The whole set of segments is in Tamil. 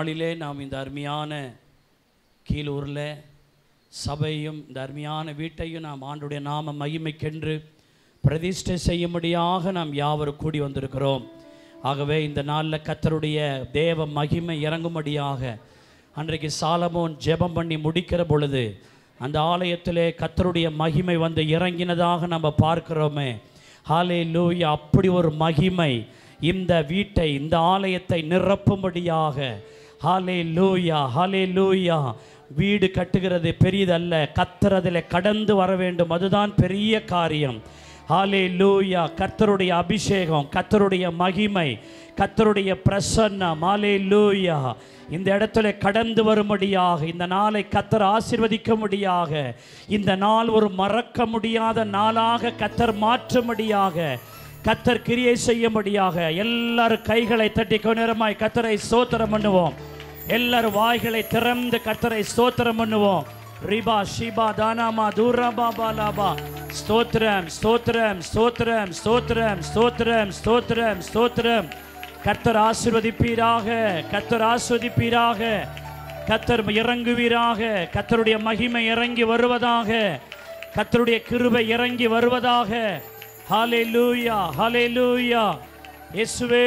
நாளிலே நாம் இந்த அருமையான கீழூரில் சபையும் இந்த அருமையான வீட்டையும் நாம் ஆண்டுடைய நாம மகிமைக்கென்று பிரதிஷ்டை செய்யும்படியாக நாம் யாவரும் கூடி வந்திருக்கிறோம். ஆகவே இந்த நாளில் கத்தருடைய தேவ மகிமை இறங்கும்படியாக அன்றைக்கு சாலமோன் ஜெபம் பண்ணி முடிக்கிற பொழுது அந்த ஆலயத்திலே கத்தருடைய மகிமை வந்து இறங்கினதாக நம்ம பார்க்கிறோமே. ஹாலே லூயா அப்படி ஒரு மகிமை இந்த வீட்டை இந்த ஆலயத்தை நிரப்பும்படியாக ஹாலே லூயா ஹாலே லூயா வீடு கட்டுகிறது பெரியதல்ல கத்துறதில் கடந்து வர வேண்டும். அதுதான் பெரிய காரியம். ஹாலே லூயா கர்த்தருடைய அபிஷேகம் கர்த்தருடைய மகிமை கர்த்தருடைய பிரசன்னம். ஹாலே லூயா இந்த இடத்துல கடந்து வரும்படியாக இந்த நாளை கத்தர் ஆசிர்வதிக்கும்படியாக இந்த நாள் ஒரு மறக்க முடியாத நாளாக கத்தர் மாற்றும்படியாக கத்தர் கிரியை செய்யும்படியாக எல்லாரும் கைகளை தட்டி நேரமாய் கத்தரை ஸ்தோத்திரம் பண்ணுவோம். எல்லாரும் வாய்களை திறந்து கத்தரை ஸ்தோத்திரம் பண்ணுவோம். ரிபா ஷிபா தானாமா தூரபா பாலாபா ஸ்தோத்திரம் ஸ்தோத்திரம் ஸ்தோத்திரம் ஸ்தோத்திரம் ஸ்தோத்திரம் ஸ்தோத்திரம் ஸ்தோத்திரம். கத்தர் ஆசிர்வதிப்பீராக கத்தர் ஆசிர்வதிப்பீராக கத்தர் இறங்குவீராக கத்தருடைய மகிமை இறங்கி வருவதாக கத்தருடைய கிருபை இறங்கி வருவதாக. ஹalleluya ஹalleluya இயேசுவே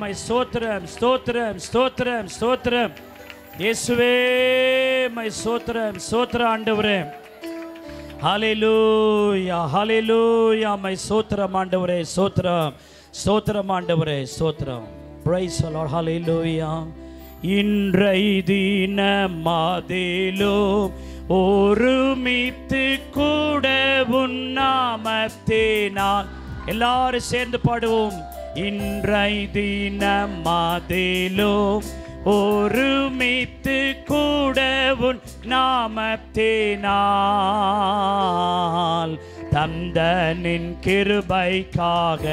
மை ஸ்தோத்திரம் ஸ்தோத்திரம் ஸ்தோத்திரம் ஸ்தோத்திரம் இயேசுவே மை ஸ்தோத்திரம் ஸ்தோத்திர ஆண்டவரே ஹalleluya ஹalleluya மை ஸ்தோத்திரம் ஆண்டவரே ஸ்தோத்திரம் ஸ்தோத்திரம் ஆண்டவரே ஸ்தோத்திரம் பிரைஸ் the Lord ஹalleluya இன்றை தினமாதிலும் ஒருமித்து கூட உன்னாமத்தினால் எல்லாரும் சேர்ந்து பாடுவோம். இன்றை தினமாதிலும் ஒருமித்து கூட உன் நாமத்தினால் தந்தனின் கிருபைக்காக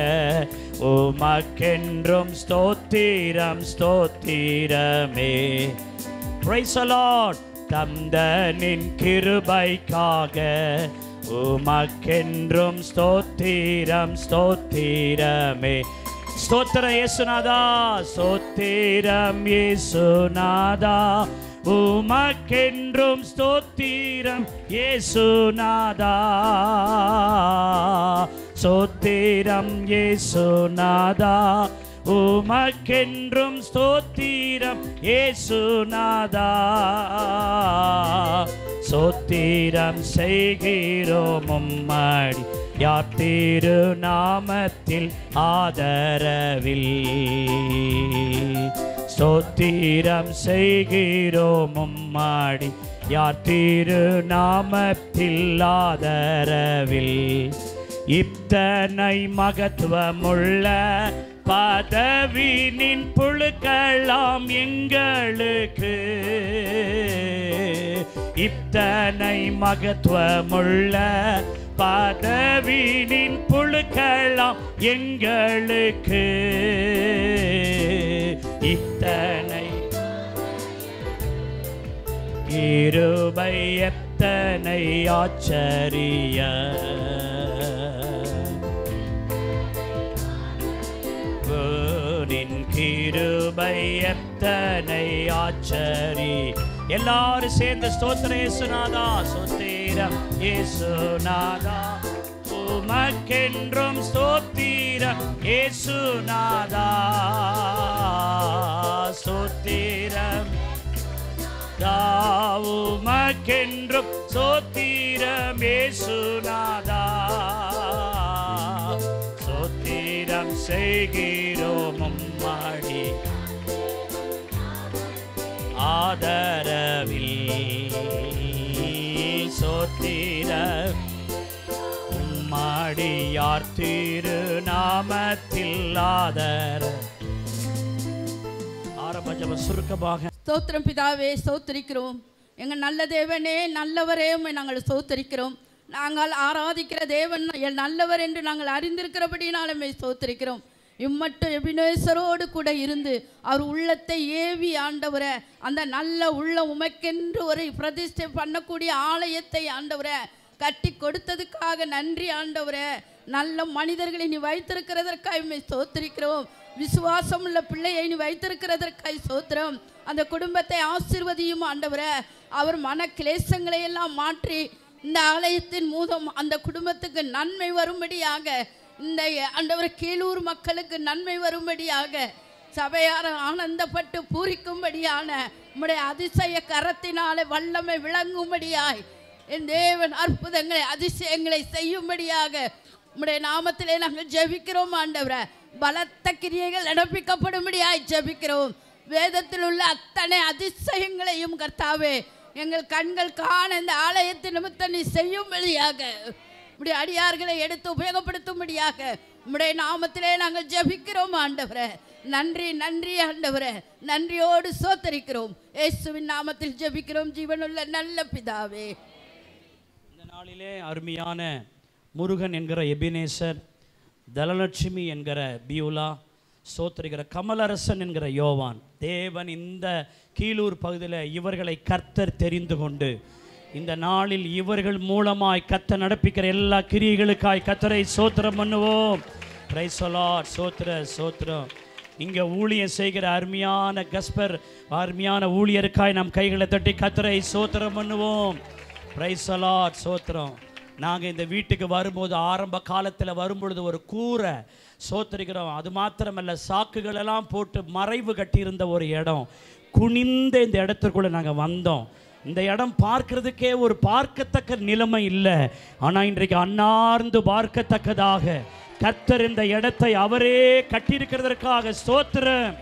உமக்கென்றும் ஸ்தோத்திரம் ஸ்தோத்திரமே. Praise the Lord தந்தனின் கிருபைக்காக உமக்கென்றும் ஸ்தோத்திரம் ஸ்தோத்திரமே. ஸ்தோத்திரம் இயேசுநாதா ஸ்தோத்திரம் இயேசுநாதா. உமக்கென்றும் ஸ்தோத்திரம் இயேசுநாதா. ஸ்தோத்திரம் இயேசுநாதா. உமக்கென்றும் ஸ்தோத்திரம் ஏசுநாதா சோத்திரம் செய்கிறோம் உம்மடி யார் திருநாமத்தில் ஆதரவில். சோத்திரம் செய்கிறோம் உம்மாடி யார் திருநாமத்தில் ஆதரவில். இத்தனை மகத்துவமுள்ள பதவி நின் புழுக்கலாம் எங்களுக்கு. இத்தனை மகத்துவமுள்ள பதவி நின் புழுக்கலாம் எங்களுக்கு. இத்தனை கிருபை எத்தனை ஆச்சரிய. நின் கிருபை எத்தனை ஆச்சரி. எல்லாரும் சேர்ந்து ஸ்தோத்திர இயேசுநாதா. ஸ்தோத்திரம் இயேசுநாதா. உமக்கென்றும் ஸ்தோத்திரம் இயேசுநாதா. ஸ்தோத்திரம். தாவுமக்கென்றும் சோத்திரம் இயேசுநாதா. சோத்திரம் செய்கிறோம் அம்மாடி ஆதரவில் சோத்திரம் உம்மாடியார் திருநாமத்தில் ஆதர. ஆரம்ப சுருக்கமாக ஸ்தோத்திரம் பிதாவே ஸ்தோத்திரிக்கிறோம். எங்கள் நல்ல தேவனே நல்லவரே நாங்கள் ஸ்தோத்திரிக்கிறோம். நாங்கள் ஆராதிக்கிற தேவன் என் நல்லவர் என்று நாங்கள் அறிந்திருக்கிறபடினாலுமே சோத்திருக்கிறோம் இம்மட்டும் எபினேசரோடு கூட இருந்து அவர் உள்ளத்தை ஏவி ஆண்டவரை அந்த நல்ல உள்ள உமக்கென்று ஒரு பிரதிஷ்டை பண்ணக்கூடிய ஆலயத்தை ஆண்டவரை கட்டி கொடுத்ததுக்காக நன்றி ஆண்டவரே. நல்ல மனிதர்களை நீ வைத்திருக்கிறதற்காக உம்மை சோத்திருக்கிறோம் விசுவாசம் உள்ள பிள்ளையை நீ வைத்திருக்கிறதற்காய் சோத்திரம் அந்த குடும்பத்தை ஆசிர்வதியும் ஆண்டவரை. அவர் மன கிளேசங்களை எல்லாம் மாற்றி இந்த ஆலயத்தின் மூலம் அந்த குடும்பத்துக்கு நன்மை வரும்படியாக இந்த ஆண்டவர் கீழூர் மக்களுக்கு நன்மை வரும்படியாக சபையார் ஆனந்தப்பட்டு பூரிக்கும்படியான உம்முடைய அதிசய கரத்தினாலே வல்லமை விளங்கும்படியாய் என் தேவன் அற்புதங்களை அதிசயங்களை செய்யும்படியாக உம்முடைய நாமத்திலே நாங்கள் ஜெபிக்கிறோம் ஆண்டவரை. பலத்த கிரியைகள் நடப்பிக்கப்படும்படியாய் ஜெபிக்கிறோம். வேதத்தில் உள்ள அத்தனை அதிசயங்களையும் கர்த்தாவே எங்கள் கண்கள் காண இந்த ஆலயத்தை நிமித்தம் நீ செய்யும்படியாக இப்படி அடியார்களை எடுத்து உபயோகப்படுத்தும்படியாக. உம்முடைய நாமத்திலே நாங்கள் ஜெபிக்கிறோம் ஆண்டவரே. நன்றி நன்றி ஆண்டவரே. நன்றியோடு சோத்தரிக்கிறோம். இயேசுவின் நாமத்தில் ஜெபிக்கிறோம். ஜீவனுள்ள நல்ல பிதாவே. இந்த நாளிலே அருமையான முருகன் என்கிற எபினேசர் தனலட்சுமி என்கிற பியூலா சோத்தரிக்கிற கமலரசன் என்கிற யோவான் தேவன் இந்த கீழூர் பகுதியில் இவர்களை கர்த்தர் தெரிந்து கொண்டு இந்த நாளில் இவர்கள் மூலமாய் கத்த நடப்பிக்கிற எல்லா கிரியைகளுக்காய் கத்தரை சோத்திரம் பண்ணுவோம். பிரைசலாட் சோத்திர சோத்திரம் இங்கே ஊழியம் செய்கிற அருமையான கஸ்பர் அருமையான ஊழியருக்காய் நம் கைகளை தட்டி கத்தரை சோத்திரம் பண்ணுவோம். பிரைசலாட் சோத்திரம். நாங்கள் இந்த வீட்டுக்கு வரும்போது ஆரம்ப காலத்தில் வரும்பொழுது ஒரு கூரை சோத்தரிக்கிறோம் அது மாத்திரமல்ல சாக்குகளெல்லாம் போட்டு மறைவு கட்டியிருந்த ஒரு இடம். குனிந்த இந்த இடத்துக்குள்ளே நாங்கள் வந்தோம். இந்த இடம் பார்க்கறதுக்கே ஒரு பார்க்கத்தக்க நிலைமை இல்லை. ஆனால் இன்றைக்கு அன்னார்ந்து பார்க்கத்தக்கதாக கர்த்தர் இந்த இடத்தை அவரே கட்டியிருக்கிறதற்காக சோத்திரம்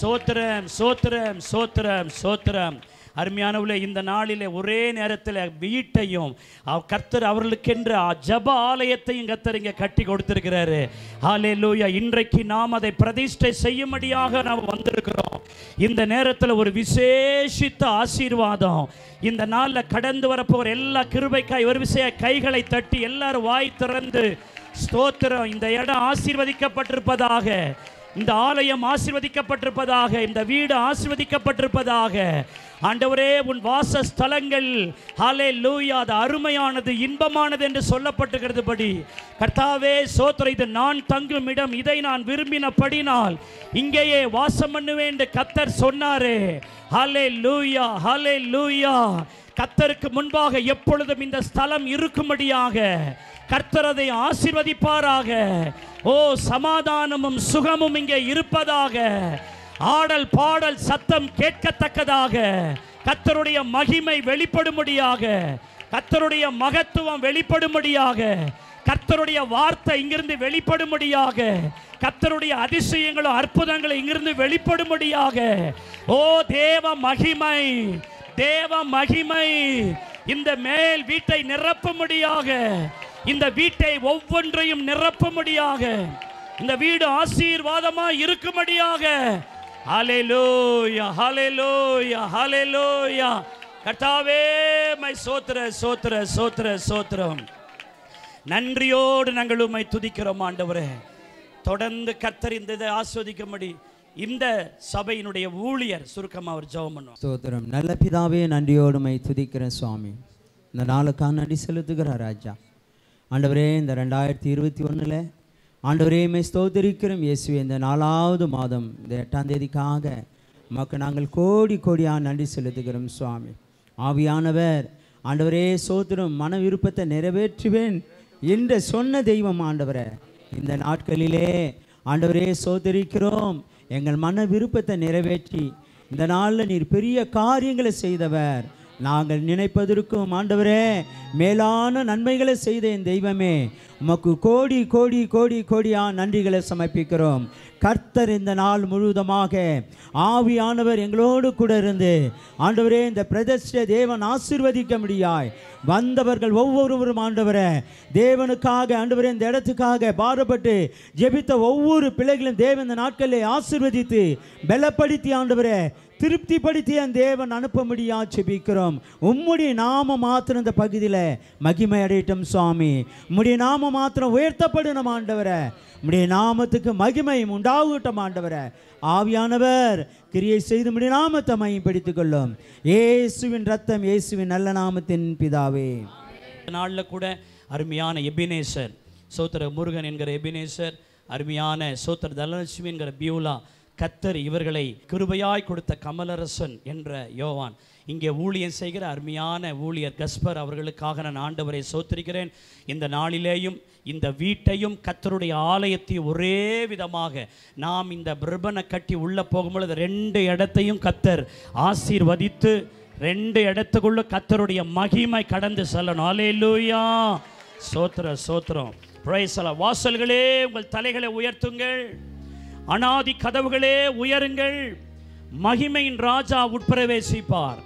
சோத்திரம் சோத்திரம் சோத்திரம் சோத்திரம். அருமையானவுல இந்த நாளிலே ஒரே நேரத்தில் வீட்டையும் அவ- கர்த்தர் அவர்களுக்கென்று ஜப ஆலயத்தையும் கர்த்தர் இங்கே கட்டி கொடுத்திருக்கிறாரு. ஹாலே லூயா இன்றைக்கு நாம் அதை பிரதிஷ்டை செய்யும்படியாக நாம் வந்திருக்கிறோம். இந்த நேரத்தில் ஒரு விசேஷித்த ஆசீர்வாதம். இந்த நாளில் கடந்து வரப்போகிற எல்லா கிருபைக்காய் ஒரு விஷய கைகளை தட்டி எல்லாரும் வாய் திறந்து ஸ்தோத்திரம். இந்த இடம் ஆசீர்வதிக்கப்பட்டிருப்பதாக இந்த ஆலயம் ஆசிர்வதிக்கப்பட்டிருப்பதாக இந்த வீடு ஆசிர்வதிக்கப்பட்டிருப்பதாக ஆண்டவரே உன் வாசஸ்தலங்கள் ஹாலே லூயா அது அருமையானது இன்பமானது என்று சொல்லப்பட்டிருக்கிறதுபடி. கர்த்தாவே சோத்திர இது நான் தங்கும் இடம் இதை நான் விரும்பினபடினால் இங்கேயே வாசம் பண்ணுவேன் என்று கத்தர் சொன்னாரே. ஹாலே லூயா ஹாலே லூயா கத்தருக்கு முன்பாக எப்பொழுதும் இந்த ஸ்தலம் இருக்கும்படியாக கர்த்தர் அதை ஓ சமாதானமும் சுகமும் இங்கே இருப்பதாக ஆடல் பாடல் சத்தம் கேட்கத்தக்கதாக கர்த்தருடைய மகிமை வெளிப்படும்படியாக கர்த்தருடைய மகத்துவம் வெளிப்படும்படியாக கர்த்தருடைய வார்த்தை இங்கிருந்து வெளிப்படும்படியாக கர்த்தருடைய அதிசயங்களும் அற்புதங்களும் இங்கிருந்து வெளிப்படும்படியாக. ஓ தேவ மகிமை தேவ மகிமை இந்த மேல் வீட்டை நிரப்பும்படியாக இந்த வீட்டை ஒவ்வொன்றையும் நிரப்பும்படியாக இந்த வீடு ஆசீர்வாதமாக இருக்கும்படியாக ஹalleluya ஹalleluya ஹalleluya கர்த்தாவே மை சோத்திர சோத்திர சோத்திர சோத்திரம். நன்றியோடு நாங்கள் உம்மை துதிக்கிறோம் ஆண்டவரே. தொடர்ந்து கர்த்தர் இந்த இதை ஆஸ்வதிக்கும்படி இந்த சபையினுடைய ஊழியர் சுருக்கமாக அவர் ஜெபம் பண்ணுவார். ஸ்தோத்திரம் நல்ல பிதாவே நன்றியோடுமை துதிக்கிறேன் சுவாமி. இந்த நாளுக்காக நன்றி செலுத்துகிறார் ராஜா. ஆண்டவரே இந்த ரெண்டாயிரத்தி இருபத்தி ஒன்றில் ஆண்டவரையுமே மை இயேசு இந்த நாலாவது மாதம் இந்த எட்டாம் தேதிக்காக உமக்கு நாங்கள் கோடி கோடியாக நன்றி செலுத்துகிறோம் சுவாமி. ஆவியானவர் ஆண்டவரே சோத்திரம் மன விருப்பத்தை நிறைவேற்றுவேன் என்று சொன்ன தெய்வம் ஆண்டவரை. இந்த நாட்களிலே ஆண்டவரே சோதரிக்கிறோம் எங்கள் மன விருப்பத்தை நிறைவேற்றி இந்த நாளில் நீர் பெரிய காரியங்களை செய்தவர். நாங்கள் நினைப்பதற்கும் ஆண்டவரே மேலான நன்மைகளை செய்த என் தெய்வமே. உமக்கு கோடி கோடி கோடி கோடியா நன்றிகளை சமர்ப்பிக்கிறோம். கர்த்தர் இந்த நாள் முழுவதுமாக ஆவியானவர் எங்களோடு கூட இருந்து ஆண்டவரே இந்த பிரதிஷ்ட தேவன் ஆசிர்வதிக்க முடியாய். வந்தவர்கள் ஒவ்வொருவரும் ஆண்டவரே தேவனுக்காக ஆண்டவரே இந்த இடத்துக்காக பாடுபட்டு ஜெபித்த ஒவ்வொரு பிள்ளைகளும் தேவன் இந்த நாட்களிலே ஆசிர்வதித்து பலப்படுத்தி ஆண்டவரே திருப்திப்படுத்திய தேவன் அனுப்ப முடியா செபிக்கிறோம் உம்முடைய நாம மாத்திரம் இந்த பகுதியில் மகிமை அடையட்டும் சுவாமி. உம்முடைய நாம மாத்திரம் உயர்த்தப்படணும் ஆண்டவரை. உம்முடைய நாமத்துக்கு மகிமை உண்டாகட்டும் ஆண்டவரை. ஆவியானவர் கிரியை செய்து முடிய நாமத்தை மையப்படுத்திக் கொள்ளும். இயேசுவின் ரத்தம் இயேசுவின் நல்ல நாமத்தின் பிதாவே. நாளில் கூட அருமையான எபினேசர் சோத்திர முருகன் என்கிற எபினேசர் அருமையான சோத்திர தனலட்சுமி என்கிற பியூலா கத்தர் இவர்களை கிருபையாய் கொடுத்த கமலரசன் என்ற யோவான். இங்கே ஊழியம் செய்கிற அருமையான ஊழியர் கஸ்பர் அவர்களுக்காக நான் ஆண்டவரை சோத்திருக்கிறேன். இந்த நாளிலேயும் இந்த வீட்டையும் கத்தருடைய ஆலயத்தையும் ஒரே விதமாக நாம் இந்த பிரபனை கட்டி உள்ளே போகும்பொழுது ரெண்டு இடத்தையும் கத்தர் ஆசீர்வதித்து ரெண்டு இடத்துக்குள்ள கத்தருடைய மகிமை கடந்து செல்லணும். அலேலூயா சோத்திர சோத்திரம். பிரைசல வாசல்களே உங்கள் தலைகளை உயர்த்துங்கள். அனாதி கதவுகளே உயருங்கள். மகிமையின் ராஜா உட்பிரவேசிப்பார்.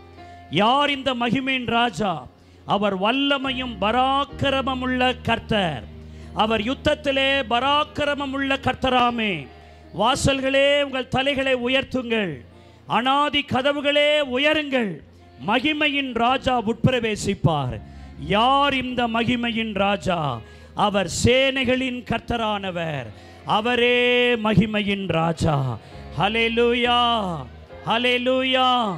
யார் இந்த மகிமையின் ராஜா? அவர் வல்லமையும் பராக்கிரமமுள்ள கர்த்தர். அவர் யுத்தத்திலே பராக்கிரமமுள்ள கர்த்தராமே. வாசல்களே உங்கள் தலைகளை உயர்த்துங்கள். அனாதி கதவுகளே உயருங்கள். மகிமையின் ராஜா உட்பிரவேசிப்பார். யார் இந்த மகிமையின் ராஜா? அவர் சேனைகளின் கர்த்தரானவர். அவரே மகிமையின் ராஜா. ஹலே லூயா ஹலே லூயா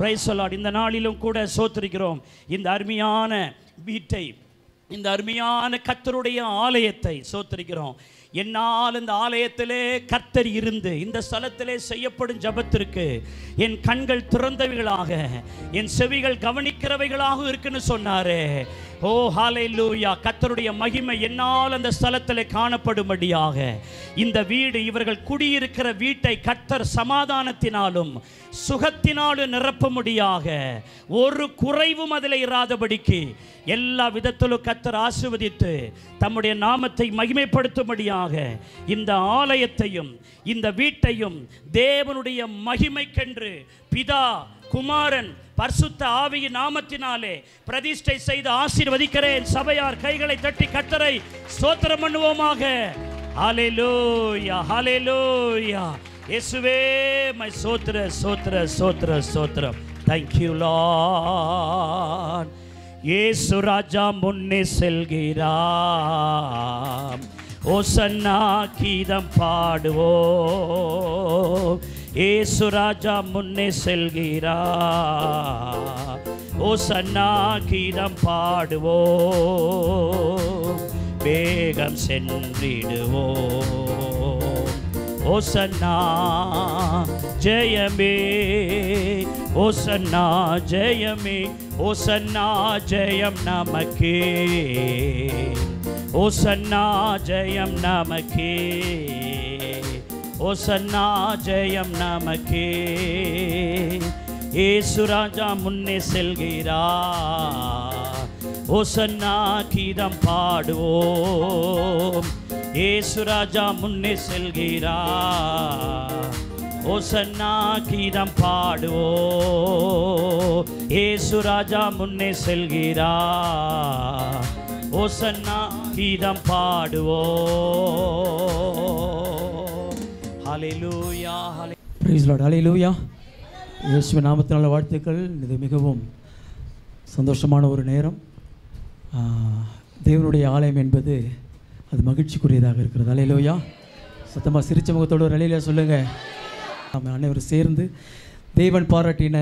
பிரைசலாட் இந்த நாளிலும் கூட சோத்திருக்கிறோம். இந்த அருமையான வீட்டை இந்த அருமையான கத்தருடைய ஆலயத்தை சோத்திருக்கிறோம். என்னால் இந்த ஆலயத்திலே கர்த்தர் இருந்து இந்த ஸ்தலத்திலே செய்யப்படும் ஜபத்திற்கு என் கண்கள் திறந்தவைகளாக என் செவிகள் கவனிக்கிறவைகளாக இருக்குன்னு சொன்னாரே. ஓ ஹாலை லூயா கத்தருடைய மகிமை என்னால் அந்த ஸ்தலத்தில் காணப்படும்படியாக. இந்த வீடு இவர்கள் குடியிருக்கிற வீட்டை கத்தர் சமாதானத்தினாலும் சுகத்தினாலும் நிரப்பும்படியாக. ஒரு குறைவும் அதில் இராதபடிக்கு எல்லா விதத்திலும் கத்தர் ஆசிர்வதித்து தம்முடைய நாமத்தை மகிமைப்படுத்தும்படியாக இந்த ஆலயத்தையும் இந்த வீட்டையும் தேவனுடைய மகிமைக்கென்று பிதா குமாரன் பரிசுத்த ஆவியின் நாமத்தினாலே பிரதிஷ்டை செய்து ஆசீர்வதிக்கிறேன். சபையார் கைகளை தட்டி கத்தரை சோத்திரம் பண்ணுவோமாக. ஹalleluya ஹalleluya. இயேசுவே மை சோத்திர சோத்திர சோத்திர சோத்திரம் thank you இயேசு ராஜா முன்னே செல்கிறார். ஓசன்னா கீதம் பாடுவோம். ஏசு ராஜா முன்னே செல்கிறா ஓ சன்னா கீதம் பாடுவோ வேகம் ஓ சண்ணா ஜெயமே ஓ சன்னா ஜெயமே ஓ சன்னா ஜெயம் நமக்கே. ஓ சன்னா ஜெயம் நமக்கே. ஓசன்னா ஜெயம் நமக்கே. ஏசு ராஜா முன்னே செல்கிறார் ஓசன்னா கீதம் பாடுவோம். ஏசு ராஜா முன்னே செல்கிறார் ஓசன்னா கீதம் பாடுவோ ஏசு ராஜா முன்னே செல்கிறார் ஓசன்னா கீதம் பாடுவோ ஹalleluya பிரைஸ் லார்ட் ஹalleluya இயேசுவின் நாமத்தினால வாழ்த்துக்கள். இது மிகவும் சந்தோஷமான ஒரு நேரம். தேவனுடைய ஆலயம் என்பது அது மகிழ்ச்சிக்குரியதாக இருக்கிறது. அலையிலோயா சத்தமாக சிரிச்ச முகத்தோடு ஒரு அலையில சொல்லுங்கள் நம்ம அனைவரும் சேர்ந்து தேவன் பாராட்டின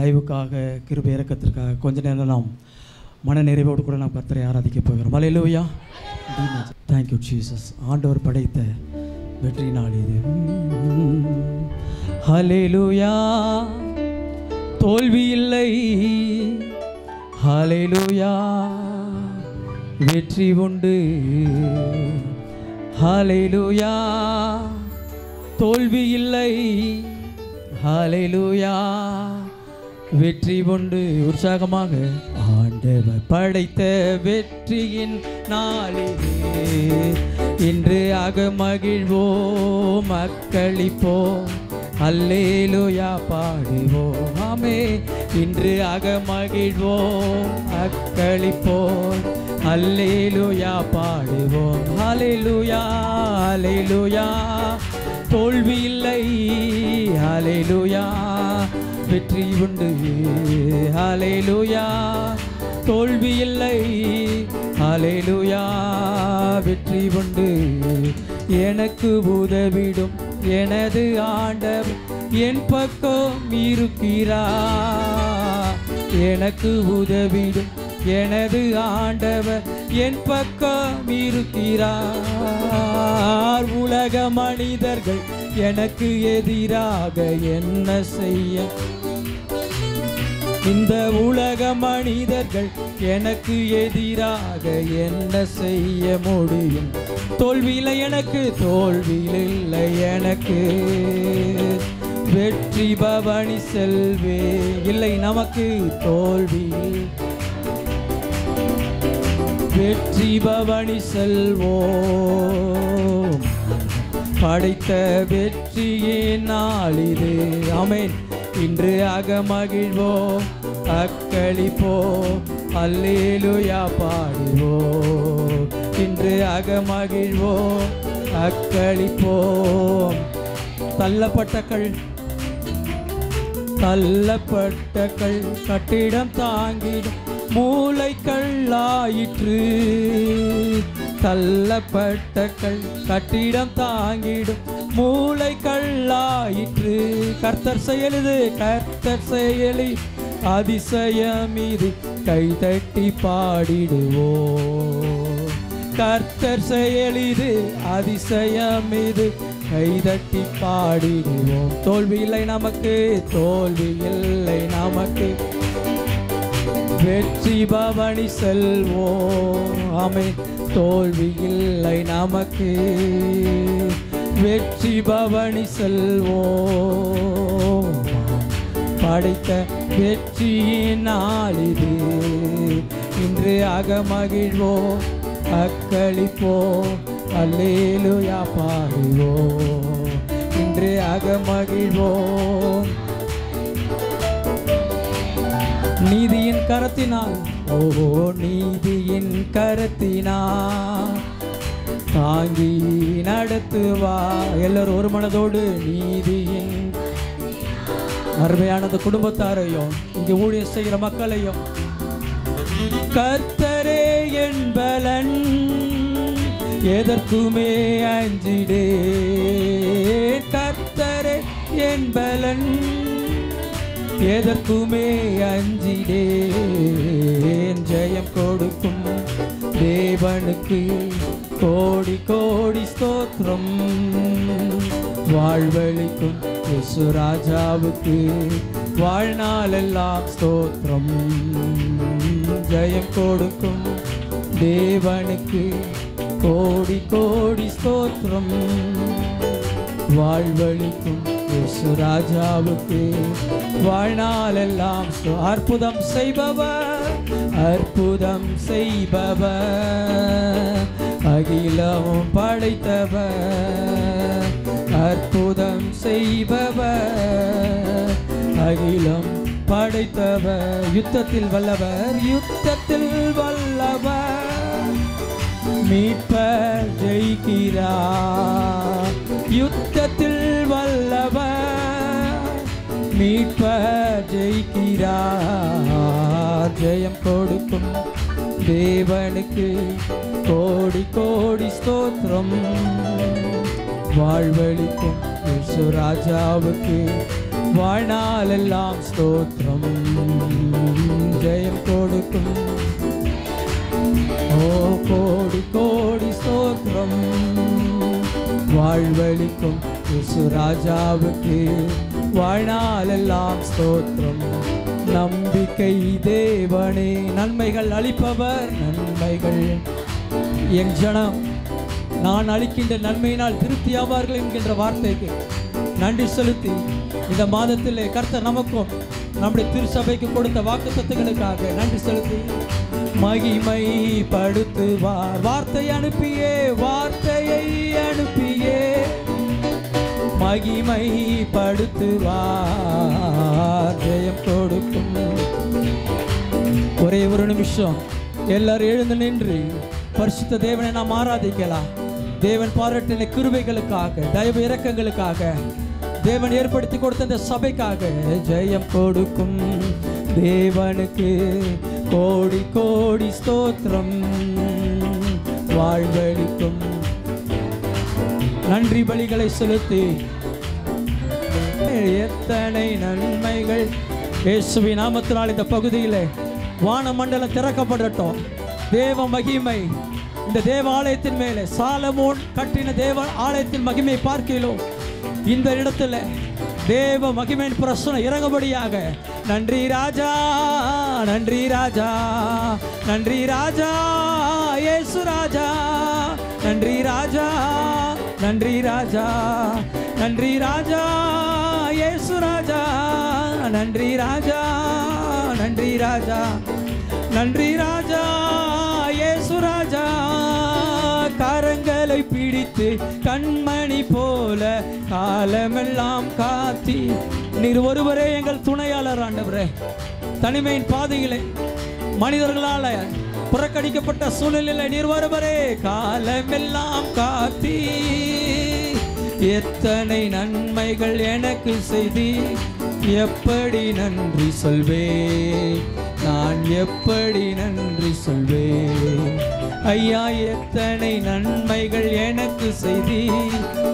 தயவுக்காக கிருபை இறக்கத்திற்காக கொஞ்ச நேரம் நாம் மன நிறைவோடு கூட நாம் கர்த்தரை ஆராதிக்க போகிறோம். அலையிலோயா தேங்க்யூ ஜீசஸ் ஆண்டவர் படைத்த வெற்றி நாள் இது ஹலேலுயா தோல்வி இல்லை ஹலேலுயா வெற்றி உண்டு ஹலேலுயா தோல்வி இல்லை ஹலேலுயா வெற்றி உண்டு உற்சாகமாக. ஆண்டவர் படைத்த வெற்றியின் நாளிலே இன்று அக மகிழ்வோம் மக்களிப்போம் அல்லேலுயா பாடுவோம் ஆமே. இன்று அக மகிழ்வோம் அக்களிப்போம் அல்லேலுயா பாடுவோம் ஹalleluya ஹalleluya தோல்வி இல்லை ஹalleluya வெற்றி உண்டு. ஹalleluya. தோல்வி இல்லை. ஹalleluya. வெற்றி உண்டு. எனக்கு உதவிடும். எனது ஆண்டவர் என் பக்கம் இருக்கிறா எனக்கு உதவிடும். எனது ஆண்டவர் என் பக்கம் இருக்கிறார். உலக மனிதர்கள் எனக்கு எதிராக என்ன செய்ய? இந்த உலக மனிதர்கள் எனக்கு எதிராக என்ன செய்ய முடியும்? தோல்வியில் எனக்கு தோல்வியில் இல்லை எனக்கு. வெற்றி பவனி செல்வே. இல்லை நமக்கு தோல்வி வெற்றி பவனி செல்வோம். படைத்த வெற்றியே நாளிது அமேன் இன்று அகமகிழ்வோம். அக்களிப்போம் அல்லேலுயா பாடுவோம் இன்று அகமகிழ்வோம். அக்களிப்போம் தள்ளப்பட்ட கள் தள்ளப்பட்ட கல். கட்டிடம் தாங்கிடும். மூளை கல்லாயிற்று தள்ளப்பட்ட கல் கட்டிடம் தாங்கிடும். மூளை கல்லாயிற்று கர்த்தர் செயலுது கர்த்தர் செயலி. அதிசயம் இது கைதட்டி பாடிடுவோம் கர்த்தர் செயலிது அதிசயம் இது கைதட்டி பாடிடுவோம். தோல்வி இல்லை நமக்கு தோல்வி இல்லை நமக்கு. வெற்றி பவனி செல்வோம். ஆமே தோல்வி இல்லை நமக்கு. வெற்றி பவனி செல்வோம். படைத்த வெற்றியின் நாளிது இன்று அகமகிழ்வோம். அக்களிப்போம். அல்லேலுயா பாடுவோம். இன்று அகமகிழ்வோம். நீதியின் கரத்தினால். ஓ நீதியின் கரத்தினால். தாங்கி நடத்துவா எல்லாரும் ஒரு மனதோடு நீதியின் அருமையானது குடும்பத்தாரையும் இங்கே ஊழியர் செய்கிற மக்களையும். கர்த்தரே என்பலன் எதற்குமே அஞ்சிடே. கர்த்தரே என்பலன் எதற்குமே அஞ்சிடேன் ஜெயம் கொடுக்கும் தேவனுக்கு கோடி கோடி ஸ்தோத்திரம் வாழ்வழிக்கும் இயேசு ராஜாவுக்கு வாழ்நாளெல்லாம் ஸ்தோத்திரம் ஜெயம் கொடுக்கும் தேவனுக்கு கோடி கோடி ஸ்தோத்திரம் வாழ்வழிக்கும் இயேசு ராஜாவுக்கு வாழ்நாளெல்லாம் அற்புதம் செய்பவர் அற்புதம் செய்பவர் அகிலமும் படைத்தவர் அற்புதம் செய்பவர் அகிலம் படைத்தவர். யுத்தத்தில் வல்லவர் யுத்தத்தில் வல்லவர். மீட்பர் ஜெயிக்கிறார். யுத்த மீட்பர் ஜெயிக்கிறார். ஜெயம் கொடுக்கும் தேவனுக்கு கோடி கோடி ஸ்தோத்திரம். வாழ்வழிக்கும் ராஜாவுக்கு வாழ்நாளெல்லாம் ஸ்தோத்திரம். ஜெயம் கொடுக்கும். ஓ கோடி கோடி ஸ்தோத்திரம். வாழ்வழிக்கும் ராஜாவுக்கு வாழ்நாளெல்லாம் ஸ்தோத்திரம். நம்பிக்கை தேவனே நன்மைகள் அளிப்பவர் நன்மைகள். என் ஜனம் நான் அளிக்கின்ற நன்மையினால் திருப்தி ஆவார்கள் என்கின்ற வார்த்தைக்கு நன்றி செலுத்தி இந்த மாதத்திலே கர்த்த நமக்கும் நம்முடைய திருச்சபைக்கு கொடுத்த வாக்கு நன்றி செலுத்தி மகிமை படுத்துவார் வார்த்தை அனுப்பியே வார்த்தையை அனுப்பியே. மகிமைப்படுத்துவார் ஜெயம் கொடுக்கும். ஒரே ஒரு நிமிஷம். எல்லாரும் எழுந்து நின்று பரிசுத்த தேவனை நாம் ஆராதிக்கலாம். தேவன் பாராட்டின கிருபைகளுக்காக தயவு இரக்கங்களுக்காக தேவன் ஏற்படுத்தி கொடுத்த இந்த சபைக்காக ஜெயம் கொடுக்கும். தேவனுக்கு கோடி கோடி ஸ்தோத்திரம். வாழ்வழிக்கும் நன்றி பலிகளை செலுத்தி எத்தனை நன்மைகள். இயேசுவி நாமத்தினால் இந்த பகுதியில் வானமண்டலம் திறக்கப்படட்டும். தேவ மகிமை. இந்த தேவ ஆலயத்தின் மேலே சாலமோன் கட்டின தேவ ஆலயத்தின் மகிமை பார்க்கிறோம் இந்த இடத்துல தேவ மகிமையின் பிரசனம் இறங்குபடியாக நன்றி ராஜா நன்றி ராஜா நன்றி ராஜா ஏசு ராஜா நன்றி ராஜா நன்றி ராஜா நன்றி ராஜா இயேசு ராஜா நன்றி ராஜா நன்றி ராஜா நன்றி ராஜா இயேசு ராஜா. கரங்களை பிடித்து கண்மணி போல காலமெல்லாம் காத்தி நீர் ஒருவரே எங்கள் துணையாளர் ஆண்டவரே. தனிமையின் பாதையிலே மனிதர்களால புறக்கணிக்கப்பட்ட சூழ்நிலையில் நீர் ஒருவரே காலமெல்லாம் காத்தி. எத்தனை நன்மைகள் எனக்கு செய்தி? எப்படி நன்றி சொல்வேன்? நான் எப்படி நன்றி சொல்வேன்? ஐயா எத்தனை நன்மைகள் எனக்கு செய்தி?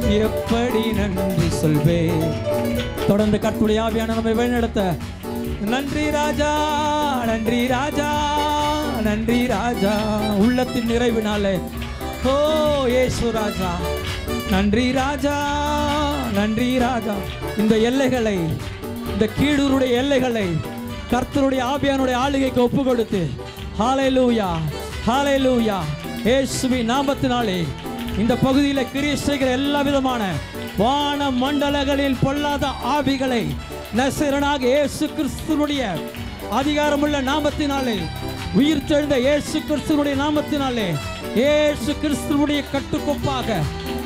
எப்படி நன்றி சொல்வேன்? தொடர்ந்து கட்டுடைய ஆவியான நம்மை வழிநடத்த. நன்றி ராஜா நன்றி ராஜா நன்றி ராஜா. உள்ளத்தின் நிறைவினாலே. ஓ ஏசு ராஜா. நன்றி ராஜா நன்றி ராஜா இந்த எல்லைகளை இந்த கீழூருடைய எல்லைகளை கர்த்தருடைய ஆபியானுடைய ஆளுகைக்கு ஒப்பு கொடுத்து ஹாலை லூயா ஹாலை லூயா ஏசுவி நாமத்தினாலே இந்த பகுதியில் கிரியை செய்கிற எல்லா விதமான வான மண்டலங்களில் பொல்லாத ஆவிகளை நசரனாக இயேசு கிறிஸ்துவனுடைய அதிகாரமுள்ள நாமத்தினாலே உயிர் தெழுந்த இயேசு கிறிஸ்துவனுடைய நாமத்தினாலே இயேசு கிறிஸ்துவனுடைய கட்டுக்கொப்பாக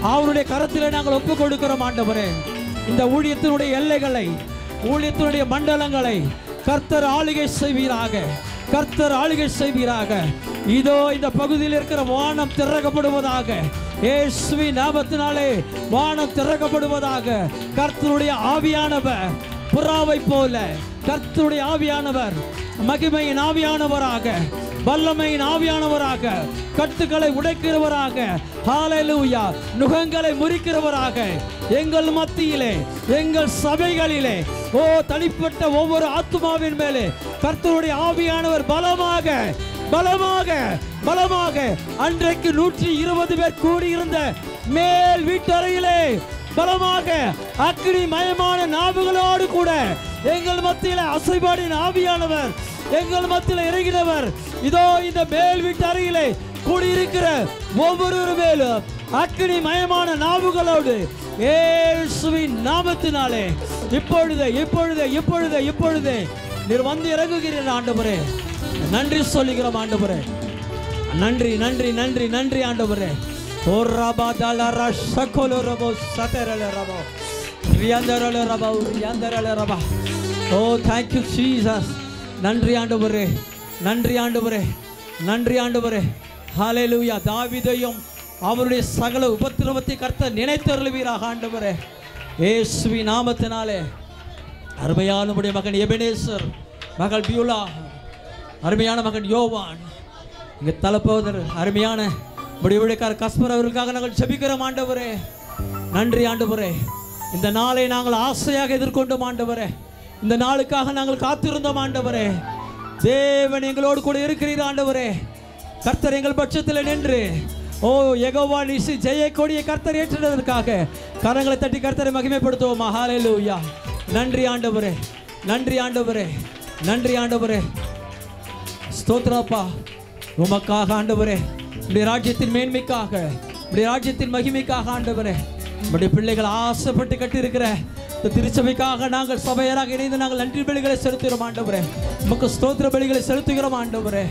அவருடைய கரத்தில் நாங்கள் ஒப்புக் கொடுக்கிறோம் ஆண்டவரே. இந்த ஊழியத்தினுடைய எல்லைகளை ஊழியத்தினுடைய மண்டலங்களை கர்த்தர் ஆளுகை செய்வீராக கர்த்தர் ஆளுகை செய்வீராக. இதோ இந்த பகுதியில் இருக்கிற வானம் திறக்கப்படுவதாக ஏசுவி நாமத்தினாலே வானம் திறக்கப்படுவதாக கர்த்தருடைய ஆவியானவர் புறாவை போல கர்த்தருடைய ஆவியானவர் மகிமையின் ஆவியானவராக வல்லமையின் ஆவியானவராக கட்டுக்களை உடைக்கிறவராக ஹாலலூயா நுகங்களை முறிக்கிறவராக எங்கள் மத்தியிலே எங்கள் சபைகளிலே ஓ தனிப்பட்ட ஒவ்வொரு ஆத்மாவின் மேலே கர்த்தருடைய ஆவியானவர் பலமாக பலமாக பலமாக அன்றைக்கு நூற்றி இருபது பேர் கூடியிருந்த மேல் வீட்டறையிலே பலமாக அக்னி மயமான நாவுகளோடு கூட எங்கள் மத்தியில அசைபாடின் ஆவியானவர் எங்கள் மத்தியில இறங்கினவர். இதோ இந்த மேல் வீட்டு அறையிலே கூடியிருக்கிற ஒவ்வொரு மேலும் அக்னி மயமான நாவுகளோடு ஏசுவின் நாமத்தினாலே இப்பொழுது இப்பொழுது இப்பொழுது இப்பொழுது நீர் வந்து இறங்குகிறீர் ஆண்டவரே. நன்றி சொல்லுகிறோம் ஆண்டவரே. நன்றி நன்றி நன்றி நன்றி ஆண்டவரே. ஓ ரபா தலர சகோல ரபோ சதரல ரபோ ரியாந்தரல ரபா ரியாந்தரல ரபா ஓ தேங்க் யூ ஜீசஸ் நன்றி ஆண்டவரே நன்றி ஆண்டவரே நன்றி ஆண்டவரே ஹalleluya தாவீதையும் அவருடைய சகல உபத்திரவத்தை கர்த்த நினைத்தருளுவீராக ஆண்டவரே. இயேசுவின் நாமத்தினாலே. அருமையானவருடைய மகன் எபனேசர் மகள் பியூலா அருமையான மகன் யோவான். இங்கே தலப்போதர் அருமையான முடிவுடைக்கார கஸ்பர் அவர்களுக்காக நாங்கள் செபிக்கிறோம் ஆண்டவரே. நன்றி ஆண்டவரே. இந்த நாளை நாங்கள் ஆசையாக எதிர்கொண்டோம் ஆண்டவரே. இந்த நாளுக்காக நாங்கள் காத்திருந்தோம் ஆண்டவரே. தேவன் எங்களோடு கூட இருக்கிறீர் ஆண்டவரே. கர்த்தர் எங்கள் பட்சத்தில் நின்று ஓ எகோவா நிசி கொடியை கர்த்தர் ஏற்றினதற்காக கரங்களை தட்டி கர்த்தரை மகிமைப்படுத்துவோம்? ஹalleluya. நன்றி ஆண்டவரே. நன்றி ஆண்டவரே. நன்றி ஆண்டவரே. ஸ்தோத்ராப்பா உமக்காக ஆண்டவரே. உடைய ராஜ்யத்தின் மேன்மைக்காக உடைய ராஜ்யத்தின் மகிமைக்காக ஆண்டவரே நம்முடைய பிள்ளைகள் ஆசைப்பட்டு கட்டியிருக்கிற இந்த திருச்சபைக்காக நாங்கள் சபையராக இணைந்து நாங்கள் நன்றி பலிகளை செலுத்துகிறோம் ஆண்டவரே. நமக்கு ஸ்தோத்திர பலிகளை செலுத்துகிறோம் ஆண்டவரே.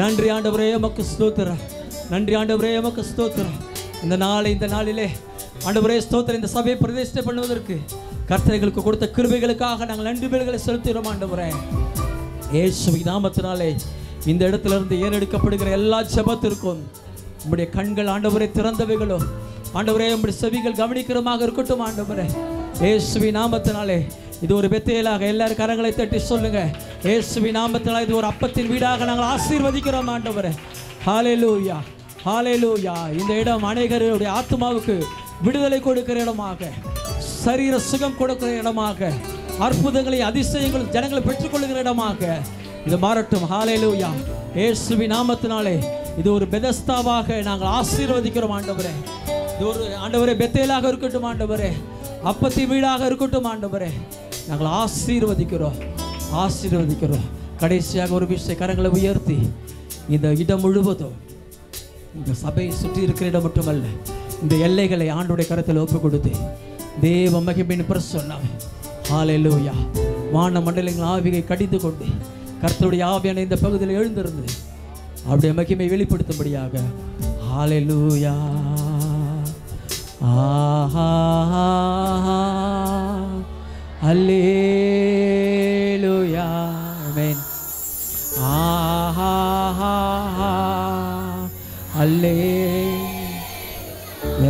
நன்றி ஆண்டவரே எமக்கு ஸ்தோத்திர. நன்றி ஆண்டவரே எமக்கு ஸ்தோத்திர. இந்த நாளை இந்த நாளிலே ஆண்டவரே ஸ்தோத்திர இந்த சபையை பிரதிஷ்டை பண்ணுவதற்கு கர்த்தனைகளுக்கு கொடுத்த கிருபைகளுக்காக நாங்கள் நன்றி பலிகளை செலுத்துகிறோம் ஆண்டவரே. இயேசுவின் நாமத்தினாலே இந்த இடத்துல இருந்து ஏறெடுக்கப்படுகிற எல்லா ஜெபத்திற்கும் உங்களுடைய கண்கள் ஆண்டவரை திறந்தவைகளோ ஆண்டவரே உங்களுடைய செவிகள் கவனிக்கிறமாக இருக்கட்டும் ஆண்டவரே. ஏசுவி நாமத்தினாலே இது ஒரு பெத்தையலாக எல்லாரும் கரங்களை தட்டி சொல்லுங்க. ஏசுவி நாமத்தினால இது ஒரு அப்பத்தின் வீடாக நாங்கள் ஆசீர்வதிக்கிறோம் ஆண்டவரே. ஹalleluya ஹalleluya. இந்த இடம் அநேகருடைய ஆத்மாவுக்கு விடுதலை கொடுக்கிற இடமாக சரீர சுகம் கொடுக்கிற இடமாக அற்புதங்களை அதிசயங்கள் ஜனங்களை பெற்றுக்கொள்கிற இடமாக இது மாறட்டும். ஹாலேலூயா இயேசுவின் நாமத்தினாலே இது ஒரு பெதஸ்தாவாக நாங்கள் ஆசீர்வதிக்கிறோம் ஆண்டவரே. இது ஒரு ஆண்டவரே பெத்தேலாக இருக்கட்டும் ஆண்டவரே. அப்பத்தி வீடாக இருக்கட்டும் ஆண்டவரே. நாங்கள் ஆசீர்வதிக்கிறோம் ஆசீர்வதிக்கிறோம். கடைசியாக ஒரு விஷய கரங்களை உயர்த்தி இந்த இடம் முழுவதும் இந்த சபையை சுற்றி இருக்கிற இடம் மட்டுமல்ல இந்த எல்லைகளை ஆண்டுடைய கரத்தில் ஒப்பு கொடுத்து தேவ மகிமின் பிரசன்னம். ஆலையிலூயா வான மண்டலங்கள் ஆவியை கடித்து கொண்டு கர்த்தருடைய ஆவியான இந்த பகுதியில் எழுந்திருந்து அவருடைய மகிமை வெளிப்படுத்தும்படியாக. ஹalleluya ஆஹா அல்லேலூயா ஆமென் ஆஹா அல்லே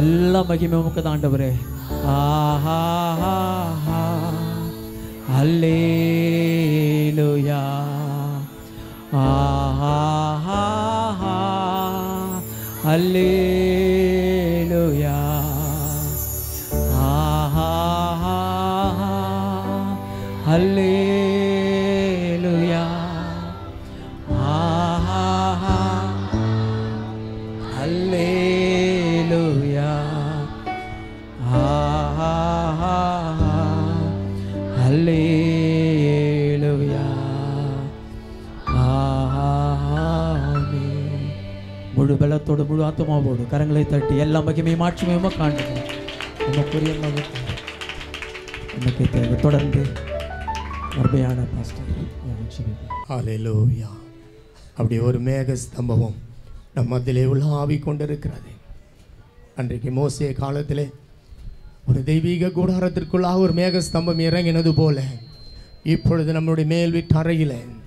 எல்லா மகிமை உமக்கு தான் ஆண்டவரே ஆஹா. அல்லேலூயா ஆஹா அல்லேலூயா முழு முழு ஆத்மாவோடு கரங்களை தட்டி எல்லா மகிமை மாற்றுமையுமா காண்கிறோம் நமக்கு தேவை. தொடர்ந்து அருமையான பாஸ்டர் அவர்கள் அப்படி ஒரு மேக ஸ்தம்பவம் நம் மத்தியிலே ஆவி கொண்டிருக்கிறது. அன்றைக்கு மோசிய காலத்திலே ஒரு தெய்வீக கூடாரத்திற்குள்ளாக ஒரு மேக ஸ்தம்பம் இறங்கினது போல இப்பொழுது நம்முடைய மேல்வீட்டு அறையில் அறையிலே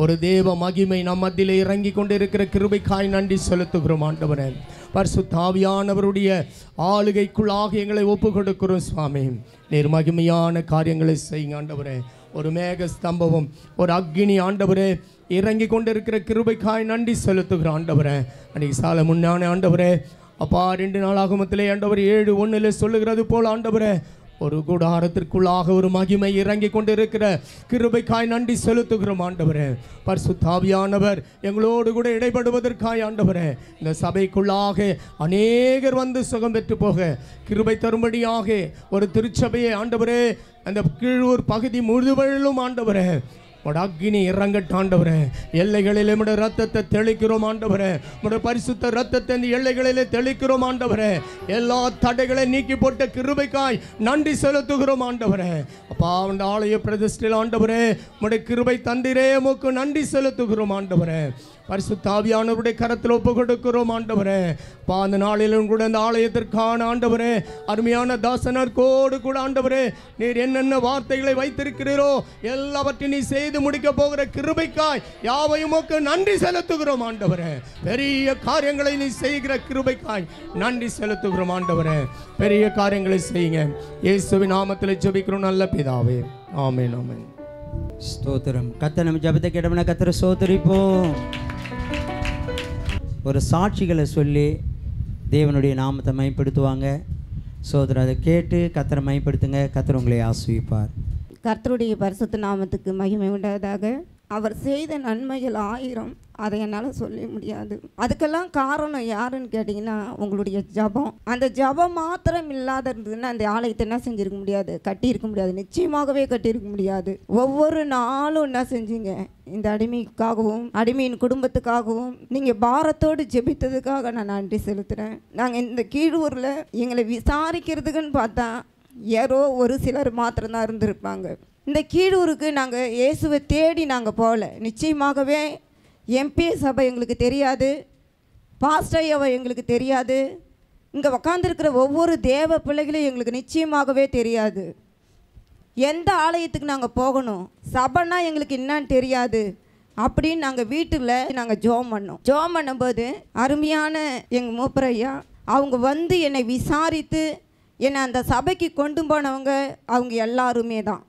ஒரு தேவ மகிமை நம் மத்தியிலே இறங்கி கொண்டிருக்கிற கிருபைக்காய் நன்றி செலுத்துகிறோம் ஆண்டவரே. பரிசுத்தாவியானவருடைய ஆளுகைக்குள்ளாக எங்களை ஒப்பு கொடுக்கிறோம் சுவாமி. நேர் மகிமையான காரியங்களை செய்யுங்க ஆண்டவரே. ஒரு மேக ஸ்தம்பமும் ஒரு அக்னி ஆண்டவரே. இறங்கி கொண்டிருக்கிற கிருபைக்காய் நன்றி செலுத்துகிற ஆண்டவரே. அன்னைக்கு சால முன்னான ஆண்டவரே. அப்பா ரெண்டு நாள் ஆகமத்திலே ஆண்டவர் ஏழு ஒன்றில் சொல்லுகிறது போல் ஆண்டவரே. ஒரு கூடாரத்திற்குள்ளாக ஒரு மகிமை இறங்கி கொண்டிருக்கிற கிருபைக்காய் நன்றி செலுத்துகிறோம் ஆண்டவரே. பர்சுத்தாவியானவர் எங்களோடு கூட இடைபடுவதற்காய் ஆண்டவரே. இந்த சபைக்குள்ளாக அநேகர் வந்து சுகம் பெற்று போக கிருபை தரும்படியாக ஒரு திருச்சபையை ஆண்டவரே அந்த கீழூர் பகுதி முழுவதிலும் ஆண்டவரே அக்னி இறங்கட்ட ஆண்டவரே எல்லைகளிலே உடைய ரத்தத்தை தெளிக்கிறோம் ஆண்டவரே. உடைய பரிசுத்த ரத்தத்தை இந்த எல்லைகளிலே தெளிக்கிறோம் ஆண்டவரே. எல்லா தடைகளை நீக்கி போட்ட கிருபைக்காய் நன்றி செலுத்துகிறோம் ஆண்டவரே. அப்பா அந்த ஆலய பிரதிஷ்டில் ஆண்டவரே உடைய கிருபை தந்திரே உமக்கு நன்றி செலுத்துகிறோம் ஆண்டவரே. பரிசுத்தாவியானவருடைய கரத்தில் ஒப்பு கொடுக்கிறோம் ஆண்டவரே. பா அந்த நாளிலும் கூட அந்த ஆலயத்திற்கான ஆண்டவரே அருமையான தாசனர் கோடு கூட ஆண்டவரே நீர் என்னென்ன வார்த்தைகளை வைத்திருக்கிறீரோ எல்லாவற்றையும் நீ செய்து முடிக்க போகிற கிருபைக்காய் யாவையும் நன்றி செலுத்துகிறோம் ஆண்டவரே. பெரிய காரியங்களை நீ செய்கிற கிருபைக்காய் நன்றி செலுத்துகிறோம் ஆண்டவரே. பெரிய காரியங்களை செய்யுங்க. இயேசுவின் நாமத்தில் ஜெபிக்கிறோம் நல்ல பிதாவே. ஆமேன் ஆமேன். ஸ்தோத்திரம். கத்த நம்ம ஜபத்தை கிடமன கத்திர சோதரிப்போம் ஒரு சாட்சிகளை சொல்லி தேவனுடைய நாமத்தை மைப்படுத்துவாங்க. சோதரர் அதை கேட்டு கத்தரை மைப்படுத்துங்க. கத்தர் உங்களை ஆசிரிப்பார் கர்த்தருடைய பரிசுத்த நாமத்துக்கு மகிமை உண்டாவதாக. அவர் செய்த நன்மைகள் ஆயிரம். அதை என்னால் சொல்ல முடியாது. அதுக்கெல்லாம் காரணம் யாருன்னு கேட்டிங்கன்னா உங்களுடைய ஜபம். அந்த ஜபம் மாத்திரம் இல்லாத இருந்ததுன்னா அந்த ஆலயத்தை என்ன செஞ்சிருக்க முடியாது? கட்டியிருக்க முடியாது. நிச்சயமாகவே கட்டியிருக்க முடியாது. ஒவ்வொரு நாளும் என்ன செஞ்சீங்க? இந்த அடிமைக்காகவும் அடிமையின் குடும்பத்துக்காகவும் நீங்கள் பாரத்தோடு ஜெபித்ததுக்காக நான் நன்றி செலுத்துகிறேன் நாங்கள் இந்த கீழூரில் எங்களை விசாரிக்கிறதுக்குன்னு பார்த்தா யாரோ ஒரு சிலர் மாத்திரம்தான் இருந்திருப்பாங்க. இந்த கீழூருக்கு நாங்கள் இயேசுவை தேடி நாங்கள் போகல. நிச்சயமாகவே எம்பி சபை எங்களுக்கு தெரியாது. பாஸ்டையாவை எங்களுக்கு தெரியாது. இங்கே உக்காந்துருக்கிற ஒவ்வொரு தேவ பிள்ளைகளையும் எங்களுக்கு நிச்சயமாகவே தெரியாது. எந்த ஆலயத்துக்கு நாங்கள் போகணும்? சபைன்னா எங்களுக்கு என்னன்னு தெரியாது. அப்படின்னு நாங்கள் வீட்டில் நாங்கள் ஜோம் பண்ணோம். ஜோம் பண்ணும்போது அருமையான எங்கள் மூப்பரையா அவங்க வந்து என்னை விசாரித்து என்னை அந்த சபைக்கு கொண்டு போனவங்க அவங்க எல்லாருமே தான்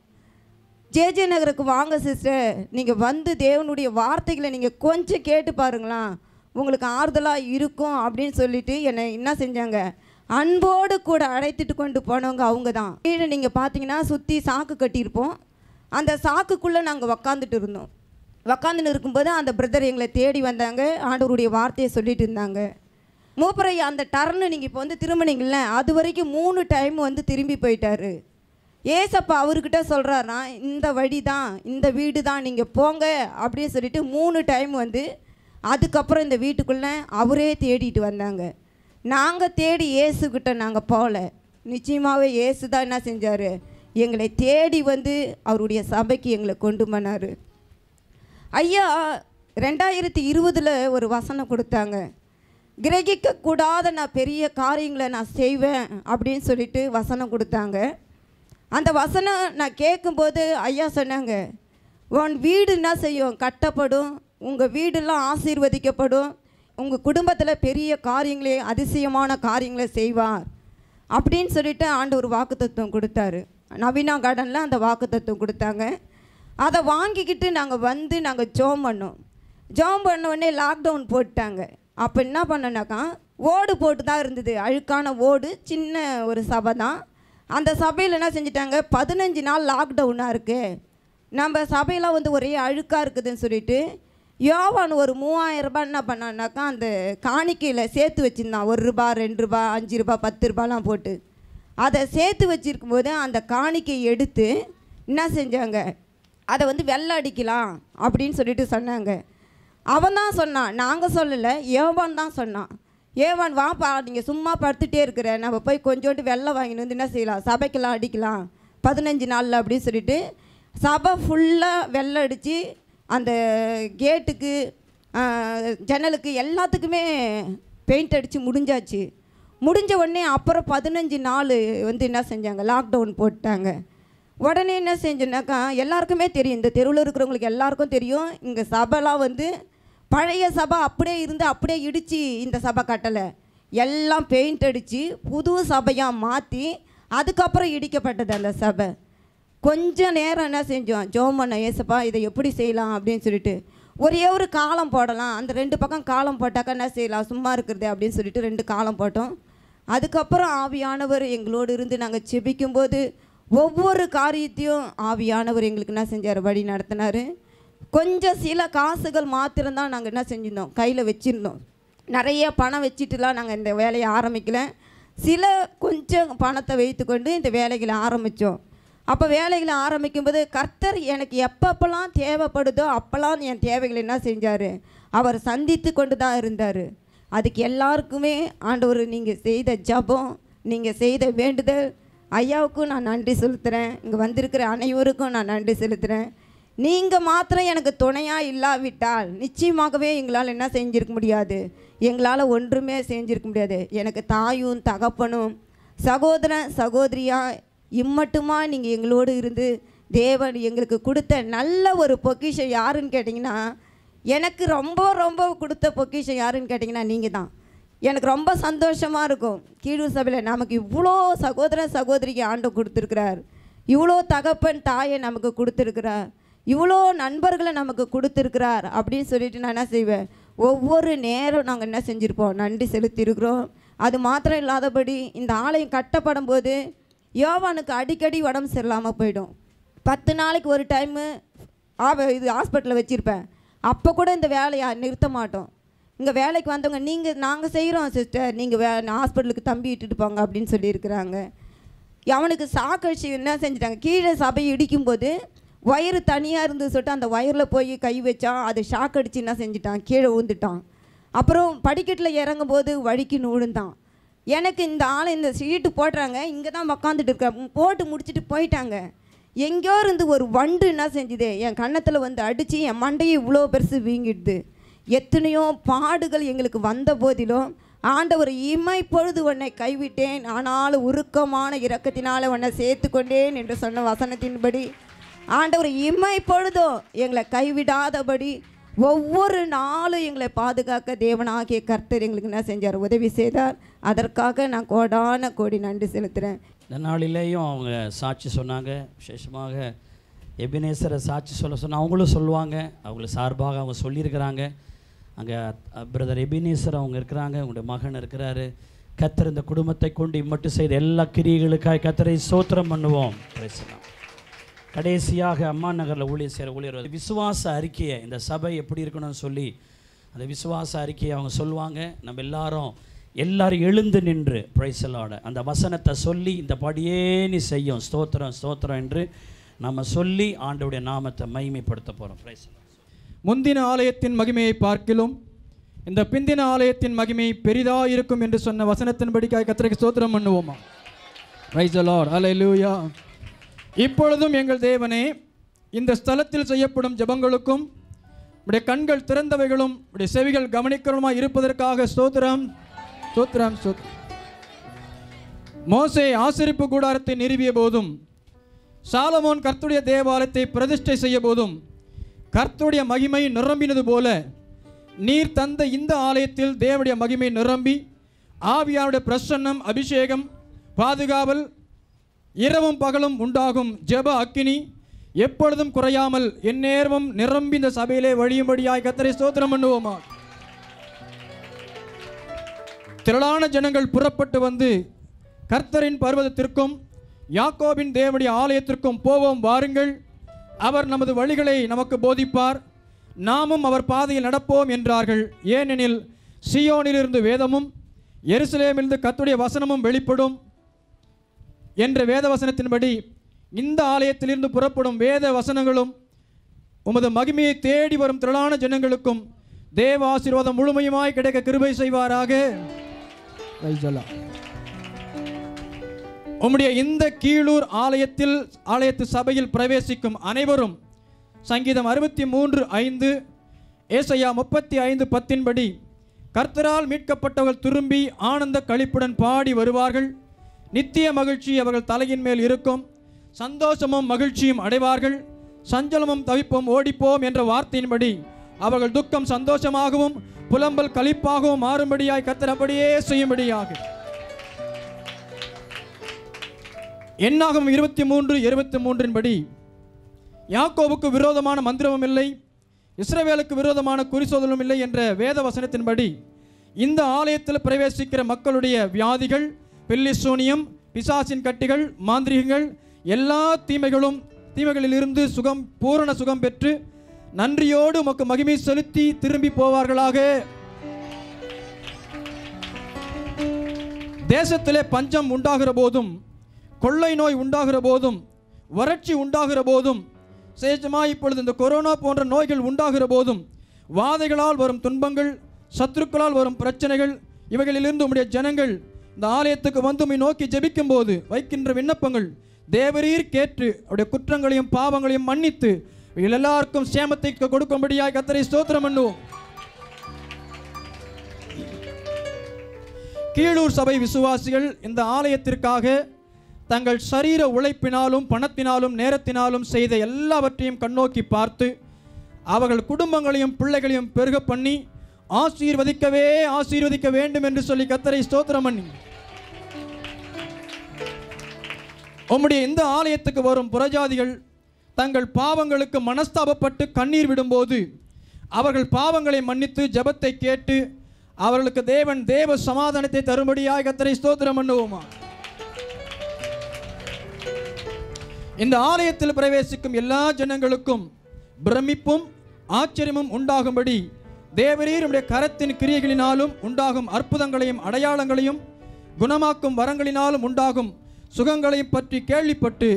ஜேஜே நகருக்கு வாங்க சிஸ்டர் நீங்கள் வந்து தேவனுடைய வார்த்தைகளை நீங்கள் கொஞ்சம் கேட்டு பாருங்களேன். உங்களுக்கு ஆறுதலாக இருக்கும் அப்படின்னு சொல்லிட்டு என்னை என்ன செஞ்சாங்க? அன்போடு கூட அழைத்துட்டு கொண்டு போனவங்க அவங்க தான் கீழே நீங்கள் பார்த்தீங்கன்னா சுற்றி சாக்கு கட்டியிருப்போம். அந்த சாக்குக்குள்ளே நாங்கள் உக்காந்துட்டு இருந்தோம். உக்காந்துன்னு இருக்கும்போது அந்த பிரதர் எங்களை தேடி வந்தாங்க. ஆண்டவருடைய வார்த்தையை சொல்லிட்டு இருந்தாங்க. மூப்பரை அந்த டர்னு நீங்கள் இப்போ வந்து திரும்பினீங்கள அது வரைக்கும் மூணு டைம் வந்து திரும்பி போயிட்டாரு. ஏசப்பா அவர்கிட்ட சொல்கிறாருனா இந்த வழி தான் இந்த வீடு தான் நீங்கள் போங்க அப்படின்னு சொல்லிட்டு மூணு டைம் வந்து அதுக்கப்புறம் இந்த வீட்டுக்குள்ளே அவரே தேடிட்டு வந்தாங்க. நாங்கள் தேடி ஏசுக்கிட்ட நாங்கள் போகல. நிச்சயமாகவே ஏசு தான் என்ன செஞ்சார்? எங்களை தேடி வந்து அவருடைய சபைக்கு எங்களை கொண்டு போனார். ஐயா ரெண்டாயிரத்தி இருபதில் ஒரு வசனம் கொடுத்தாங்க. கிரகிக்கக்கூடாத நான் பெரிய காரியங்களை நான் செய்வேன் அப்படின்னு சொல்லிட்டு வசனம் கொடுத்தாங்க. அந்த வசனம் நான் கேட்கும்போது ஐயா சொன்னாங்க உன் வீடு என்ன செய்யும்? கட்டப்படும் உங்கள் வீடெல்லாம் ஆசீர்வதிக்கப்படும் உங்கள் குடும்பத்தில் பெரிய காரியங்களே அதிசயமான காரியங்களை செய்வார். அப்படின்னு சொல்லிட்டு ஆண்டவர் வாக்குத்தத்துவம் கொடுத்தாரு. நவீனா கார்டனில் அந்த வாக்குத்தத்துவம் கொடுத்தாங்க. அதை வாங்கிக்கிட்டு நாங்கள் வந்து நாங்கள் ஜோம் பண்ணோம். ஜோம் பண்ண உடனே லாக்டவுன் போட்டாங்க அப்போ என்ன பண்ணனாக்கா ஓடு போட்டு தான் இருந்தது. அழுக்கான ஓடு சின்ன ஒரு சபை தான். அந்த சபையில் என்ன செஞ்சிட்டாங்க? பதினஞ்சு நாள் லாக்டவுனாக இருக்குது நம்ம சபையெல்லாம் வந்து ஒரே அழுக்காக இருக்குதுன்னு சொல்லிட்டு யோவான் ஒரு மூவாயிரம் ரூபாய் என்ன பண்ணான்னாக்கா அந்த காணிக்கையில் சேர்த்து வச்சுருந்தான். ஒரு ரூபா ரெண்டு ரூபா அஞ்சு ரூபா பத்து ரூபாலாம் போட்டு. அதை சேர்த்து வச்சிருக்கும் போது அந்த காணிக்கையை எடுத்து என்ன செஞ்சாங்க? அதை வந்து வெள்ளை அடிக்கலாம் அப்படின்னு சொல்லிட்டு சொன்னாங்க. அவன் தான் சொன்னான். நாங்கள் சொல்லலை. யோவான் தான் சொன்னான். ஏவான் வாப்பா நீங்கள் சும்மா படுத்துகிட்டே இருக்கிற நம்ம போய் கொஞ்சோண்டு வெள்ளை வாங்கின்னு வந்து என்ன செய்யலாம்? சபைக்கெல்லாம் அடிக்கலாம். பதினஞ்சு நாளில் அப்படின்னு சொல்லிட்டு சபை ஃபுல்லாக வெள்ளை அடித்து அந்த கேட்டுக்கு ஜன்னலுக்கு எல்லாத்துக்குமே பெயிண்ட் அடித்து முடிஞ்சாச்சு. முடிஞ்ச உடனே அப்புறம் பதினஞ்சு நாள் வந்து என்ன செஞ்சாங்க? லாக்டவுன் போட்டாங்க. உடனே என்ன செஞ்சோன்னாக்கா எல்லாருக்குமே தெரியும். இந்த தெருவில் இருக்கிறவங்களுக்கு எல்லாருக்கும் தெரியும். இங்கே சபைலாம் வந்து பழைய சபை அப்படியே இருந்து அப்படியே இடித்து இந்த சபை கட்டலை. எல்லாம் பெயிண்ட் அடித்து புது சபையாக மாற்றி அதுக்கப்புறம் இடிக்கப்பட்டது அந்த சபை. கொஞ்சம் நேரம் என்ன செஞ்சோம்? ஜோம் பண்ண ஏசப்பா இதை எப்படி செய்யலாம் அப்படின்னு சொல்லிட்டு. ஒரே ஒரு காலம் போடலாம். அந்த ரெண்டு பக்கம் காலம் போட்டாக்கா என்ன செய்யலாம்? சும்மா இருக்கிறது அப்படின்னு சொல்லிட்டு ரெண்டு காலம் போட்டோம். அதுக்கப்புறம் ஆவியானவர் எங்களோடு இருந்து நாங்கள் செபிக்கும்போது ஒவ்வொரு காரியத்தையும் ஆவியானவர் எங்களுக்கு என்ன செஞ்சார்? வழி நடத்தினார். கொஞ்சம் சில காசுகள் மாத்திரம்தான் நாங்கள் என்ன செஞ்சிருந்தோம். கையில் வச்சுருந்தோம். நிறைய பணம் வச்சுட்டுலாம் நாங்கள் இந்த வேலையை ஆரம்பிக்கல. சில கொஞ்சம் பணத்தை வைத்துக்கொண்டு இந்த வேலைகளை ஆரம்பித்தோம் அப்போ வேலைகளை ஆரம்பிக்கும்போது கர்த்தர் எனக்கு எப்பப்பெல்லாம் தேவைப்படுதோ அப்போல்லாம் என் தேவைகளை என்ன செஞ்சார்? அவர் சந்தித்து கொண்டு தான் இருந்தார். அதுக்கு எல்லாருக்குமே ஆண்டவர் நீங்கள் செய்த ஜபம் நீங்கள் செய்த வேண்டுதல் ஐயாவுக்கும் நான் நன்றி செலுத்துகிறேன் இங்கே வந்திருக்கிற அனைவருக்கும் நான் நன்றி செலுத்துகிறேன் நீங்கள் மாத்திரம் எனக்கு துணையாக இல்லாவிட்டால் நிச்சயமாகவே எங்களால் என்ன செஞ்சுருக்க முடியாது? எங்களால் ஒன்றுமே செஞ்சுருக்க முடியாது. எனக்கு தாயும் தகப்பனும் சகோதரன் சகோதரியா இம்மட்டுமா நீங்கள் எங்களோடு இருந்து தேவன் எங்களுக்கு கொடுத்த நல்ல ஒரு பொக்கிஷம் யாருன்னு கேட்டிங்கன்னா எனக்கு ரொம்ப ரொம்ப கொடுத்த பொக்கிஷம் யாருன்னு கேட்டிங்கன்னா நீங்கள் தான் எனக்கு ரொம்ப சந்தோஷமாக இருக்கும். கீழூர் சபையில் நமக்கு இவ்வளோ சகோதரன் சகோதரிக்கு ஆண்டு கொடுத்துருக்கிறார். இவ்வளோ தகப்பன் தாயை நமக்கு கொடுத்துருக்கிறார். இவ்வளோ நண்பர்களை நமக்கு கொடுத்துருக்கிறார் அப்படின்னு சொல்லிட்டு நான் என்ன செய்வேன்? ஒவ்வொரு நேரம் நாங்கள் என்ன செஞ்சுருப்போம்? நன்றி செலுத்தியிருக்கிறோம். அது மாத்திரம் இல்லாதபடி இந்த ஆலயம் கட்டப்படும் போது யோவானுக்கு அடிக்கடி உடம்பு சரியில்லாமல் போயிடும். பத்து நாளைக்கு ஒரு டைமு ஆவ இது ஹாஸ்பிட்டலில் வச்சுருப்பேன். அப்போ கூட இந்த வேலையை நிறுத்த மாட்டோம். இங்கே வேலைக்கு வந்தவங்க நீங்கள் நாங்கள் செய்கிறோம் சிஸ்டர் நீங்கள் வே ஹாஸ்பிட்டலுக்கு தம்பி இட்டுட்டு போங்க அப்படின்னு சொல்லியிருக்கிறாங்க. அவனுக்கு சாக்கழிச்சு என்ன செஞ்சிட்டாங்க? கீழே சபை இடிக்கும்போது வயிறு தனியாக இருந்து சொல்லிட்டு அந்த ஒயரில் போய் கை வச்சான் அது ஷாக் அடித்து என்ன செஞ்சிட்டான்? கீழே விழுந்துட்டான். அப்புறம் படிக்கட்டில் இறங்கும்போது வழிக்குன்னு விழுந்தான் எனக்கு இந்த ஆளை இந்த சீட்டு போடுறாங்க இங்கே தான் உக்காந்துட்டு இருக்க. போட்டு முடிச்சுட்டு போயிட்டாங்க. எங்கேயோ இருந்து ஒரு வண்டு என்ன செஞ்சுது? என் கன்னத்தில் வந்து அடித்து என் மண்டையை இவ்வளோ பெருசு வீங்கிடுது. எத்தனையோ பாடுகள் எங்களுக்கு வந்த போதிலும் ஆண்டவர் இமை பொழுது உன்னை கைவிட்டேன். ஆனாலும் உருக்கமான இறக்கத்தினால் உன்னை சேர்த்து கொண்டேன் என்று சொன்ன வசனத்தின்படி ஆண்டவர் இமை பொழுதும் எங்களை கைவிடாதபடி ஒவ்வொரு நாளும் எங்களை பாதுகாக்க தேவனாகிய கர்த்தர் எங்களுக்கு என்ன செஞ்சார்? உதவி செய்தார். அதற்காக நான் கோடான கோடி நன்றி செலுத்துகிறேன் இந்த நாளிலேயும் அவங்க சாட்சி சொன்னாங்க. விசேஷமாக எபினேசரை சாட்சி சொல்ல சொன்னால் அவங்களும் சொல்லுவாங்க. அவங்கள சார்பாக அவங்க சொல்லியிருக்கிறாங்க. அங்கே பிரதர் எபினேசர் அவங்க இருக்கிறாங்க. அவங்களுடைய மகன் இருக்கிறாரு. கத்தர் இந்த குடும்பத்தை கொண்டு இம்மட்டு செய்த எல்லா கிரியைகளுக்காக கத்தரை சோத்திரம் பண்ணுவோம். பேசலாம் கடைசியாக அம்மா நகரில் ஊழியர் சேர ஊழியர் வந்து விசுவாச அறிக்கையை இந்த சபை எப்படி இருக்கணும்னு சொல்லி அந்த விசுவாச அறிக்கையை அவங்க சொல்லுவாங்க. நம்ம எல்லாரும் எல்லாரும் எழுந்து நின்று பிரைசலாட அந்த வசனத்தை சொல்லி இந்த படியே நீ செய்யும். ஸ்தோத்திரம் ஸ்தோத்திரம் என்று நம்ம சொல்லி ஆண்டவுடைய நாமத்தை மகிமைப்படுத்த போகிறோம் பிரைசலோ முந்தின ஆலயத்தின் மகிமையை பார்க்கிலும் இந்த பிந்தின ஆலயத்தின் மகிமை பெரிதாக இருக்கும் என்று சொன்ன வசனத்தின்படிக்காய் கத்திரைக்கு ஸ்தோத்திரம் பண்ணுவோமா? ரைஸ் அலை லூயா இப்பொழுதும் எங்கள் தேவனே இந்த ஸ்தலத்தில் செய்யப்படும் ஜெபங்களுக்கும் உடைய கண்கள் திறந்தவைகளும் உடைய செவிகள் கவனிக்கிறதுமாக இருப்பதற்காக ஸ்தோத்திரம் ஸ்தோத்திரம் ஸ்தோத்திரம். மோசே ஆசரிப்பு கூடாரத்தை நிறுவிய போதும் சாலமோன் கர்த்துடைய தேவாலயத்தை பிரதிஷ்டை செய்ய போதும் கர்த்துடைய மகிமை நிரம்பினது போல நீர் தந்த இந்த ஆலயத்தில் தேவடைய மகிமை நிரம்பி ஆவியாருடைய பிரசன்னம் அபிஷேகம் பாதுகாவல் இரவும் பகலும் உண்டாகும் ஜெப அக்கினி. எப்பொழுதும் குறையாமல் எந்நேரமும் நிரம்பி இந்த சபையிலே வழியும்படியாய் கத்தரை ஸ்தோத்திரம் பண்ணுவோமா? திரளான ஜனங்கள் புறப்பட்டு வந்து கர்த்தரின் பர்வதத்திற்கும் யாக்கோபின் தேவனுடைய ஆலயத்திற்கும் போவோம் வாருங்கள். அவர் நமது வழிகளை நமக்கு போதிப்பார். நாமும் அவர் பாதையில் நடப்போம் என்றார்கள். ஏனெனில் சியோனிலிருந்து வேதமும் எருசலேமிலிருந்து கத்துடைய வசனமும் வெளிப்படும். என்ற வேத வசனத்தின்படி இந்த ஆலயத்திலிருந்து புறப்படும் வேத வசனங்களும் உமது மகிமையை தேடி வரும் திரளான ஜனங்களுக்கும் தேவ ஆசீர்வாதம் முழுமையுமாய் கிடைக்க கிருபை செய்வாராக. உம்முடைய இந்த கீழூர் ஆலயத்தில் ஆலயத்து சபையில் பிரவேசிக்கும் அனைவரும் சங்கீதம் அறுபத்தி மூன்று ஐந்து ஏசையா முப்பத்தி ஐந்து பத்தின்படி கர்த்தரால் மீட்கப்பட்டவர்கள் திரும்பி ஆனந்த களிப்புடன் பாடி வருவார்கள். நித்திய மகிழ்ச்சி அவர்கள் தலையின் மேல் இருக்கும். சந்தோஷமும் மகிழ்ச்சியும் அடைவார்கள். சஞ்சலமும் தவிப்பும் ஓடிப்போம் என்ற வார்த்தையின்படி அவர்கள் துக்கம் சந்தோஷமாகவும் புலம்பல் களிப்பாகவும் மாறும்படியாய் கர்த்தர் செய்யும்படியாக. எண்ணாகும் இருபத்தி மூன்று இருபத்தி மூன்றின்படி யாக்கோவுக்கு விரோதமான மந்திரமும் இல்லை இஸ்ரவேலுக்கு விரோதமான குறிசோதலும் இல்லை என்ற வேத வசனத்தின்படி இந்த ஆலயத்தில் பிரவேசிக்கிற மக்களுடைய வியாதிகள் பெல்லிசோனியம் பிசாசின் கட்டிகள் மாந்திரிகங்கள் எல்லா தீமைகளும் தீமைகளிலிருந்து சுகம் பூரண சுகம் பெற்று நன்றியோடு உமக்கு மகிமை செலுத்தி திரும்பி போவார்களாக. தேசத்திலே பஞ்சம் உண்டாகிற போதும் கொள்ளை நோய் உண்டாகிற போதும் வறட்சி உண்டாகிற போதும் சேஜமாக இப்பொழுது இந்த கொரோனா போன்ற நோய்கள் உண்டாகிற போதும் வாதைகளால் வரும் துன்பங்கள் சத்துருக்களால் வரும் பிரச்சனைகள் இவைகளிலிருந்து உம்முடைய ஜனங்கள் இந்த ஆலயத்துக்கு வந்து உண்மை நோக்கி ஜெபிக்கும் போது வைக்கின்ற விண்ணப்பங்கள் தேவரீர் கேட்டு அவருடைய குற்றங்களையும் பாவங்களையும் மன்னித்து எல்லாருக்கும் சேமத்தை கொடுக்கும்படியாக கத்தரை ஸ்தோத்திரம் பண்ணுவோம். கீழூர் சபை விசுவாசிகள் இந்த ஆலயத்திற்காக தங்கள் சரீர உழைப்பினாலும் பணத்தினாலும் நேரத்தினாலும் செய்த எல்லாவற்றையும் கண்ணோக்கி பார்த்து அவர்கள் குடும்பங்களையும் பிள்ளைகளையும் பெருக பண்ணி ஆசீர்வதிக்கவே ஆசீர்வதிக்க வேண்டும் என்று சொல்லி கத்தரை ஸ்தோத்திரம் பண்ணி. உம்முடைய இந்த ஆலயத்துக்கு வரும் புறஜாதிகள் தங்கள் பாவங்களுக்கு மனஸ்தாபப்பட்டு கண்ணீர் விடும்போது அவர்கள் பாவங்களை மன்னித்து ஜபத்தை கேட்டு அவர்களுக்கு தேவன் தேவ சமாதானத்தை தரும்படியாக கத்தரை ஸ்தோத்திரம் பண்ணுவோமா? இந்த ஆலயத்தில் பிரவேசிக்கும் எல்லா ஜனங்களுக்கும் பிரமிப்பும் ஆச்சரியமும் உண்டாகும்படி தேவரீர் உடைய கரத்தின் கிரியைகளினாலும் உண்டாகும் அற்புதங்களையும் அடையாளங்களையும் குணமாக்கும் வரங்களினாலும் உண்டாகும் சுகங்களையும் பற்றி கேள்விப்பட்டு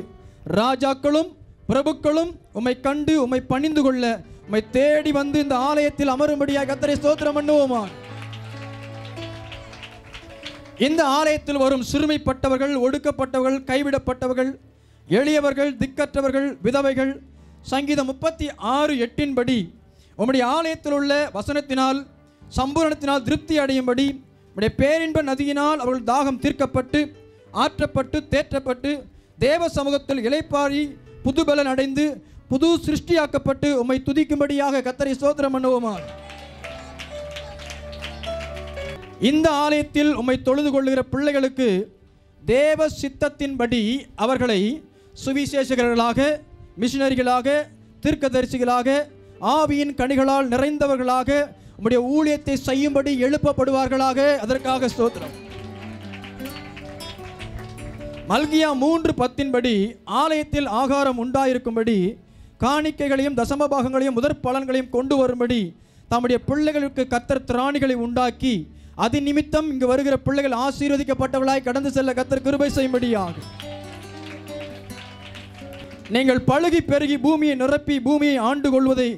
ராஜாக்களும் பிரபுக்களும் உம்மை கண்டு உம்மை பணிந்து கொள்ள உம்மை தேடி வந்து இந்த ஆலயத்தில் அமரும்படியாக கத்தரை ஸ்தோத்திரம் பண்ணுவோமா? இந்த ஆலயத்தில் வரும் சிறுமைப்பட்டவர்கள் ஒடுக்கப்பட்டவர்கள் கைவிடப்பட்டவர்கள் எளியவர்கள் திக்கற்றவர்கள் விதவைகள் சங்கீதம் முப்பத்தி ஆறு எட்டின்படி உம்முடைய ஆலயத்தில் உள்ள வசனத்தினால் சம்பூரணத்தினால் திருப்தி அடையும்படி உடைய பேரின்ப நதியினால் அவர்கள் தாகம் தீர்க்கப்பட்டு ஆற்றப்பட்டு தேற்றப்பட்டு தேவ சமூகத்தில் இளைப்பாரி புதுபலன் அடைந்து புது சிருஷ்டியாக்கப்பட்டு உம்மை துதிக்கும்படியாக கத்தரை சோதரம் பண்ணுவோமா இந்த ஆலயத்தில் உம்மை தொழுது கொள்ளுகிற பிள்ளைகளுக்கு தேவ சித்தத்தின்படி அவர்களை சுவிசேஷகர்களாக மிஷினரிகளாக தீர்க்கதரிசிகளாக ஆவியின் கனிகளால் நிறைந்தவர்களாக உம்முடைய ஊழியத்தை செய்யும்படி எழுப்பப்படுவார்களாக. அதற்காக ஸ்தோத்திரம். மல்கியா மூன்று பத்தின்படி ஆலயத்தில் ஆகாரம் உண்டாயிருக்கும்படி காணிக்கைகளையும் தசம பாகங்களையும் முதற் பலன்களையும் கொண்டு வரும்படி தம்முடைய பிள்ளைகளுக்கு கத்தர் திராணிகளை உண்டாக்கி அது நிமித்தம் இங்கு வருகிற பிள்ளைகள் ஆசீர்வதிக்கப்பட்டவளாய் கடந்து செல்ல கத்தர் கிருபை செய்யும்படியாக. நீங்கள் பழுகி பெருகி பூமியை நிரப்பி பூமியை ஆண்டு கொள்வதை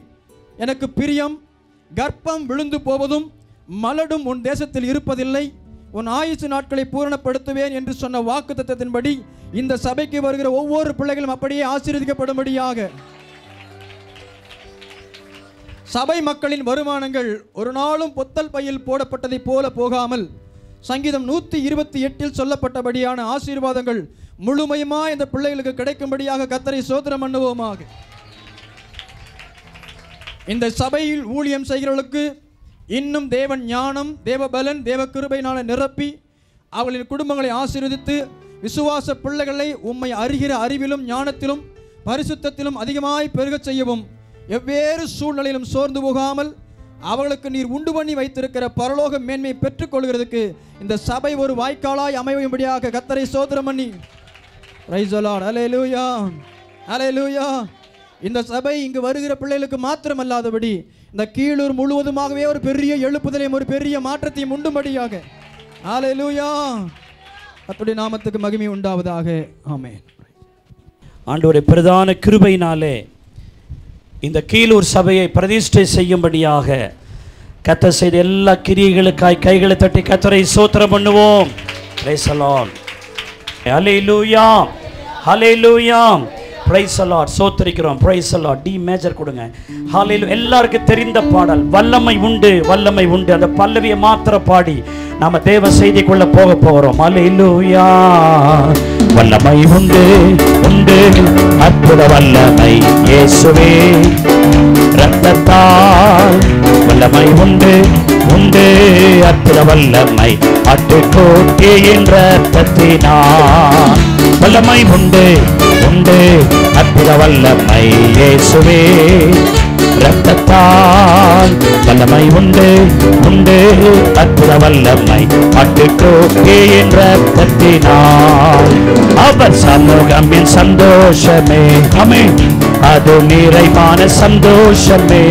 எனக்கு பிரியம் கர்ப்பம் விழுந்து போவதும் மலடும் உன் தேசத்தில் இருப்பதில்லை. உன் ஆயுசு நாட்களை பூரணப்படுத்துவேன் என்று சொன்ன வாக்கு இந்த சபைக்கு வருகிற ஒவ்வொரு பிள்ளைகளும் அப்படியே ஆசீர்வதிக்கப்படும்படியாக. சபை மக்களின் வருமானங்கள் ஒரு நாளும் பொத்தல் பையில் போடப்பட்டதைப் போல போகாமல் சங்கீதம் நூற்றி இருபத்தி எட்டில் சொல்லப்பட்டபடியான ஆசீர்வாதங்கள் முழுமையுமா இந்த பிள்ளைகளுக்கு கிடைக்கும்படியாக கத்தரை சோதனம் பண்ணுவோமாக. இந்த சபையில் ஊழியம் செய்கிறவர்களுக்கு இன்னும் தேவன் ஞானம் தேவபலன் தேவ கிருபையினால நிரப்பி அவர்களின் குடும்பங்களை ஆசீர்வதித்து விசுவாச பிள்ளைகளை உம்மை அறிகிற அறிவிலும் ஞானத்திலும் பரிசுத்தத்திலும் அதிகமாய் பெருகச் செய்யவும் எவ்வேறு சூழ்நிலையிலும் சோர்ந்து போகாமல் அவர்களுக்கு நீர் உண்டு பண்ணி வைத்திருக்கிற பரலோக மேன்மை பெற்றுக்கொள்கிறதுக்கு இந்த சபை ஒரு வாய்க்காலாய் அமையும்படியாக கத்தரை சோதரம் பண்ணி Praise the Lord. Hallelujah. இந்த சபை இங்கு வருகிற பிள்ளைகளுக்கு மாத்திரமல்லாதபடி இந்த கீழூர் முழுவதுமாகவே ஒரு பெரிய எழுப்புதலையும் ஒரு பெரிய மாற்றத்தையும் உண்டும்படியாக. ஹalleluya. கர்த்தருடைய நாமத்துக்கு மகிமை உண்டாவதாக. ஆமே ஆண்டவருடைய பிரதான கிருபையினாலே இந்த கீழூர் சபையை பிரதிஷ்டை செய்யும்படியாக கத்த செய்த எல்லா கிரியைகளுக்காய் கைகளை தட்டி கத்தரை சோத்திரம் பண்ணுவோம். Hallelujah Lord. லூயாம் praise the Lord சோத்தரிக்கிறோம். Praise the Lord D major கொடுங்க. ஹாலையில் எல்லாருக்கும் தெரிந்த பாடல். வல்லமை உண்டு வல்லமை உண்டு. அந்த பல்லவியை மாத்திர பாடி நாம தேவ செய்திக்குள்ள போக போகிறோம் Hallelujah. வல்லமை உண்டு உண்டு. அற்புத வல்லமை இயேசுவே. ரத்தத்தால் வல்லமை உண்டு உண்டு. அற்புத வல்லமை அட்டுக்கோட்டியின் ரத்தத்தினால் வல்லமை உண்டு. உண்டு அற்புத வல்லமை இயேசுவே. ரத்தத்தால் வல்லமை உண்டு உண்டு. அற்புத வல்லமை பட்டுக்கோக்கே என்ற ரத்தத்தினால் அவர் சமூகமின் சந்தோஷமே. அமே அது நிறைவான சந்தோஷமே.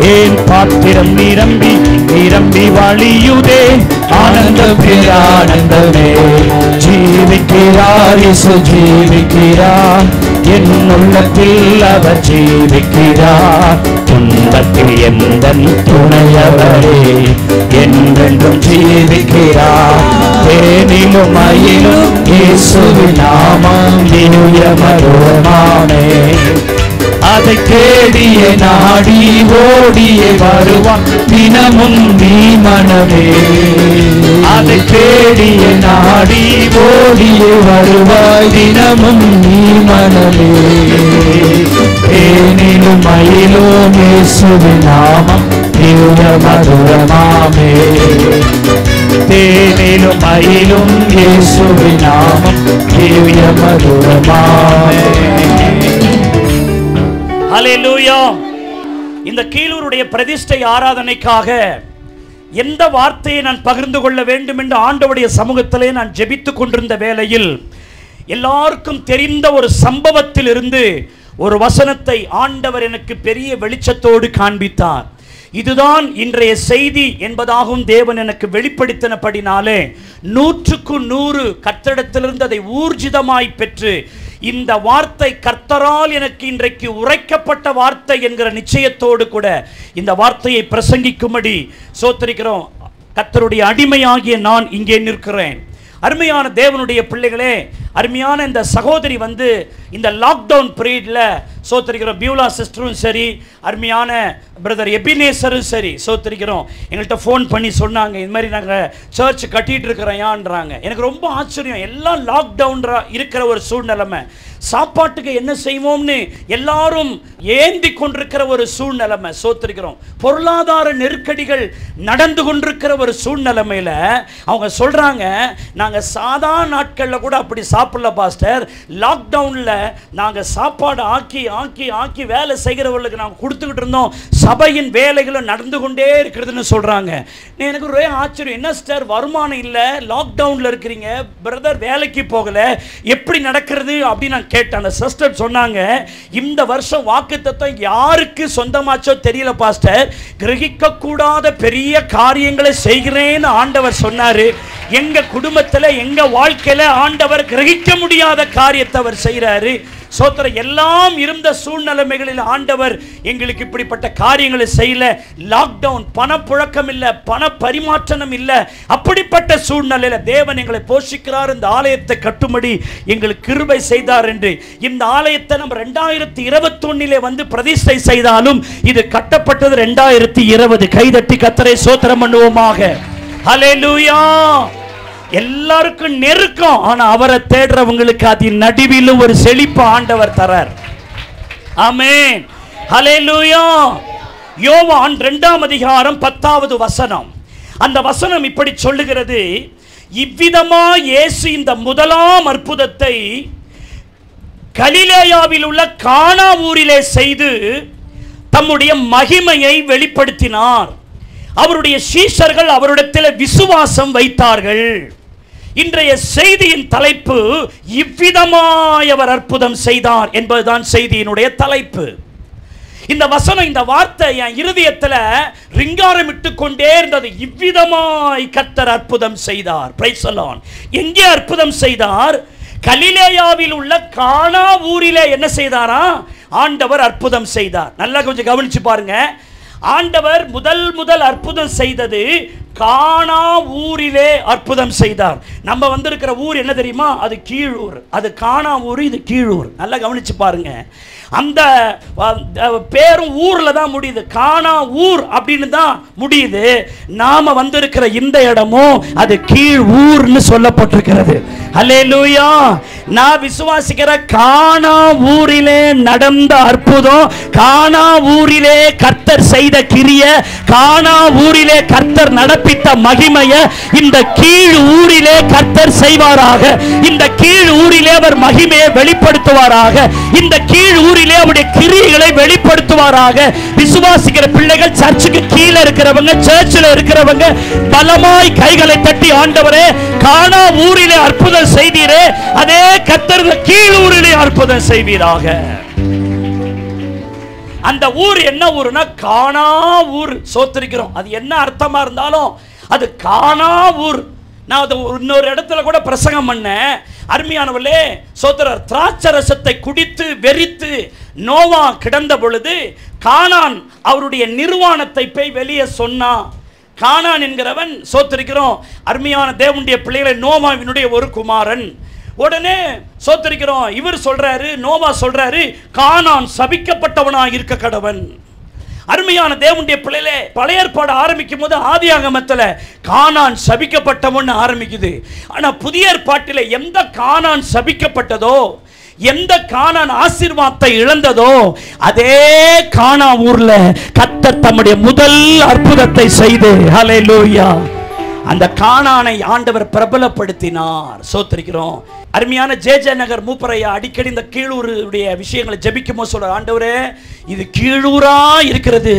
ஏன் பாத்திரம் நிரம்பி நிரம்பி வழியுதே? ஆனந்த பேரானந்தமே ஜீவிக்கிறார் இசு ஜீவிக்கிறார். என் உள்ளத்தில் அவர் ஜீவிக்கிறார். துன்பத்தில் எந்த துணையவரே? என்றென்றும் ஜீவிக்கிறார். தேனிலும் மயிலும் இயேசுவின் நாமம் திவ்யமருமானே அதை தேடிய நாடி ஓடிய வருவான். தினமும் நீ மனமே. அதை தேடிய நாடி ஓடிய வருவாய். தினமும் நீ மனமே. ஏனிலும் மயிலும் இயேசுவின் நாமம் திவ்ய மதுரமாமே. தேனிலும் மயிலும் இயேசுவின் நாமம் திவ்ய மதுரமாமே. இந்த கீழூருடைய பிரதிஷ்டை ஆராதனைக்காக எந்த வார்த்தையை நான் பகிர்ந்து கொள்ள வேண்டும் என்று ஆண்டவுடைய சமூகத்திலே நான் ஜெபித்துக் கொண்டிருந்த வேளையில் எல்லாருக்கும் தெரிந்த ஒரு சம்பவத்தில் இருந்து ஒரு வசனத்தை ஆண்டவர் எனக்கு பெரிய வெளிச்சத்தோடு காண்பித்தார். இதுதான் இன்றைய செய்தி என்பதாகவும் தேவன் எனக்கு வெளிப்படுத்தினபடினாலே நூற்றுக்கு நூறு கத்தடத்திலிருந்து அதை ஊர்ஜிதமாய் பெற்று இந்த வார்த்தை கர்த்தரால் எனக்கு இன்றைக்கு உரைக்கப்பட்ட வார்த்தை என்கிற நிச்சயத்தோடு கூட இந்த வார்த்தையை பிரசங்கிக்கும்படி சோத்தரிக்கிறோம். கர்த்தருடைய அடிமையாகிய நான் இங்கே நிற்கிறேன். அருமையான தேவனுடைய பிள்ளைகளே அருமையான இந்த சகோதரி வந்து இந்த லாக்டவுன் பீரியடில் சோத்தரிக்கிறோம். பியூலா சிஸ்டரும் சரி அருமையான பிரதர் எபினேசரும் சரி சோத்தரிக்கிறோம். எங்கள்கிட்ட ஃபோன் பண்ணி சொன்னாங்க இது மாதிரி நாங்கள் சர்ச் கட்டிகிட்டு இருக்கிறோயான்றாங்க எனக்கு ரொம்ப ஆச்சரியம். எல்லாம் லாக்டவுன் இருக்கிற ஒரு சூழ்நிலைமை. சாப்பாட்டுக்கு என்ன செய்வோம்னு எல்லாரும் ஏந்தி கொண்டிருக்கிற ஒரு சூழ்நிலைமை சோத்திருக்கிறோம். பொருளாதார நெருக்கடிகள் நடந்து கொண்டிருக்கிற ஒரு சூழ்நிலைமையில் அவங்க சொல்கிறாங்க நாங்கள் சாதாரண நாட்களில் கூட அப்படி சாப்பிட்டு சாப்பிடல பாஸ்டர். லாக்டவுன்ல நாங்கள் சாப்பாடு ஆக்கி ஆக்கி ஆக்கி வேலை செய்கிறவர்களுக்கு நாங்கள் கொடுத்துக்கிட்டு இருந்தோம். சபையின் வேலைகளும் நடந்து கொண்டே இருக்கிறதுன்னு சொல்றாங்க. எனக்கு ஒரே ஆச்சரியம். என்ன சார் வருமானம் இல்லை லாக்டவுனில் இருக்கிறீங்க பிரதர் வேலைக்கு போகலை எப்படி நடக்கிறது அப்படின்னு நான் கேட்டேன். அந்த சிஸ்டர் சொன்னாங்க இந்த வருஷம் வாக்குத்தத்தம் யாருக்கு சொந்தமாச்சோ தெரியல பாஸ்டர் கிரகிக்கக்கூடாத பெரிய காரியங்களை செய்கிறேன்னு ஆண்டவர் சொன்னார். எங்கள் குடும்பத்தில் எங்கள் வாழ்க்கையில் ஆண்டவர் கிரகிக்க முடியாத காரியத்தை அவர் செய்கிறாரு சோத்திர எல்லாம் இருந்த சூழ்நிலைமைகளில் ஆண்டவர் எங்களுக்கு இப்படிப்பட்ட காரியங்களை செய்யல. லாக்டவுன் பணப்புழக்கம் இல்லை பண பரிமாற்றம் இல்லை. அப்படிப்பட்ட சூழ்நிலையில் தேவன் எங்களை போஷிக்கிறார். இந்த ஆலயத்தை கட்டும்படி எங்களுக்கு கிருபை செய்தார் என்று. இந்த ஆலயத்தை நம்ம ரெண்டாயிரத்தி இருபத்தொன்னிலே வந்து பிரதிஷ்டை செய்தாலும் இது கட்டப்பட்டது ரெண்டாயிரத்தி இருபது. கைதட்டி கத்தரை சோத்திரம் பண்ணுவோமாக. ஹalleluya எல்லாருக்கும் நெருக்கம். ஆனா அவரை தேடுறவங்களுக்கு அதன் நடுவிலும் ஒரு செழிப்பு ஆண்டவர் தரார். ஆமென். ஹalleluya. யோவான் இரண்டாம் அதிகாரம் பத்தாவது வசனம். அந்த வசனம் இப்படி சொல்லுகிறது. இவ்விதமா இயேசு இந்த முதலாம் அற்புதத்தை கலிலேயாவில் உள்ள கானா ஊரிலே செய்து தம்முடைய மகிமையை வெளிப்படுத்தினார். அவருடைய சீஷர்கள் அவரிடத்தில் விசுவாசம் வைத்தார்கள். இன்றைய செய்தியின் தலைப்பு இவ்விதமாய் அவர் அற்புதம் செய்தார் என்பதுதான் செய்தியினுடைய தலைப்பு. இந்த வசனம் இந்த வார்த்தை என் இருதயத்தில் ரிங்காரமிட்டு கொண்டே இருந்தது. இவ்விதமாய் கத்தர் அற்புதம் செய்தார். பிரைஸ் எங்கே அற்புதம் செய்தார்? கலிலேயாவில் உள்ள கானா ஊரிலே என்ன செய்தாரா? ஆண்டவர் அற்புதம் செய்தார். நல்லா கொஞ்சம் கவனிச்சு பாருங்க. ஆண்டவர் முதல் முதல் அற்புதம் செய்தது காணா ஊரிலே அற்புதம் செய்தார். நம்ம வந்திருக்கிற ஊர் என்ன தெரியுமா? அது கீழூர். அது காணா ஊர் இது கீழூர். நல்லா கவனிச்சு பாருங்க. அந்த பேரும் ஊர்ல தான் முடியுது. காணா ஊர் அப்படின்னு தான் முடியுது. நாம வந்திருக்கிற இந்த இடமும் அது கீழ் ஊர்னு சொல்லப்பட்டிருக்கிறது. அல்லேலூயா நான் விசுவாசிக்கிற காணா ஊரிலே நடந்த அற்புதம் காணா ஊரிலே கர்த்தர் செய்த கிரிய கானா ஊரிலே கர்த்தர் நடப்பித்த மகிமைய இந்த கீழ் ஊரிலே கர்த்தர் செய்வாராக. இந்த கீழ் ஊரிலே அவர் மகிமையை வெளிப்படுத்துவாராக. இந்த கீழ் ஊரிலே அவருடைய கிரியைகளை வெளிப்படுத்துவாராக. விசுவாசிக்கிற பிள்ளைகள் சர்ச்சுக்கு கீழே இருக்கிறவங்க சர்ச்சில் இருக்கிறவங்க பலமாய் கைகளை தட்டி ஆண்டவரே கானா ஊரிலே அற்புதம் செய்தீரே. அதே கத்தர் கீழ் ஊரிலே அற்புதம் செய்வீராக. அந்த ஊர் என்ன ஊர்னா காணா ஊர். சோத்திருக்கிறோம். அது என்ன அர்த்தமா இருந்தாலும் அது காணா ஊர். நான் அது இன்னொரு இடத்துல கூட பிரசங்கம் பண்ணேன். அருமையானவர்களே சோதரர் திராட்சரசத்தை குடித்து வெறித்து நோவா கிடந்த பொழுது காணான் அவருடைய நிர்வாணத்தை போய் வெளியே சொன்னான். காணான் என்கிறவன் சோத்திருக்கிறோம். அருமையான தேவனுடைய பிள்ளைகளை நோமாவினுடைய ஒரு குமாரன். உடனே சோத்தரிக்கிறோம். இவர் சொல்றாரு நோவா சொல்றாரு கானான் சபிக்கப்பட்டவனா இருக்க கடவன். அருமையான தேவனுடைய பிள்ளையிலே பழைய ஏற்பாடு ஆரம்பிக்கும் போது ஆதியாகமத்துல கானான் சபிக்கப்பட்டவன் ஆரம்பிக்குது. ஆனால் புதிய ஏற்பாட்டில் எந்த கானான் சபிக்கப்பட்டதோ எந்த கானான் ஆசீர்வாதத்தை இழந்ததோ அதே கானா ஊர்ல கத்த தம்முடைய முதல் அற்புதத்தை செய்து. ஹalleluya. அந்த காணானை ஆண்டவர் பிரபலப்படுத்தினார். சோத்திருக்கிறோம். அருமையான ஜே ஜே நகர் மூப்பரையா அடிக்கடி இந்த கீழூருடைய விஷயங்களை ஜபிக்கும் போது சொல்ற ஆண்டவரே இது கீழூரா இருக்கிறது.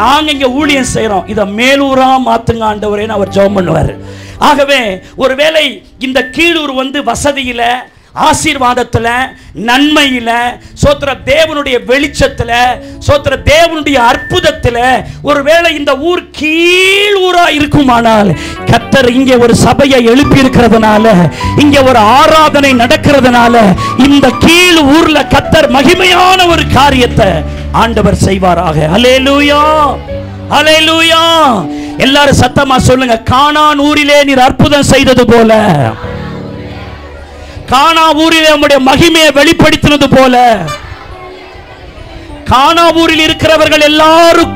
நாங்க இங்க ஊழியம் செய்யறோம் இதை மேலூரா மாத்துங்க ஆண்டவரேன்னு அவர் ஜெபம் பண்ணுவார். ஆகவே ஒருவேளை இந்த கீழூர் வந்து வசதியில ஆசீர்வாதத்துல நன்மையில சோத்திர தேவனுடைய வெளிச்சத்துல சோத்திர தேவனுடைய அற்புதத்துல ஒருவேளை இந்த ஊர் கீழ் ஊரா இருக்குமானால் கத்தர் இங்கே ஒரு சபையை எழுப்பி இருக்கிறதுனால இங்க ஒரு ஆராதனை நடக்கிறதுனால இந்த கீழ் ஊர்ல கத்தர் மகிமையான ஒரு காரியத்தை ஆண்டவர் செய்வாராக. அலேலூயா அலேலூயா எல்லாரும் சத்தமா சொல்லுங்க காணான் ஊரிலே நீர் அற்புதம் செய்தது போல. கானா ஊரில் உம்முடைய மகிமையை வெளிப்படுத்தினது போல. கானா ஊரில் இருக்கிறவர்கள் எல்லாரும்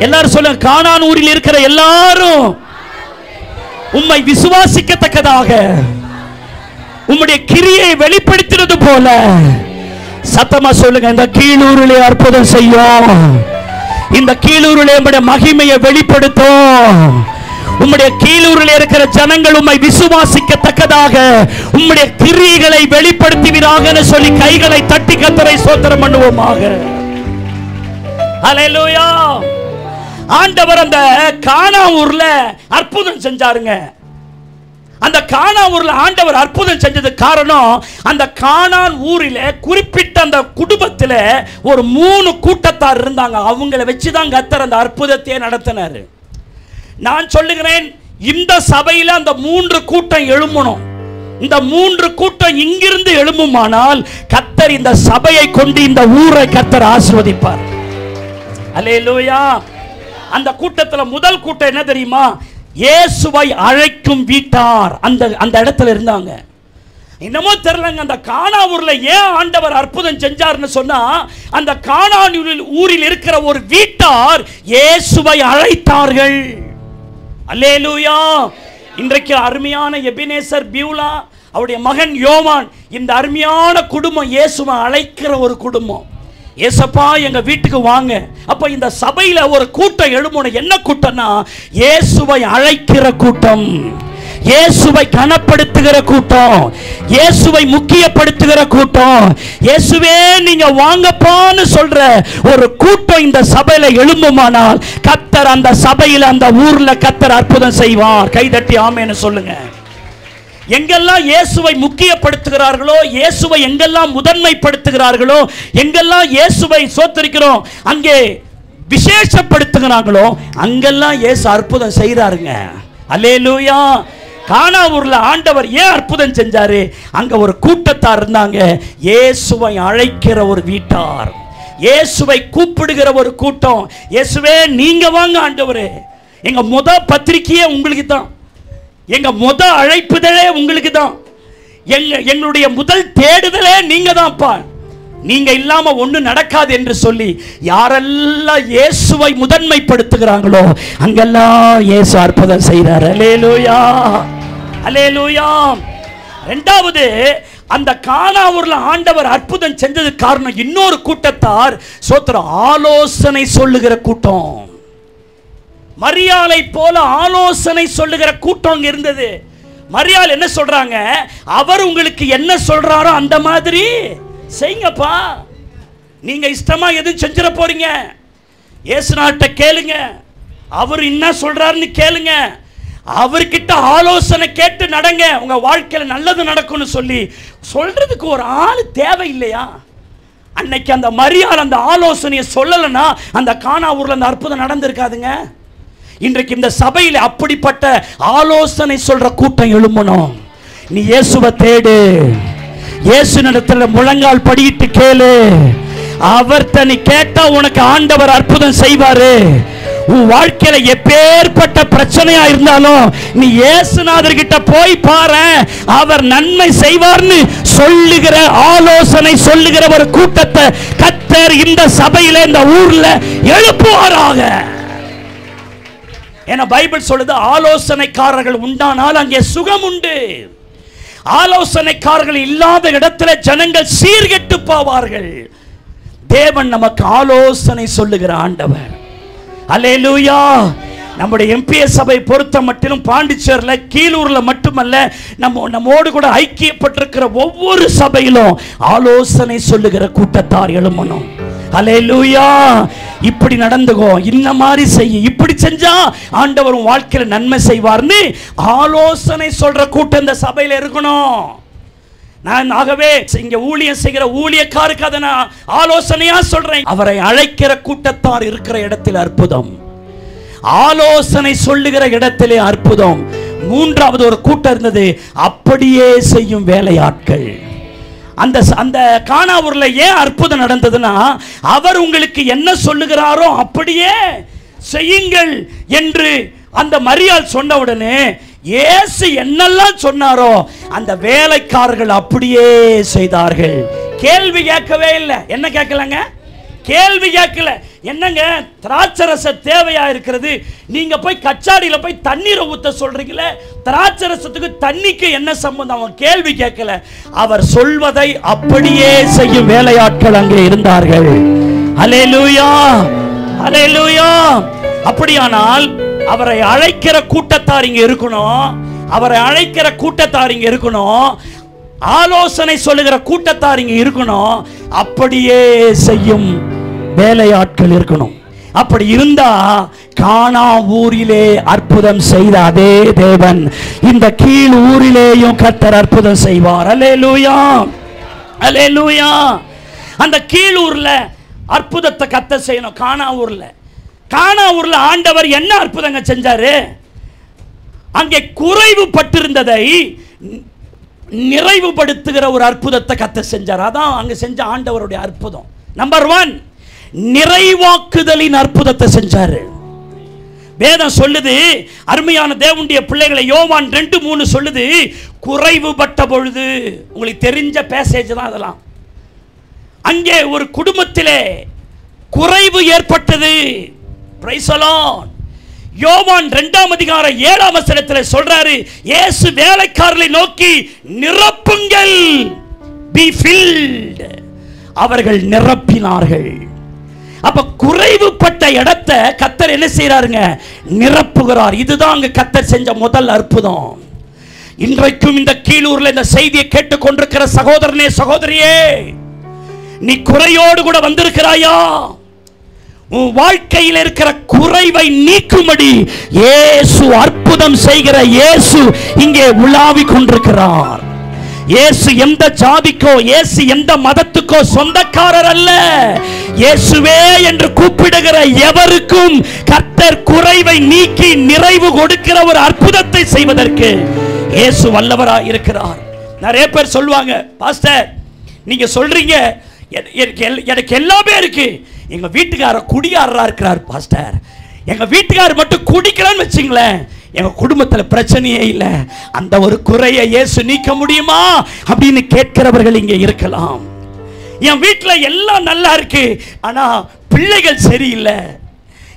எல்லாரும் சொல்லுங்க கானான் ஊரில் இருக்கிற எல்லாரும் உம்மை விசுவாசிக்கத்தக்கதாக உம்முடைய கிரியை வெளிப்படுத்தினது போல. சத்தமா சொல்லுங்க இந்த கீழூரிலே அற்புதம் செய்யும் இந்த கீழூரிலே மகிமையை வெளிப்படுத்தும் உம்முடைய கீழூரில் இருக்கிற ஜனங்கள் உம்மை விசுவாசிக்கத்தக்கதாக உம்முடைய கிரியைகளை வெளிப்படுத்துவீராக சொல்லி கைகளை தட்டி கத்தரை சோத்திரம் பண்ணுவோமாக. அலையலூயா ஆண்டவர் அந்த கானா ஊர்ல அற்புதம் செஞ்சாருங்க. அந்த கானா ஊர்ல ஆண்டவர் அற்புதம் செஞ்சது காரணம் அந்த கானான் ஊரில குறிப்பிட்ட அந்த குடும்பத்தில் ஒரு மூணு கூட்டத்தார் இருந்தாங்க. அவங்கள வச்சுதான் கத்தர் அந்த அற்புதத்தையே நடத்தினாரு. நான் சொல்லுகிறேன் இந்த சபையில் அந்த மூன்று கூட்டம் எழும்பணும். இந்த மூன்று கூட்டம் இங்கிருந்து எழும்புமானால் கத்தர் இந்த சபையை கொண்டு இந்த ஊரை கத்தர் ஆசிர்வதிப்பார். அல்லேலூயா. அந்த கூட்டத்தில் முதல் கூட்டம் என்ன தெரியுமா? இயேசுவை அழைக்கும் வீட்டார். அந்த அந்த இடத்துல இருந்தாங்க. என்னமோ தெரியலங்க அந்த காணாவூரில் ஏன் ஆண்டவர் அற்புதம் செஞ்சார்னு சொன்னா அந்த காணாநூரில் ஊரில் இருக்கிற ஒரு வீட்டார் இயேசுவை அழைத்தார்கள். அல்லேலூயா. இன்றைக்கு அருமையான எபினேசர் பியூலா அவருடைய மகன் யோவான் இந்த அருமையான குடும்பம் இயேசுவை அழைக்கிற ஒரு குடும்பம். ஏசப்பா எங்க வீட்டுக்கு வாங்க. அப்ப இந்த சபையில ஒரு கூட்டம் எழுமணும் என்ன கூட்டம்னா இயேசுவை அழைக்கிற கூட்டம். இயேசுவை கனப்படுத்துகிற கூட்டம் இயேசுவை முக்கியப்படுத்துகிற கூட்டம். இயேசுவே நீங்க வாங்கப்பான்னு சொல்ற ஒரு கூட்டம் இந்த சபையில எழும்புமானால் கத்தர் அந்த சபையில் அந்த ஊர்ல கத்தர் அற்புதம் செய்வார். கைதட்டி ஆமேன்னு சொல்லுங்க. எங்கெல்லாம் இயேசுவை முக்கியப்படுத்துகிறார்களோ இயேசுவை எங்கெல்லாம் முதன்மைப்படுத்துகிறார்களோ எங்கெல்லாம் இயேசுவை சோத்தரிக்கிறோம் அங்கே விசேஷப்படுத்துகிறாங்களோ அங்கெல்லாம் இயேசு அற்புதம் செய்கிறாருங்க அல்லேலூயா. கானாவூர்ல ஆண்டவர் ஏன் அற்புதம் செஞ்சாரு? அங்க ஒரு கூட்டத்தார் இருந்தாங்க. இயேசுவை அழைக்கிற ஒரு வீட்டார். இயேசுவை கூப்பிடுகிற ஒரு கூட்டம். இயேசுவே நீங்க வாங்க ஆண்டவரே. எங்க முத பத்திரிக்கையே உங்களுக்கு தான். எங்க முத அழைப்புதலே உங்களுக்கு தான். எங்க எங்களுடைய முதல் தேடுதலே நீங்க தான்ப்பா. நீங்க இல்லாம ஒண்ணு நடக்காது என்று சொல்லி யாரெல்லாம் இயேசுவை முதன்மைப்படுத்துகிறாங்களோ அங்கெல்லாம் இயேசு அற்புதம் செய்கிறார் லேலோயா அலேலூயா ரெண்டாவது அந்த காணாவூர்ல ஆண்டவர் அற்புதம் செஞ்சதுக்கு காரணம் இன்னொரு கூட்டத்தார் சோத்திர ஆலோசனை சொல்லுகிற கூட்டம். மரியாதை போல ஆலோசனை சொல்லுகிற கூட்டம் இருந்தது. மரியாள் என்ன சொல்றாங்க? அவர் உங்களுக்கு என்ன சொல்றாரோ அந்த மாதிரி செய்யுங்கப்பா. நீங்க இஷ்டமா எதுவும் செஞ்சிட போறீங்க. ஏசுநாட்ட கேளுங்க. அவர் என்ன சொல்றாருன்னு கேளுங்க. அவர்கிட்ட ஆலோசனை கேட்டு நடங்க உங்க வாழ்க்கையில் நல்லது நடக்கும்னு சொல்லி சொல்றதுக்கு ஒரு ஆள் தேவை இல்லையா அன்னைக்கு அந்த மரியாள் அந்த ஆலோசனையை சொல்லலைன்னா அந்த காணாவூரில் அந்த அற்புதம் நடந்திருக்காதுங்க. இன்றைக்கு இந்த சபையில் அப்படிப்பட்ட ஆலோசனை சொல்ற கூட்டம் எழும்பணும். நீ இயேசுவை தேடு. இயேசு நடத்துல முழங்கால் படியிட்டு கேளு. அவர் நீ கேட்டா உனக்கு ஆண்டவர் அற்புதம் செய்வாரு. உன் வாழ்க்கையில எப்பேற்பட்ட பிரச்சனையா இருந்தாலும் நீ இயேசுநாதர் கிட்ட போய் பாரு. அவர் நன்மை செய்வார்னு சொல்லுகிற ஆலோசனை சொல்லுகிற ஒரு கூட்டத்தை கத்தர் இந்த சபையில இந்த ஊர்ல எழுப்புவாராக. என பைபிள் சொல்லுது ஆலோசனைக்காரர்கள் உண்டானால் அங்கே சுகம் உண்டு. ஆலோசனைக்காரர்கள் இல்லாத இடத்துல ஜனங்கள் சீர்கெட்டு போவார்கள். தேவன் நமக்கு ஆலோசனை சொல்லுகிற ஆண்டவர். அல்லேலூயா நம்முடைய எம்பிஎஸ் சபை பொறுத்த மட்டிலும் பாண்டிச்சேரில் கீழூரில் மட்டுமல்ல நம்ம நம்மோடு கூட ஐக்கியப்பட்டிருக்கிற ஒவ்வொரு சபையிலும் ஆலோசனை சொல்லுகிற கூட்டத்தார் எழுமணும் லூயா இப்படி நடந்துகோ இந்த மாதிரி செய்ய இப்படி செஞ்சா ஆண்டவர் வாழ்க்கையில் நன்மை செய்வார்னு ஆலோசனை சொல்ற கூட்டம் இந்த சபையில் இருக்கணும். நான் ஆகவே இங்க ஊழியம் செய்கிற ஊழியக்காருக்கு அதை நான் ஆலோசனையா சொல்றேன். அவரை அழைக்கிற கூட்டத்தார் இருக்கிற இடத்தில் அற்புதம். ஆலோசனை சொல்லுகிற இடத்திலே அற்புதம். மூன்றாவது ஒரு கூட்டம் இருந்தது அப்படியே செய்யும் வேலையாட்கள். அந்த அந்த காணாவூர்ல ஏன் அற்புதம் நடந்ததுன்னா அவர் உங்களுக்கு என்ன சொல்லுகிறாரோ அப்படியே செய்யுங்கள் என்று அந்த மரியாள் சொன்ன உடனே இயேசு என்னெல்லாம் சொன்னாரோ அந்த வேலைக்காரர்கள் அப்படியே செய்தார்கள். கேள்வி கேட்கவே இல்லை. என்ன கேட்கலங்க? கேள்வி கேட்கல. என்னங்க திராட்சரச தேவையா இருக்கிறது? நீங்க போய் கச்சாடியில போய் தண்ணீரை ஊத்த சொல்றீங்களே திராட்சரசத்துக்கு தண்ணிக்கு என்ன சம்பந்தம்? அவன் கேள்வி கேட்கல. அவர் சொல்வதை அப்படியே செய்யும் வேலையாட்கள் அங்கே இருந்தார்கள். அலே லூயா அலே லூயா அப்படியானால் அவரை அழைக்கிற கூட்டத்தார் இங்க இருக்கணும். அவரை அழைக்கிற கூட்டத்தார் இங்க இருக்கணும். ஆலோசனை சொல்லுகிற கூட்டத்தார் இங்க இருக்கணும். அப்படியே செய்யும் வேலையாட்கள் இருக்கணும். அப்படி இருந்தா காணா ஊரிலே அற்புதம் செய்த அதே தேவன். இந்த கீழ் ஊரிலேயும் கத்தர் அற்புதம் செய்வார். அலே லூயா அலே லூயா அந்த கீழ் ஊர்ல அற்புதத்தை கத்த செய்யணும். காணா ஊர்ல. கானா ஆண்டவர் என்ன அற்புதங்க செஞ்சாரு? அங்கே குறைவு பட்டிருந்ததை நிறைவுபடுத்துகிற ஒரு அற்புதத்தை கத்த செஞ்சார். அதான் அங்கே செஞ்ச ஆண்டவருடைய அற்புதம். நம்பர் ஒன் நிறைவாக்குதலின் அற்புதத்தை செஞ்சாரு. வேதம் சொல்லுது அருமையான தேவனுடைய பிள்ளைகளை யோவான் ரெண்டு மூணு சொல்லுது குறைவுபட்ட பொழுது. உங்களுக்கு தெரிஞ்ச பேசேஜ் தான் அதெல்லாம். அங்கே ஒரு குடும்பத்திலே குறைவு ஏற்பட்டது. யோவான் ரெண்டாம் அதிகாரம் ஏழாம் வசனத்தில் சொல்றாரு இயேசு வேலைக்காரர்களை நோக்கி நிரப்புங்கள் பி ஃபில்ட் அவர்கள் நிரப்பினார்கள். அப்ப குறைவுபட்ட இடத்தை கத்தர் என்ன செய்யறாருங்க நிரப்புகிறார். இதுதான் அங்க கத்தர் செஞ்ச முதல் அற்புதம். இன்றைக்கும் இந்த கீழூர்ல இந்த செய்தியை கேட்டுக்கொண்டிருக்கிற சகோதரனே சகோதரியே நீ குறையோடு கூட வந்திருக்கிறாயா? உன் வாழ்க்கையில் இருக்கிற குறைவை நீக்கும்படி இயேசு அற்புதம் செய்கிற இயேசு இங்கே உலாவிக் கொண்டிருக்கிறார். இயேசு எந்த ஜாதிக்கோ இயேசு எந்த மதத்துக்கோ சொந்தக்காரர் அல்ல. இயேசுவே என்று கூப்பிடுகிற எவருக்கும் கர்த்தர் குறைவை நீக்கி நிறைவு கொடுக்கிற ஒரு அற்புதத்தை செய்வதற்கு இயேசு வல்லவரா இருக்கிறார். நிறைய பேர் சொல்லுவாங்க பாஸ்டர் நீங்க சொல்றீங்க எ- எனக்கு எல்- எனக்கு எல்லாமே இருக்கு. எங்க வீட்டுக்காரர் குடியாரரா இருக்கிறார் பாஸ்டர். எங்க வீட்டுக்காரர் மட்டும் குடிக்கலன்னு வச்சுங்களேன். எங்க குடும்பத்துல பிரச்சனையே இல்லை. அந்த ஒரு குறையை இயேசு நீக்க முடியுமா? அப்படின்னு கேட்கிறவர்கள் இங்கே இருக்கலாம். என் வீட்டுல எல்லாம் நல்லா இருக்கு. ஆனா பிள்ளைகள் சரியில்லை.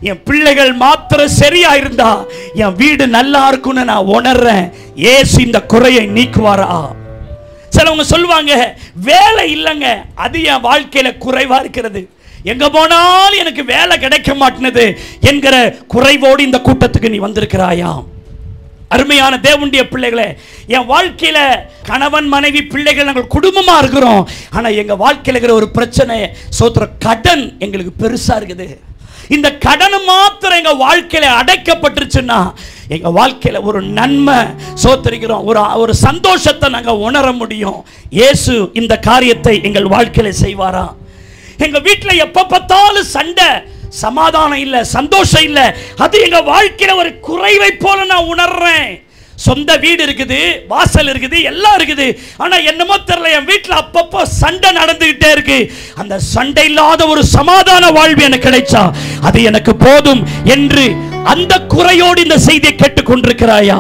என் பிள்ளைகள் மாத்திரம் சரியா இருந்தா என் வீடு நல்லா இருக்கும்னு நான் உணர்றேன். ஏசு இந்த குறையை நீக்குவாரா? சிலவங்க சொல்லுவாங்க வேலை இல்லைங்க. அது என் வாழ்க்கையில குறைவா இருக்கிறது. எங்க போனாலும் எனக்கு வேலை கிடைக்க மாட்டேனது என்கிற குறைவோடு இந்த கூட்டத்துக்கு நீ வந்திருக்கிறாயா அருமையான தேவனுடைய பிள்ளைகளே என் வாழ்க்கையில கணவன் மனைவி பிள்ளைகள் நாங்கள் குடும்பமா இருக்கிறோம். ஆனா எங்க வாழ்க்கையில் இருக்கிற ஒரு பிரச்சனை சோத்திர கடன் எங்களுக்கு பெருசா இருக்குது. இந்த கடன் மாத்திரம் எங்க வாழ்க்கையில அடைக்கப்பட்டுருச்சுன்னா எங்க வாழ்க்கையில ஒரு நன்மை சோத்தரிக்கிறோம். ஒரு ஒரு சந்தோஷத்தை நாங்கள் உணர முடியும். இயேசு இந்த காரியத்தை எங்கள் வாழ்க்கையில செய்வாராம் எங்க வீட்டில் எப்ப பார்த்தாலும் சண்டை சமாதானம் இல்லை சந்தோஷம் இல்லை. அது எங்க வாழ்க்கையில ஒரு குறைவை போல நான் உணர்றேன். சொந்த வீடு இருக்குது வாசல் இருக்குது எல்லாம் இருக்குது. ஆனா என்னமோ தெரியல என் வீட்டில் அப்பப்போ சண்டை நடந்துகிட்டே இருக்கு. அந்த சண்டை இல்லாத ஒரு சமாதான வாழ்வு எனக்கு கிடைச்சா அது எனக்கு போதும் என்று அந்த குறையோடு இந்த செய்தியை கேட்டுக் கொண்டிருக்கிறாயா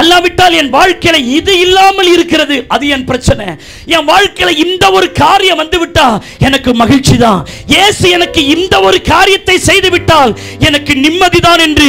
அல்லாவிட்டால் என் வாழ்க்கையில இது இல்லாமல் இருக்கிறது. அது என் பிரச்சனை. என் வாழ்க்கையில இந்த ஒரு காரியம் வந்து விட்டா எனக்கு மகிழ்ச்சி தான் ஏசு எனக்கு இந்த ஒரு காரியத்தை செய்து விட்டால் எனக்கு நிம்மதிதான் என்று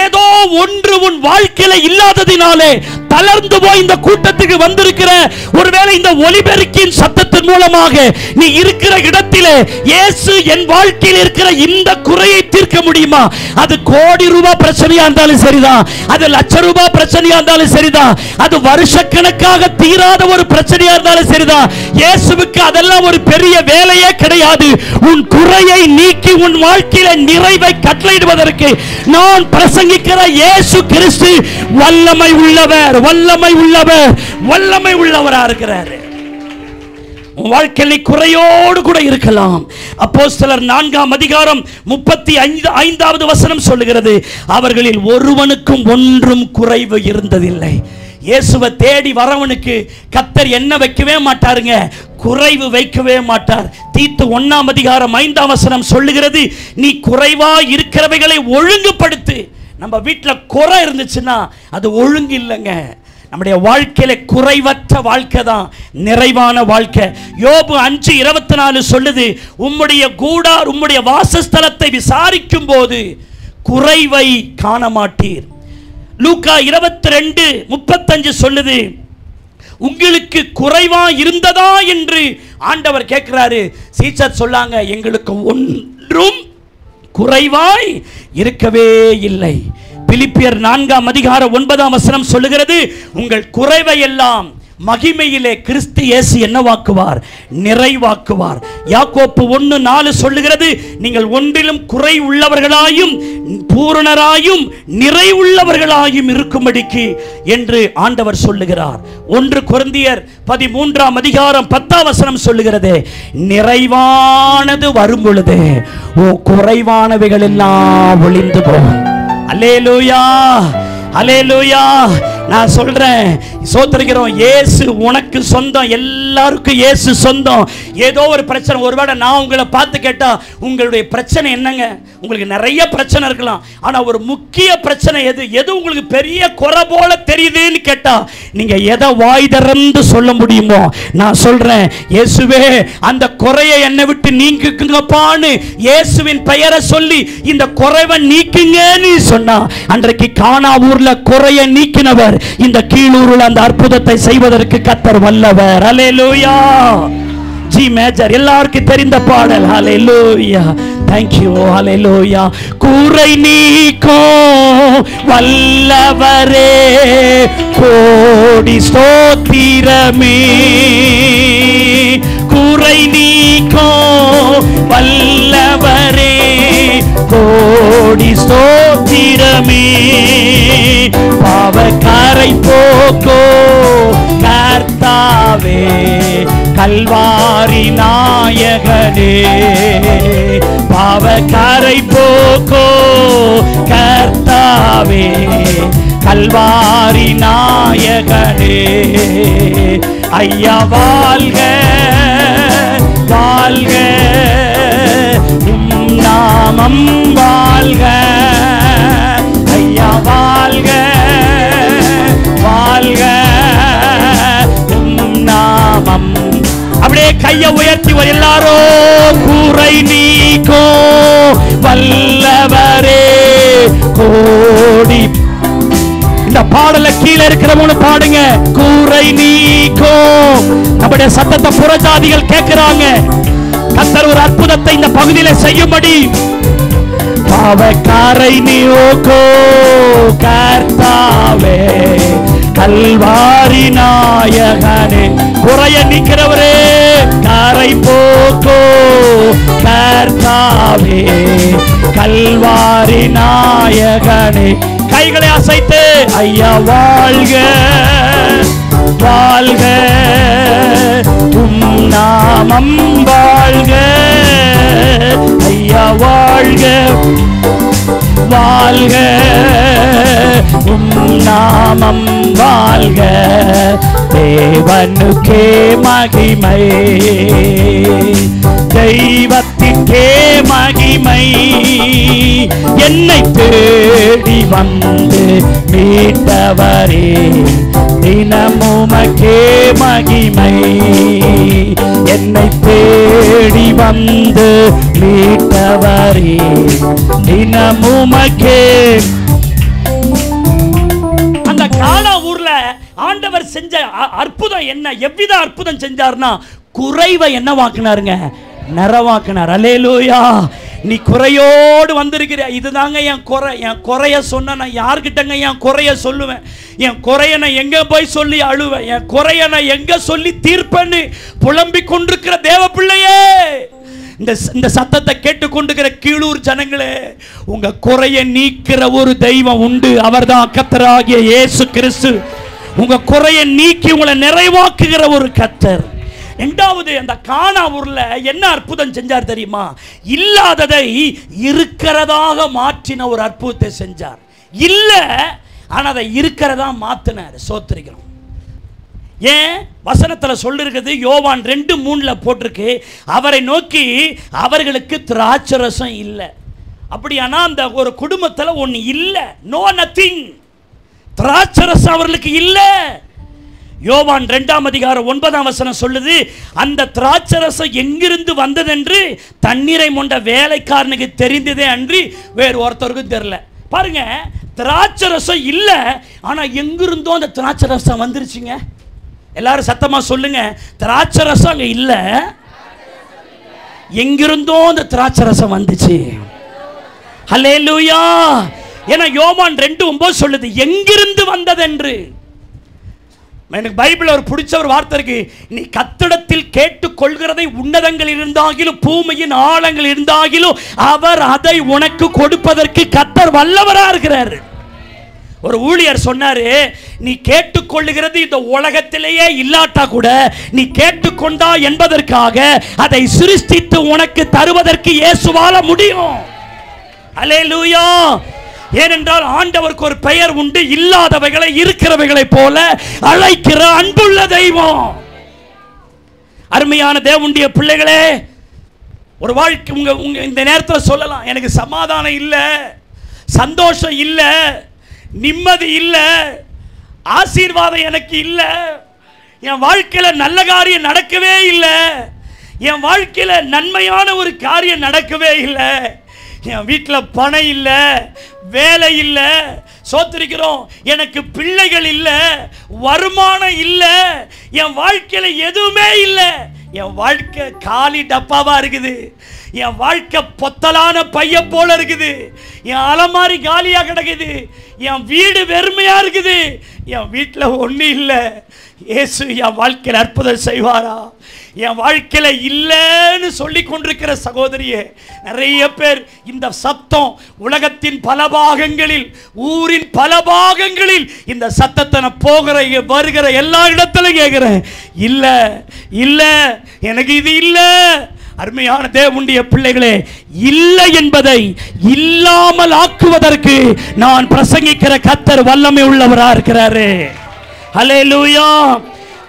ஏதோ ஒன்று உன் வாழ்க்கையில இல்லாததினாலே தளர்ந்து போய் இந்த கூட்டத்துக்கு வந்திருக்கிற ஒருவேளை இந்த ஒலிபெருக்கின் சத்தத்தின் மூலமாக நீ இருக்கிற இடத்திலே இயேசு என் வாழ்க்கையில் இருக்கிற இந்த குறையை தீர்க்க முடியுமா? அது கோடி ரூபாய் பிரச்சனையா இருந்தாலும் சரிதான். அது லட்ச ரூபாய் பிரச்சனையா இருந்தாலும் சரிதான். அது வருஷக்கணக்காக தீராத ஒரு பிரச்சனையா இருந்தாலும் சரிதான். இயேசுவுக்கு அதெல்லாம் ஒரு பெரிய வேலையே கிடையாது. உன் குறையை நீக்கி உன் வாழ்க்கையில நிறைவை கட்டளையிடுவதற்கு நான் பிரசங்கிக்கிற இயேசு கிறிஸ்து வல்லமை உள்ளவர் வல்லமை உள்ளவர் வல்லமை உள்ளவரா இருக்கிறாரு. உன் வாழ்க்கையில் குறையோடு கூட இருக்கலாம். அப்போஸ்தலர் நான்காம் அதிகாரம் முப்பத்தி ஐந்து ஐந்தாவது வசனம் சொல்லுகிறது அவர்களில் ஒருவனுக்கும் ஒன்றும் குறைவு இருந்ததில்லை. இயேசுவை தேடி வரவனுக்கு கத்தர் என்ன வைக்கவே மாட்டாருங்க? குறைவு வைக்கவே மாட்டார். தீத்து ஒன்னாம் அதிகாரம் ஐந்தாம் வசனம் சொல்லுகிறது நீ குறைவா இருக்கிறவைகளை ஒழுங்குபடுத்து. நம்ம வீட்டில் குறை இருந்துச்சுன்னா அது ஒழுங்கு இல்லைங்க. நம்முடைய வாழ்க்கையில குறைவற்ற வாழ்க்கை தான் நிறைவான வாழ்க்கை. யோபு அஞ்சு இருபத்தி நாலு சொல்லுது உம்முடைய கூடார் உம்முடைய வாசஸ்தலத்தை விசாரிக்கும் போது குறைவை காண மாட்டீர் லூக்கா இருபத்தி ரெண்டு முப்பத்தஞ்சு சொல்லுது உங்களுக்கு குறைவா இருந்ததா என்று ஆண்டவர் கேட்கிறாரு. சீச்சர் சொல்லாங்க எங்களுக்கு ஒன்றும் குறைவாய் இருக்கவே இல்லை. பிலிப்பியர் நான்காம் அதிகாரம் ஒன்பதாம் வசனம் சொல்லுகிறது உங்கள் குறைவை எல்லாம் மகிமையிலே கிறிஸ்து இயேசு என்னவாக்குவார்? நிறைவாக்குவார். யாக்கோப்பு ஒன்று நாலு சொல்லுகிறது நீங்கள் ஒன்றிலும் குறை உள்ளவர்களாயும் பூரணராயும் நிறைவுள்ளவர்களாயும் இருக்கும்படிக்கு என்று ஆண்டவர் சொல்லுகிறார். ஒன்று குருந்தியர் பதிமூன்றாம் அதிகாரம் பத்தாம் வசனம் சொல்லுகிறது நிறைவானது வரும் பொழுது ஓ குறைவானவைகள் எல்லாம் ஒளிந்து போகும். அல்லேலூயா அல்லேலூயா நான் சொல்றேன். சோத்தரிக்கிறோம். இயேசு உனக்கு சொந்தம். எல்லாருக்கும் இயேசு சொந்தம். ஏதோ ஒரு பிரச்சனை. ஒருவேளை நான் உங்களை பார்த்து கேட்டா உங்களுடைய பிரச்சனை என்னங்க? உங்களுக்கு நிறைய பிரச்சனை இருக்கலாம். ஆனா ஒரு முக்கிய பிரச்சனை எது? எது உங்களுக்கு பெரிய குறை போல தெரியுதுன்னு கேட்டா நீங்க எதை வாய் திறந்து சொல்ல முடியுமோ? நான் சொல்றேன். இயேசுவே அந்த குறையை என்னை விட்டு நீக்குங்கப்பான்னு இயேசுவின் பெயரை சொல்லி இந்த குறைவை நீக்குங்கன்னு சொன்னா அன்றைக்கு காணா ஊர்ல குறையை நீக்கினவர் இந்த கீழூரில் அந்த அற்புதத்தை செய்வதற்கு கத்தர் வல்லவர். அலேலூயா ஜி மேஜர் எல்லாருக்கும் தெரிந்த பாடல். ஹalleluya thank you. Hallelujah. கூரை நீக்கோ வல்லவரே கோடி ஸ்தோத்திரமே. கூரை நீக்கோ வல்லவரே கோடி சோத்திரமே பாவக்காரை போக்கோ கர்த்தாவே கல்வாரி நாயகனே. பாவக்காரை போக்கோ கர்த்தாவே கல்வாரி நாயகனே. ஐயா வாழ்க வாழ்க. நாமம் வாழ்க. ஐயா வாழ்க. வாழ்க. நாமம். அப்படியே கையை உயர்த்தி வர எல்லாரோ கூரை நீக்கோ. வல்லவரே கோடி. இந்த பாடல கீழே இருக்கிறவங்க பாடுங்க. கூரை நீக்கோ. நம்முடைய சத்தத்தை புறஜாதிகள் கேட்கிறாங்க. கத்தர் ஒரு அற்புதத்தை இந்த பகுதியில செய்யும்படி. பாவக்காரை நீக்கோ கர்த்தாவே கல்வாரி நாயகனே குறைய நிக்கிறவரே காரை போக்கோ கர்த்தாவே கல்வாரி நாயகனே. கைகளை அசைத்து ஐயா வாழ்க வாழ்க. நாமம் வாழ்க. ஐயா வாழ்க. வாழ்க. உம் நாமம் வாழ்க. தேவனுக்கே மகிமை. தெய்வத்திற்கே மகிமை. என்னை தேடி வந்து மீட்டவரே. தினமுமக்கே மகிமை. என்னை தேடி வந்து மீட்டவரே தினமுமக்கே. அந்த காலா ஊர்ல ஆண்டவர் செஞ்ச அ- அற்புதம் என்ன? எவ்வித அற்புதம் செஞ்சார்னா குறைவை என்னவாக்குனாருங்க நிறவாக்குனார் அலேலூயா நீ குறையோடு வந்திருக்கிற இதுதாங்க என் குறை. என் குறைய சொன்ன நான் யார்கிட்டங்க என் குறைய சொல்லுவேன்? என் குறைய நான் எங்க போய் சொல்லி அழுவேன்? என் குறைய நான் எங்க சொல்லி தீர்ப்பேன்னு புலம்பிக் கொண்டிருக்கிற தேவ பிள்ளையே இந்த இந்த சத்தத்தை கேட்டுக்கொண்டிருக்கிற கீழூர் ஜனங்களே உங்க குறைய நீக்கிற ஒரு தெய்வம் உண்டு. அவர்தான் கத்தராகிய இயேசு கிறிஸ்து. உங்க குறைய நீக்கி உங்களை நிறைவாக்குகிற ஒரு கத்தர் ரெண்டாவது அந்த கானா ஊரில் என்ன அற்புதம் செஞ்சார் தெரியுமா? இல்லாததை இருக்கிறதாக மாற்றின ஒரு அற்புதத்தை செஞ்சார். இல்லை ஆனால் அதை இருக்கிறதா மாற்றினார் சோத்திரிக்கிறோம். ஏன்? வசனத்தில் சொல்லிருக்குது யோவான் ரெண்டு மூணில் போட்டிருக்கு அவரை நோக்கி அவர்களுக்கு திராட்சரசம் இல்லை. அப்படியானா அந்த ஒரு குடும்பத்தில் ஒன்று இல்லை. நோ நத்திங் திராட்சரசம் அவர்களுக்கு இல்லை. யோவான் ரெண்டாம் அதிகாரம் ஒன்பதாம் வசனம் சொல்லுது அந்த திராட்சரசம் எங்கிருந்து வந்ததென்று தண்ணீரை மொண்ட வேலைக்காரனுக்கு தெரிந்ததே அன்றி வேறு ஒருத்தருக்கும் தெரியல. பாருங்க திராட்சரசம் இல்லை ஆனால் எங்கிருந்தோ அந்த திராட்சரசம் வந்துருச்சுங்க. எல்லாரும் சத்தமாக சொல்லுங்க திராட்சரசம் ரசம் இல்லை எங்கிருந்தோ அந்த திராட்சரசம் ரசம் வந்துச்சு. லூயா ஏன்னா யோவான் ரெண்டு ஒன்பது சொல்லுது எங்கிருந்து வந்ததென்று எனக்கு பைபிள் ஒரு பிடிச்ச ஒரு வார்த்தை இருக்கு. நீ கத்திடத்தில் கேட்டுக்கொள்கிறதை உன்னதங்கள் இருந்தாகிலும் பூமியின் ஆழங்கள் இருந்தாகிலும் அவர் அதை உனக்கு கொடுப்பதற்கு கத்தர் வல்லவரா இருக்கிறாரு. ஒரு ஊழியர் சொன்னாரு நீ கேட்டுக்கொள்ளுகிறது இந்த உலகத்திலேயே இல்லாட்டா கூட நீ கேட்டுக்கொண்டா என்பதற்காக அதை சிருஷ்டித்து உனக்கு தருவதற்கு இயேசுவால முடியும். அலே லூயா ஏனென்றால் ஆண்டவருக்கு ஒரு பெயர் உண்டு இல்லாதவைகளை இருக்கிறவைகளைப் போல அழைக்கிற அன்புள்ள தெய்வம். அருமையான தேவனுடைய பிள்ளைகளே ஒரு வாழ்க்கை உங்க உங்க இந்த நேரத்தில் சொல்லலாம் எனக்கு சமாதானம் இல்லை சந்தோஷம் இல்லை நிம்மதி இல்லை ஆசீர்வாதம் எனக்கு இல்லை என் வாழ்க்கையில் நல்ல காரியம் நடக்கவே இல்லை என் வாழ்க்கையில் நன்மையான ஒரு காரியம் நடக்கவே இல்லை. என் வீட்டில் பணம் இல்லை வேலை இல்லை சோத்திருக்கிறோம். எனக்கு பிள்ளைகள் இல்லை வருமானம் இல்லை என் வாழ்க்கையில் எதுவுமே இல்லை. என் வாழ்க்கை காலி டப்பாவாக இருக்குது. என் வாழ்க்கை பொத்தலான பைய போல இருக்குது. என் அலமாரி காலியாக கிடக்குது. என் வீடு வெறுமையாக இருக்குது. என் வீட்டில் ஒன்றும் இல்லை. இயேசு என் வாழ்க்கையில் அற்புதம் செய்வாரா? என் வாழ்க்கையில் இல்லைன்னு சொல்லி கொண்டிருக்கிற சகோதரியே நிறைய பேர் இந்த சத்தம் உலகத்தின் பல பாகங்களில் ஊரின் பல பாகங்களில் இந்த சத்தத்தை நான் போகிற வருகிற எல்லா இடத்துலையும் கேட்குறேன். இல்லை இல்லை எனக்கு இது இல்லை. அருமையான தேவனுடைய பிள்ளைகளே இல்லை என்பதை இல்லாமல் ஆக்குவதற்கு நான் பிரசங்கிக்கிற கத்தர் வல்லமை உள்ளவராக இருக்கிறாரு. ஹalleluya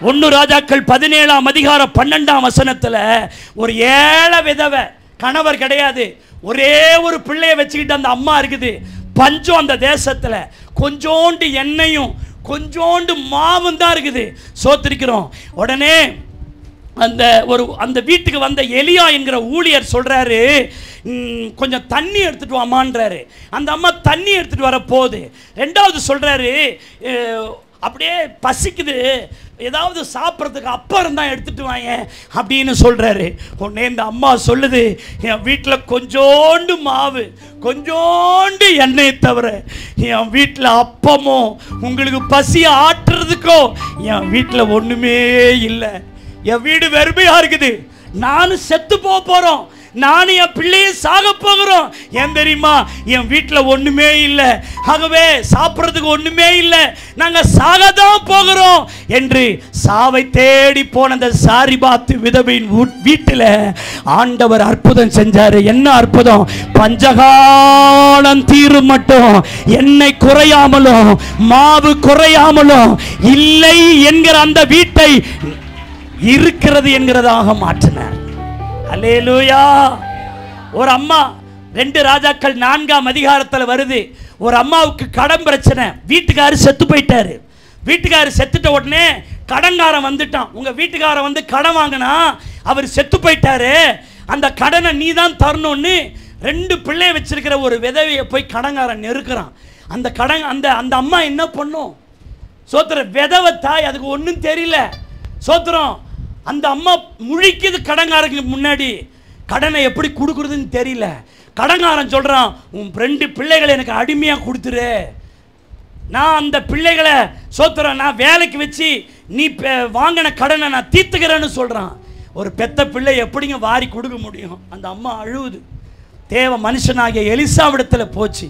ஒன்று ராஜாக்கள் பதினேழாம் அதிகாரம் பன்னெண்டாம் வசனத்தில் ஒரு ஏழை விதவை கணவர் கிடையாது. ஒரே ஒரு பிள்ளைய வச்சுக்கிட்டு அந்த அம்மா இருக்குது. பஞ்சம் அந்த தேசத்தில். கொஞ்சோண்டு எண்ணெயும் கொஞ்சோண்டு மாவும் தான் இருக்குது. சோத்திருக்கிறோம். உடனே அந்த ஒரு அந்த வீட்டுக்கு வந்த எலியா என்கிற ஊழியர் சொல்கிறாரு கொஞ்சம் தண்ணி எடுத்துகிட்டு வாமான்றாரு அந்த அம்மா தண்ணி எடுத்துகிட்டு வர போகுது. ரெண்டாவது சொல்கிறாரு அப்படியே பசிக்குது. ஏதாவது சாப்பிட்றதுக்கு அப்புறம் தான் எடுத்துட்டு வாங்க அப்படின்னு சொல்கிறாரு உடனே இந்த அம்மா சொல்லுது என் வீட்டில் கொஞ்சோண்டு மாவு கொஞ்சோண்டு எண்ணெய் தவிர என் வீட்டில் அப்பமோ உங்களுக்கு பசியை ஆட்டுறதுக்கோ என் வீட்டில் ஒன்றுமே இல்லை. என் வீடு வெறுமையாக இருக்குது. நானும் செத்து போக போகிறோம் நானும் என் பிள்ளையும் சாக போகிறோம். ஏன் தெரியுமா? என் வீட்டில் ஒண்ணுமே இல்லை. ஆகவே சாப்பிட்றதுக்கு ஒண்ணுமே இல்லை. நாங்க சாக தான் போகிறோம் என்று சாவை தேடி போன அந்த சாரிபாத்து விதவையின் வீட்டில் ஆண்டவர் அற்புதம் செஞ்சாரு. என்ன அற்புதம்? பஞ்சகாலம் தீரும் மட்டும் எண்ணெய் குறையாமலும் மாவு குறையாமலும் இல்லை என்கிற அந்த வீட்டை இருக்கிறது என்கிறதாக மாற்றினார். அல்லேலூயா ஒரு அம்மா ரெண்டு ராஜாக்கள் நான்காம் அதிகாரத்தில் வருது. ஒரு அம்மாவுக்கு கடன் பிரச்சனை. வீட்டுக்காரர் செத்து போயிட்டாரு. வீட்டுக்காரர் செத்துட்ட உடனே கடன்காரன் வந்துட்டான். உங்க வீட்டுக்காரன் வந்து கடன் வாங்கினா அவர் செத்து போயிட்டாரு. அந்த கடனை நீ தான் தரணும்னு ரெண்டு பிள்ளைய வச்சிருக்கிற ஒரு விதவையை போய் கடன்காரன் நெருக்கிறான். அந்த கடன் அந்த அந்த அம்மா என்ன பண்ணும்? சோத்திர விதவை தாய் அதுக்கு ஒன்றும் தெரியல. சோத்திரம் அந்த அம்மா முழிக்குது கடங்காரங்க முன்னாடி. கடனை எப்படி கொடுக்குறதுன்னு தெரியல. கடன்காரன் சொல்கிறான் உன் ரெண்டு பிள்ளைகளை எனக்கு அடிமையாக கொடுத்துரு. நான் அந்த பிள்ளைகளை சோத்துறேன். நான் வேலைக்கு வச்சு நீ வாங்கின கடனை நான் தீர்த்துக்கிறேன்னு சொல்கிறான் ஒரு பெத்த பிள்ளை எப்படிங்க வாரி கொடுக்க முடியும்? அந்த அம்மா அழுவுது. தேவ மனுஷனாகிய எலிசாவிடத்தில் போச்சு.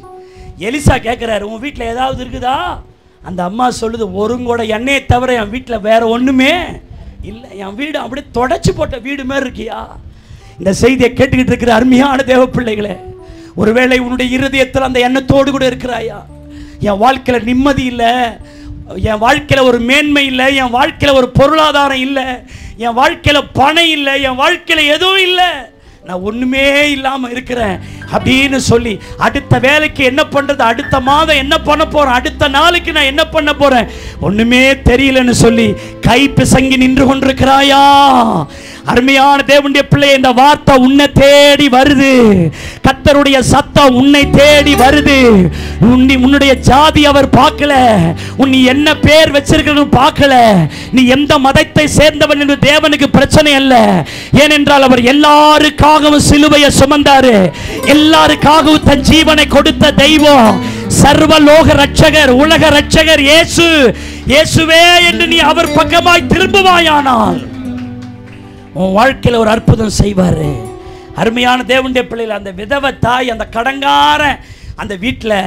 எலிசா கேட்குறாரு உன் வீட்டில் ஏதாவது இருக்குதா? அந்த அம்மா சொல்லுது ஒருங்கூட எண்ணெயை தவிர என் வீட்டில் வேற ஒன்றுமே இல்லை என் வீடு அப்படியே தொடச்சி போட்ட வீடு மாதிரி இருக்கியா? இந்த செய்தியை கேட்டுக்கிட்டு இருக்கிற அருமையான தேவ பிள்ளைகளே ஒருவேளை உன்னுடைய இருதயத்தில் அந்த எண்ணத்தோடு கூட இருக்கிறாயா? என் வாழ்க்கையில் நிம்மதி இல்லை என் வாழ்க்கையில் ஒரு மேன்மை இல்லை என் வாழ்க்கையில் ஒரு பொருளாதாரம் இல்லை என் வாழ்க்கையில் பணம் இல்லை என் வாழ்க்கையில் எதுவும் இல்லை. நான் ஒண்ணுமே இல்லாம இருக்கிறேன் அப்படின்னு சொல்லி அடுத்த வேலைக்கு என்ன பண்றது? அடுத்த மாதம் என்ன பண்ண போறேன்? அடுத்த நாளைக்கு நான் என்ன பண்ண போறேன்? ஒண்ணுமே தெரியலன்னு சொல்லி கை பிசங்கி நின்று கொண்டிருக்கிறாயா? அருமையான தேவனுடைய பிள்ளை இந்த வார்த்தை உன்னை தேடி வருது. கத்தருடைய சத்தம் உன்னை தேடி வருது. உன்னை உன்னுடைய ஜாதி அவர் பார்க்கல. உன் நீ என்ன பேர் வச்சிருக்கிறது பார்க்கல. நீ எந்த மதத்தை சேர்ந்தவன் என்று தேவனுக்கு பிரச்சனை அல்ல. ஏனென்றால் அவர் எல்லாருக்காகவும் சிலுவையை சுமந்தாரு. எல்லாருக்காகவும் தன் ஜீவனை கொடுத்த தெய்வம் சர்வலோக ரட்சகர் உலக ரட்சகர் இயேசு. இயேசுவே என்று நீ அவர் பக்கமாய் திரும்புவாயானால் உன் வாழ்க்கையில் ஒரு அற்புதம் செய்வார். அருமையான தேவனுடைய பிள்ளைகள் அந்த விதவை தாய் அந்த கடங்கார அந்த வீட்டில்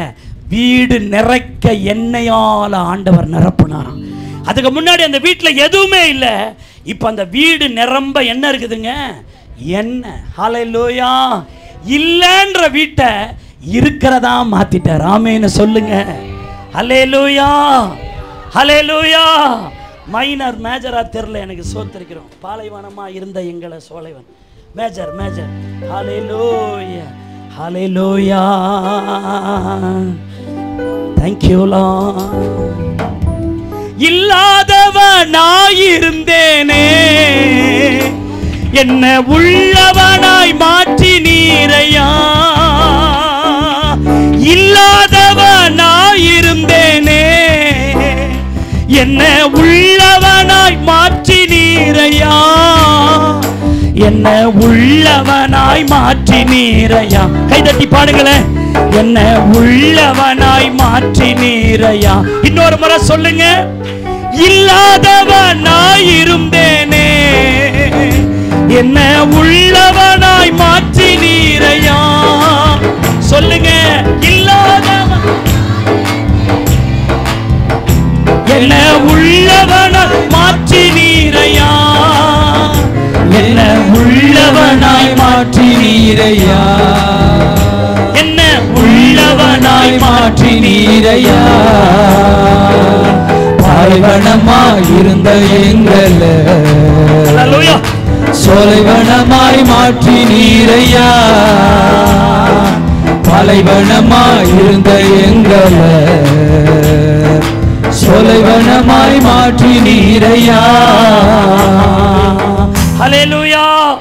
வீடு நிறைக்க எண்ணெயால் ஆண்டவர் நிரப்புனாராம். அதுக்கு முன்னாடி அந்த வீட்டில் எதுவுமே இல்லை. இப்போ அந்த வீடு நிரம்ப என்ன இருக்குதுங்க? என்ன ஹலையிலோயா இல்லைன்ற வீட்டை இருக்கிறதா மாத்திட்டார். ஆமேன்னு சொல்லுங்க. ஹalleluya. லூயா மைனர் மேஜரா தெரில எனக்கு சோத்திருக்கிறோம். பாலைவனமா இருந்த எங்களை சோலைவன். மேஜர் மேஜர் ஹலே லோயா ஹலே லோயா தேங்க்யூலா இல்லாதவனாயிருந்தேனே. என்ன உள்ளவனாய் மாற்றி நீரையா? இல்லாதவனாயிருந்தேனே. என்ன உள்ளவனாய் மாற்றி நீரையா என்ன உள்ளவனாய் மாற்றி நீரையா கைதட்டி பாடுங்களேன். என்ன உள்ளவனாய் மாற்றி நீரையா இன்னொரு முறை சொல்லுங்க. இல்லாதவனாய் இருந்தேனே. என்ன உள்ளவனாய் மாற்றி நீரையா சொல்லுங்க. இல்லாதவன் என்ன உள்ளவனாய் மாற்றி நீரையா என்ன உள்ளவனாய் மாற்றி நீரையா என்ன உள்ளவனாய் மாற்றி நீரையா பாலைவனமாய் இருந்த எங்கள. சோலைவனமாய் மாற்றி நீரையா பாலைவனமாய் இருந்த எங்கள சொலைவனமாய் மாற்றி நீரையா. ஹalleluya.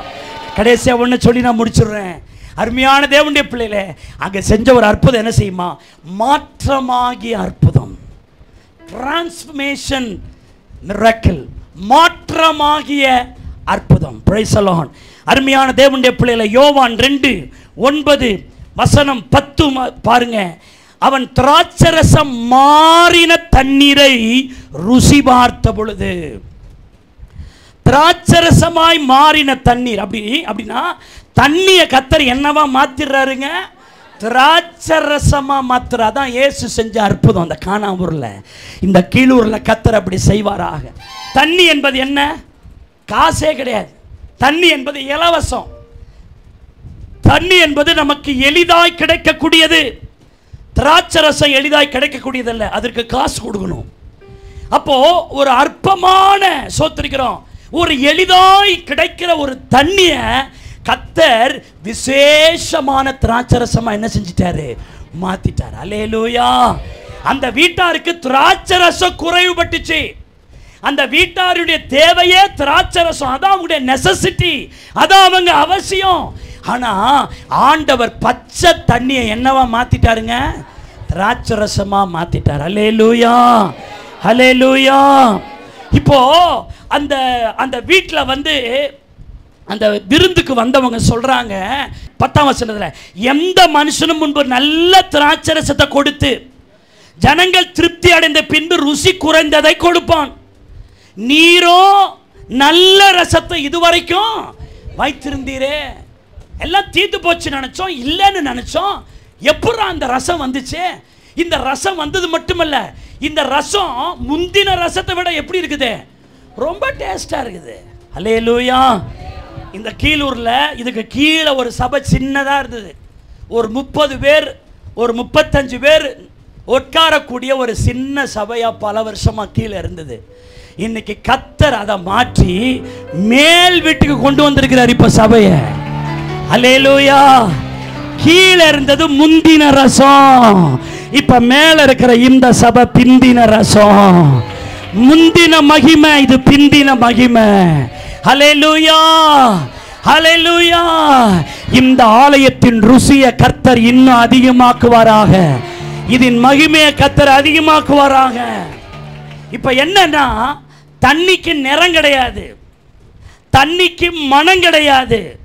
கடைசியா ஒண்ணு சொல்லி நான் முடிச்சிடுறேன். அருமையான தேவனுடைய பிள்ளைகளே அங்க செஞ்ச ஒரு அற்புதம் என்ன செய்யுமா? மாற்றமாகிய அற்புதம். டிரான்ஸ்ஃபர்மேஷன் மிரக்கல் மாற்றமாகிய அற்புதம். பிரைஸ் அருமையான தேவனுடைய பிள்ளைகளை யோவான் ரெண்டு ஒன்பது வசனம் பத்து ம- பாருங்க. அவன் திராட்சரசம் மாறின தண்ணீரை ருசி பார்த்த பொழுது திராட்சரசமாய் மாறின தண்ணீர் அப்படி அப்படின்னா தண்ணியை கத்தர் என்னவா மாத்திடுறாருங்க திராட்சரசமா மாத்துறா தான் ஏசு செஞ்ச அற்புதம் அந்த காணாமூர்ல. இந்த கீழூர்ல கத்தர் அப்படி செய்வாராக. தண்ணி என்பது என்ன? காசே கிடையாது. தண்ணி என்பது இலவசம். தண்ணி என்பது நமக்கு எளிதாய் கிடைக்கக்கூடியது. திராட்சரசம் எளிதாய் கிடைக்கக்கூடியதல்ல. அதற்கு காசு கொடுக்கணும். அப்போ ஒரு அற்பமான சோத்திருக்கிறோம். ஒரு எளிதாய் கிடைக்கிற ஒரு தண்ணிய கத்தர் விசேஷமான திராட்சரசமா என்ன செஞ்சிட்டாரு? மாத்திட்டார். அலேலூயா அந்த வீட்டாருக்கு திராட்சரசம் குறைவுபட்டுச்சு. அந்த வீட்டாருடைய தேவையே திராட்சரசம். அதான் அவங்களுடைய நெசசிட்டி அதான் அவங்க அவசியம். ஆனா ஆண்டவர் பச்சை தண்ணியை என்னவா மாத்திட்டாருங்க? அலே மாத்திட்டார். ஹலே லூயா இப்போ அந்த அந்த வீட்டில் வந்து அந்த விருந்துக்கு வந்தவங்க சொல்றாங்க பத்தாம் வசனத்தில் எந்த மனுஷனும் முன்பு நல்ல திராட்சரசத்தை கொடுத்து ஜனங்கள் திருப்தி அடைந்த பின்பு ருசி குறைந்ததை கொடுப்பான். நீரோ நல்ல ரசத்தை இதுவரைக்கும் வைத்திருந்தீரே. எல்லாம் தீர்த்து போச்சு நினச்சோம் இல்லைன்னு நினச்சோம். எப்படா அந்த ரசம் வந்துச்சு? இந்த ரசம் வந்தது மட்டுமல்ல இந்த ரசம் முந்தின ரசத்தை விட எப்படி இருக்குது? ரொம்ப டேஸ்டாக இருக்குது. அலே லூயா இந்த கீழூரில் இதுக்கு கீழே ஒரு சபை சின்னதாக இருந்தது. ஒரு முப்பது பேர் ஒரு முப்பத்தஞ்சு பேர் உட்காரக்கூடிய ஒரு சின்ன சபையாக பல வருஷமாக கீழே இருந்தது. இன்னைக்கு கத்தர் அதை மாற்றி மேல் வீட்டுக்கு கொண்டு வந்திருக்கிறார் இப்போ சபையை. அலேலூயா கீழே இருந்தது முந்தின ரசம். இப்ப மேல இருக்கிற இந்த சபை பிந்தின ரசம். முந்தின மகிமை இது பிந்தின மகிமை. ஹalleluya ஹalleluya இந்த ஆலயத்தின் ருசியை கர்த்தர் இன்னும் அதிகமாக்குவாராக. இதன் மகிமையை கர்த்தர் அதிகமாக்குவாராக. இப்ப என்னன்னா தண்ணிக்கு நிறம் கிடையாது. தண்ணிக்கு மனம் கிடையாது.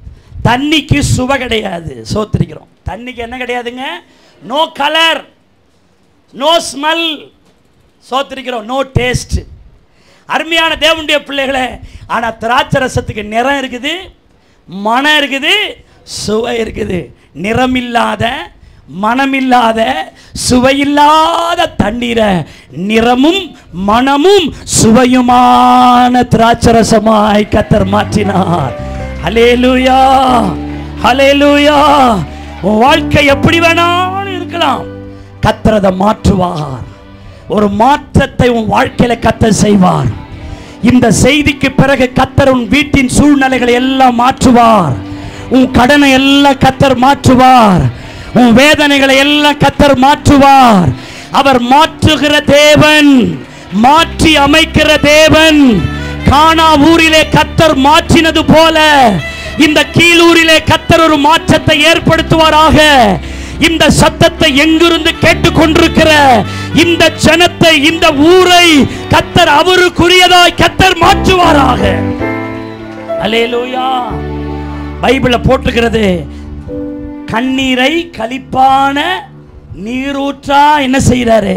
தண்ணிக்கு சுவை கிடையாது. சோத்திரிக்கிறோம். தண்ணிக்கு என்ன கிடையாதுங்க? நோ கலர் நோ ஸ்மெல் சோத்திருக்கிறோம். நோ டேஸ்ட் அருமையான தேவனுடைய பிள்ளைகளை ஆனால் திராட்சை ரசத்துக்கு நிறம் இருக்குது மனம் இருக்குது சுவை இருக்குது. நிறமில்லாத மனமில்லாத சுவையில்லாத தண்ணீரை நிறமும் மனமும் சுவையுமான திராட்சரசமாய் கத்தர் மாற்றினார். ஹலேலூயா ஹலேலூயா உன் வாழ்க்கை எப்படி வேணாலும் இருக்கலாம். கத்தரதை மாற்றுவார். ஒரு மாற்றத்தை உன் வாழ்க்கையில கத்த செய்வார். இந்த செய்திக்கு பிறகு கத்தர் உன் வீட்டின் சூழ்நிலைகளை எல்லாம் மாற்றுவார். உன் கடனை எல்லாம் கத்தர் மாற்றுவார். உன் வேதனைகளை எல்லாம் கத்தர் மாற்றுவார். அவர் மாற்றுகிற தேவன் மாற்றி அமைக்கிற தேவன். கானா ஊரிலே கத்தர் மாற்றினது போல இந்த கீழூரிலே கத்தர் ஒரு மாற்றத்தை ஏற்படுத்துவாராக. இந்த சத்தத்தை எங்கிருந்து கேட்டுக்கொண்டிருக்கிற இந்த ஜனத்தை இந்த ஊரை கத்தர் அவருக்குரியதாய் கத்தர் மாற்றுவாராக. அலேலூயா பைபிள்ல போட்டுக்கிறது. கண்ணீரை கழிப்பான நீரூற்றா என்ன செய்யறாரு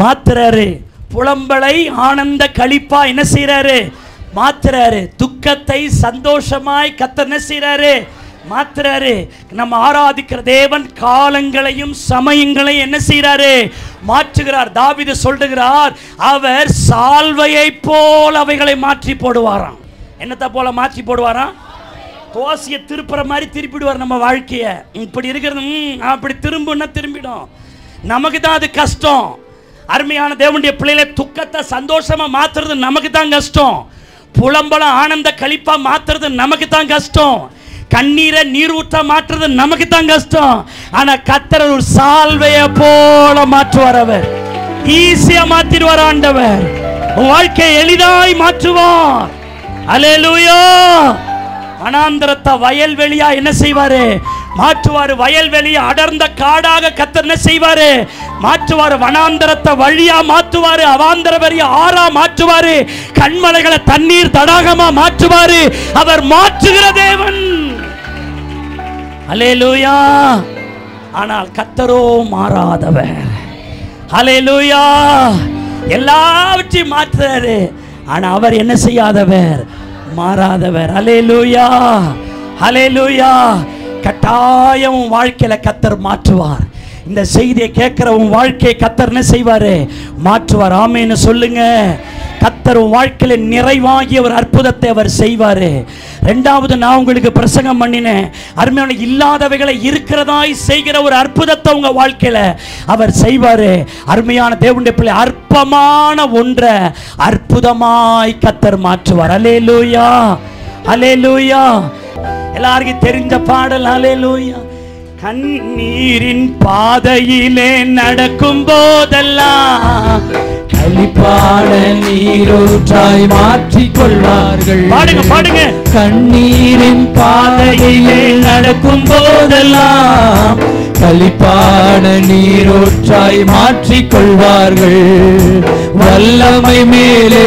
மாத்துறாரு. புலம்பலை ஆனந்த கழிப்பா என்ன செய்யறாரு மாத்துறாரு. துக்கத்தை சந்தோஷமாய் கத்த என்ன செய்யறாரு மாத்துறாரு. நம்ம ஆராதிக்கிற தேவன் காலங்களையும் சமயங்களையும் என்ன செய்யறாரு மாற்றுகிறார். தாவித சொல்லுகிறார் அவர் சால்வையை போல் அவைகளை மாற்றி போடுவாராம். என்னத்தை போல மாற்றி போடுவாராம்? தோசையை திருப்புற மாதிரி திருப்பிடுவார் நம்ம வாழ்க்கையை. இப்படி இருக்கிறது அப்படி திரும்புன்னா திரும்பிடும். நமக்கு தான் அது கஷ்டம். அருமையான தேவனுடைய பிள்ளைகளை துக்கத்தை சந்தோஷமா மாத்துறது நமக்கு தான் கஷ்டம். புலம்பலம் ஆனந்த கழிப்பா மாத்துறது நமக்கு தான் கஷ்டம். கண்ணீரை நீரூற்ற மாற்றுறது நமக்கு தான் கஷ்டம். ஆனா கத்தர் ஒரு சால்வைய போல மாற்றுவார் அவர் ஈஸியா மாத்திடுவார் ஆண்டவர். வாழ்க்கை வாழ்க்கையை எளிதாய் மாற்றுவார். அலேலூயா வனாந்தரத்தை வயல்வெளியா என்ன செய்வாரு? மாற்றுவார் வயல்வெளியை அடர்ந்த காடாக கத்தர் என்ன செய்வாரு? மாற்றுவார் வனாந்தரத்தை வழியா மாற்றுவாரு அவாந்தர வழிய ஆறா மாற்றுவாரு கண்மலைகளை தண்ணீர் தடாகமா மாற்றுவாரு அவர் மாற்றுகிற தேவன். அலேலூயா ஆனால் கத்தரோ மாறாதவர். ஹalleluya. எல்லாவற்றையும் மாற்றுறாரு ஆனா அவர் என்ன செய்யாதவர்? மாறாதவர். ஹalleluya. லூயா கட்டாயம் வாழ்க்கையில் வாழ்க்கையில கத்தர் மாற்றுவார். இந்த செய்தியை கேட்கிற உன் வாழ்க்கையை கத்தர் என்ன செய்வாரு? மாற்றுவார். ஆமேன்னு சொல்லுங்க. கத்தர் உன் வாழ்க்கையில நிறைவாகிய ஒரு அற்புதத்தை அவர் செய்வாரு. ரெண்டாவது நான் உங்களுக்கு பிரசங்கம் பண்ணினேன். அருமையான இல்லாதவைகளை இருக்கிறதாய் செய்கிற ஒரு அற்புதத்தை உங்க வாழ்க்கையில அவர் செய்வாரு. அருமையான தேவனுடைய பிள்ளை அற்பமான ஒன்றை அற்புதமாய் கத்தர் மாற்றுவார். அலே லூயா அலே லூயா எல்லாருக்கும் தெரிஞ்ச பாடல் அலேலூயா கண்ணீரின் பாதையிலே நடக்கும் போதெல்லாம் கலிப்பாட நீரூற்றாய் மாற்றிக் கொள்வார்கள் பாடுங்க பாடுங்க. கண்ணீரின் பாதையிலே நடக்கும் போதெல்லாம் கலிப்பாட நீரோற்றாய் மாற்றிக் கொள்வார்கள் வல்லமை மேலே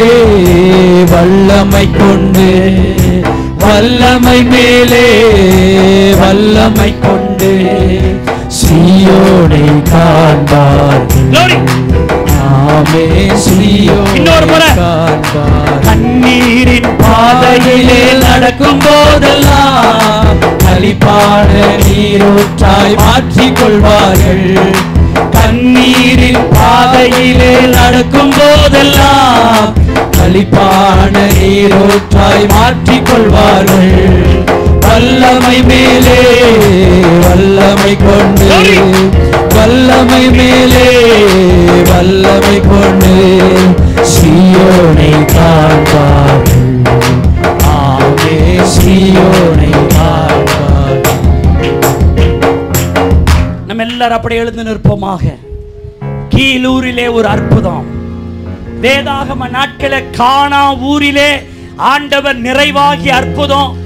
வல்லமை கொண்டு வல்லமை மேலே வல்லமை கொண்டு சீயோனை சீயோனை இன்னொரு முறை. காண்பார்கள். கண்ணீரின் பாதையிலே நடக்கும் போதெல்லாம் கலிப்பாட நீரூற்றாய் மாற்றிக் கொள்வார்கள் கண்ணீரின் பாதையிலே நடக்கும் போதெல்லாம் கலிப்பான நீரூற்றாய் மாற்றிக் கொள்வார்கள். வல்லமை மேலே வல்லமை கொண்டு. வல்லமை மேலே வல்லமை கொண்டு. சீயோனை காண்பார்கள். ஆமே சீயோனை காண்பார்கள். நம்ம எல்லாரும் அப்படி எழுந்து நிற்போமாக. கீழூரிலே ஒரு அற்புதம். வேதாகம நாட்களை காணா ஊரிலே ஆண்டவர் நிறைவாகி அற்புதம்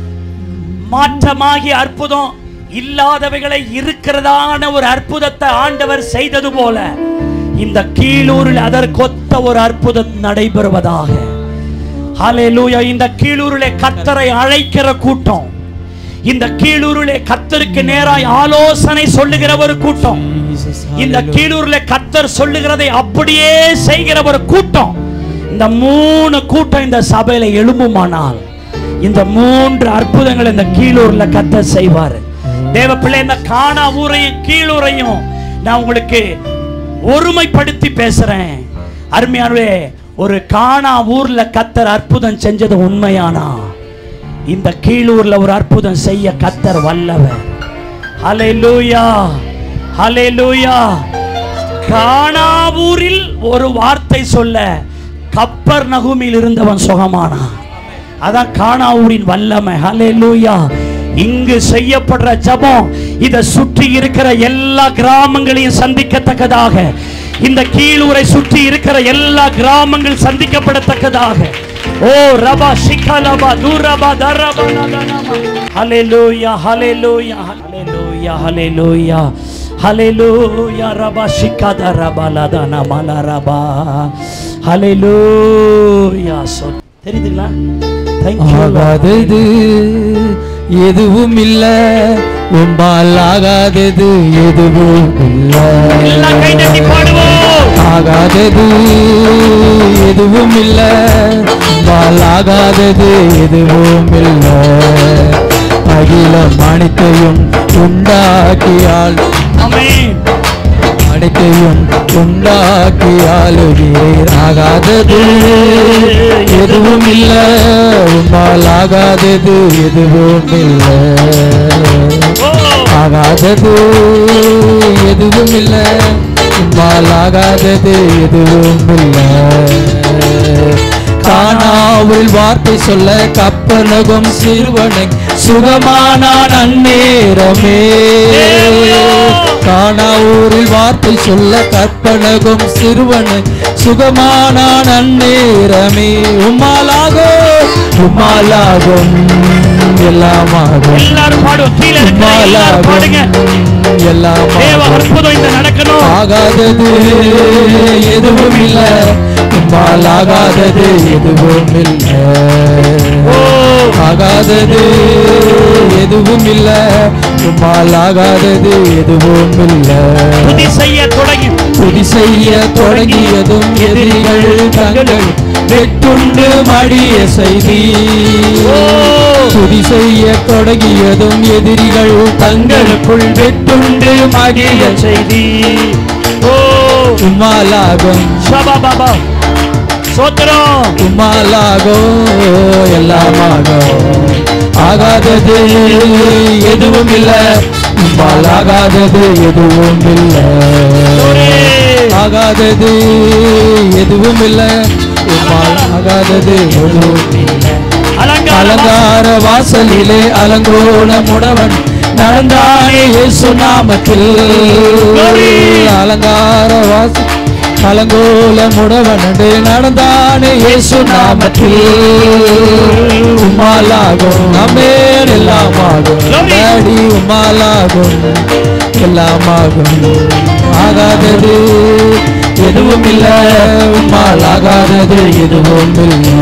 மாற்றமாகி அற்புதம் இல்லாதவைகளை இருக்கிறதான ஒரு அற்புதத்தை ஆண்டவர் செய்தது போல இந்த கீழூரில் அதற்கொத்த ஒரு அற்புதம் நடைபெறுவதாக. ஹalleluya. இந்த கீழூரில் கத்தரை அழைக்கிற கூட்டம். இந்த கீழூரிலே கத்தருக்கு நேராய் ஆலோசனை சொல்லுகிற ஒரு கூட்டம். இந்த கீழூர்ல கத்தர் சொல்லுகிறதை அப்படியே செய்கிற ஒரு கூட்டம். இந்த மூணு கூட்டம் இந்த சபையில எழும்புமானால் இந்த மூன்று அற்புதங்கள் இந்த கீழூர்ல கத்தர் செய்வார். தேவ பிள்ளை இந்த காணா ஊரையும் கீழூரையும் நான் உங்களுக்கு ஒருமைப்படுத்தி பேசுறேன். அருமையானவே ஒரு காணா ஊர்ல கத்தர் அற்புதம் செஞ்சது உண்மையானா? இந்த கீழூர்ல ஒரு அற்புதம் செய்ய கத்தர் வல்லவர். ஹalleluya லூயா காணாவூரில் ஒரு வார்த்தை சொல்ல கப்பர் நகுமில் இருந்தவன் சுகமானா. அதான் காணாவூரின் வல்லமை. ஹalleluya இங்கு செய்யப்படுற ஜெபம் இதை சுற்றி இருக்கிற எல்லா கிராமங்களையும் சந்திக்கத்தக்கதாக. இந்த கீழூரை சுற்றி இருக்கிற எல்லா கிராமங்கள் சந்திக்கப்படத்தக்கதாக. ஓ ரபா ஷிகலபா தூரபா தரபா நதனமா ஹalleluya ஹalleluya ஹalleluya ஹalleluya. ஹalleluya ரபா ஷிகத ரபா லதன மலரபா ஹalleluya சொ தெரியுதுங்களா? Thank you, Lord. ஆகாதது எதுவும் இல்ல உம்பால் ஆகாதது எதுவும் இல்ல எல்லாம் கை தட்டி பாடுவோம். ஆகாதது எதுவும் இல்ல உம்பால் ஆகாதது எதுவும் இல்ல அகிலம் அனைத்தையும் உண்டாக்கியால் அனைத்தையும் உண்டாக்கி ஆளுகிறீர் ஆகாதது எதுவும் இல்ல உம்மால் ஆகாதது எதுவும் இல்ல ஆகாதது எதுவும் இல்ல உம்மால் ஆகாதது எதுவும் இல்ல காணாவில் வார்த்தை சொல்ல கப்பலகம் சிறுவனை சுகமானான் அந்நேரமே காணாவூரில் வார்த்தை சொல்ல கற்பனகும் சிறுவனை சுகமானான் அந்நேரமே உம்மாலாகும் உம்மாலாகும். எல்லாமாகும். எல்லாரும் பாடுவோம். கீழே எல்லாரும் பாடுங்க. உம்மாலாகும் தேவ அற்புதம் இந்த நடக்கணும். ஆகாதது எதுவும் இல்ல. ஆகாதது எதுவும் இல்ல. ஆகாதது எதுவும் இல்ல. ஆகாதது எதுவும் இல்ல. செய்ய தொடங்கி. செய்ய தொடங்கியதும் எதிரிகள் தங்கள் வெட்டுண்டு மடிய செய்தி. துதி செய்ய தொடங்கியதும் எதிரிகள் தங்களுக்குள் வெட்டுண்டு மடிய செய்தி. உம்மாலாகும். சபா பாபா சோத்திரம். உம்மாலாகோ எல்லாமாகோ ஆகாதது எதுவும் இல்ல உம்மால் ஆகாதது எதுவும் இல்ல ஆகாதது எதுவும் இல்ல ஆகாதது அலங்கார வாசலிலே அலங்கோல முடவன் நடந்தானே இயேசு நாமத்தில். அலங்கார வாசல் அலங்கோல முடவனடு நடந்தானே இயேசு நாமத்தில். உம்மாலாகும் நம்மேல் எல்லாமாகும். டாடி உம்மாலாகும் எல்லாமாகும். ஆகாதது. எதுவும் இல்ல உம்மால் ஆகாதது எதுவும் இல்லை